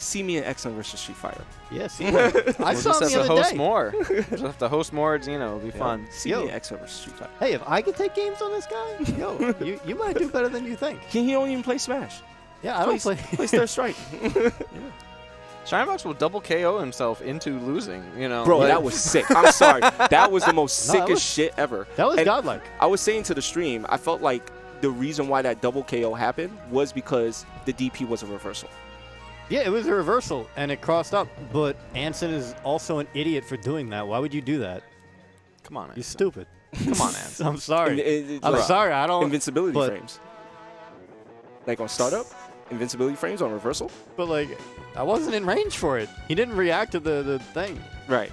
See me in X Men versus Street Fighter. Yeah, see, I We'll saw just him have the to other host day. more. We'll just have to host more at Xeno. It'll be fun. See Yo. me in X Men versus Street Fighter. Hey, if I can take games on this guy, yo, you, you might do better than you think. He, he don't even play Smash. Yeah, I don't Plays, play. plays third strike. Shinebox will double KO himself into losing. You know, Bro, like- that was sick. I'm sorry. That was the most No, that sickest was- shit ever. That was And godlike. I was saying to the stream, I felt like the reason why that double KO happened was because the DP was a reversal. Yeah, it was a reversal, and it crossed up. But Anson is also an idiot for doing that. Why would you do that? Come on, You're stupid. Come on, Anson. I'm sorry. In- in- I'm like, sorry. I don't. Invincibility but- frames. Like on startup, invincibility frames on reversal. But like, I wasn't in range for it. He didn't react to the, the thing. Right.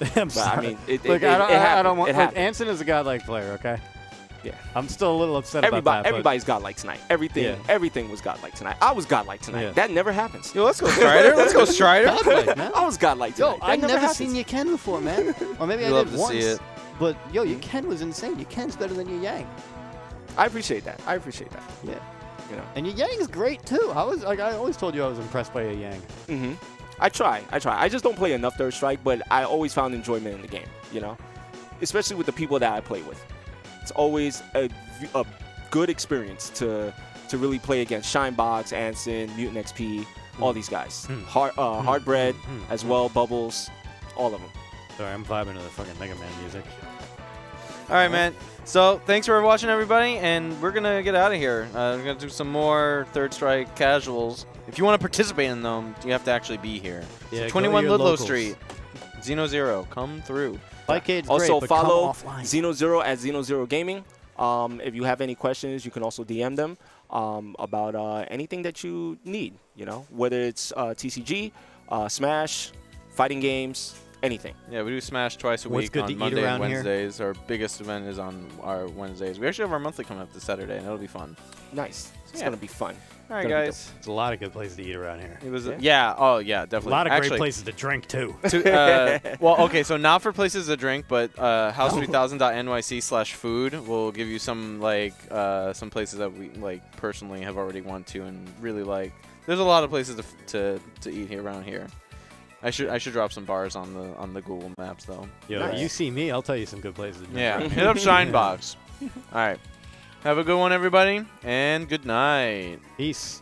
I'm But I mean, it, Look, it, I don't. it, I- I don't want. It Look. Anson is a godlike player. Okay. Yeah. I'm still a little upset Everybody, about that. but- everybody's godlike tonight. Everything, Yeah. everything was godlike tonight. I was godlike tonight. Yeah. That never happens. Yo, let's go Strider. let's go Strider. Godlike, man. I was godlike Yo, tonight. That I've never, happens. seen you Ken before, man. Or maybe I We love did to once. see it. But yo, your Ken was insane. Your Ken's better than your Yang. I appreciate that. I appreciate that. Yeah. You know. And your Yang's great too. I was like, I always told you I was impressed by your Yang. Mm-hmm. I try. I try. I just don't play enough Third Strike, but I always found enjoyment in the game. You know, especially with the people that I play with. It's always a, a good experience to to really play against Shinebox, Anson, Mutant XP, all these guys. Hmm. Hard, uh, Hardbread Hmm. as well, Bubbles, all of them. Sorry, I'm vibing to the fucking Mega Man music. All right, man. So thanks for watching, everybody, and we're gonna get out of here. Uh, we're gonna do some more Third Strike casuals. If you want to participate in them, you have to actually be here. Yeah, so 21 Ludlow locals. Street, Xeno Zero, come through. Bikeade's also great, follow come. Xeno Zero at Xeno Zero Gaming. Um, if you have any questions, you can also DM them um, about uh, anything that you need. You know, whether it's uh, TCG, uh, Smash, fighting games, anything. Yeah, we do Smash twice a What's week good to on eat Monday and around here? Wednesdays. Our biggest event is on our Wednesdays. We actually have our monthly coming up this Saturday, and it'll be fun. Nice. It's Yeah. gonna be fun. All right, guys. There's a lot of good places to eat around here. It was Yeah. yeah. Oh yeah, definitely. A lot of actually, great places to drink too. to, uh, well, okay, so not for places to drink, but uh, house3000.nyc slash food will give you some like uh, some places that we like personally have already went to and really like. There's a lot of places to, to, to eat here around here. I should I should drop some bars on the on the Google Maps though. Yo, Nice. you see me, I'll tell you some good places. to drink. Yeah, hit up Shinebox. All right, have a good one, everybody, and good night. Peace.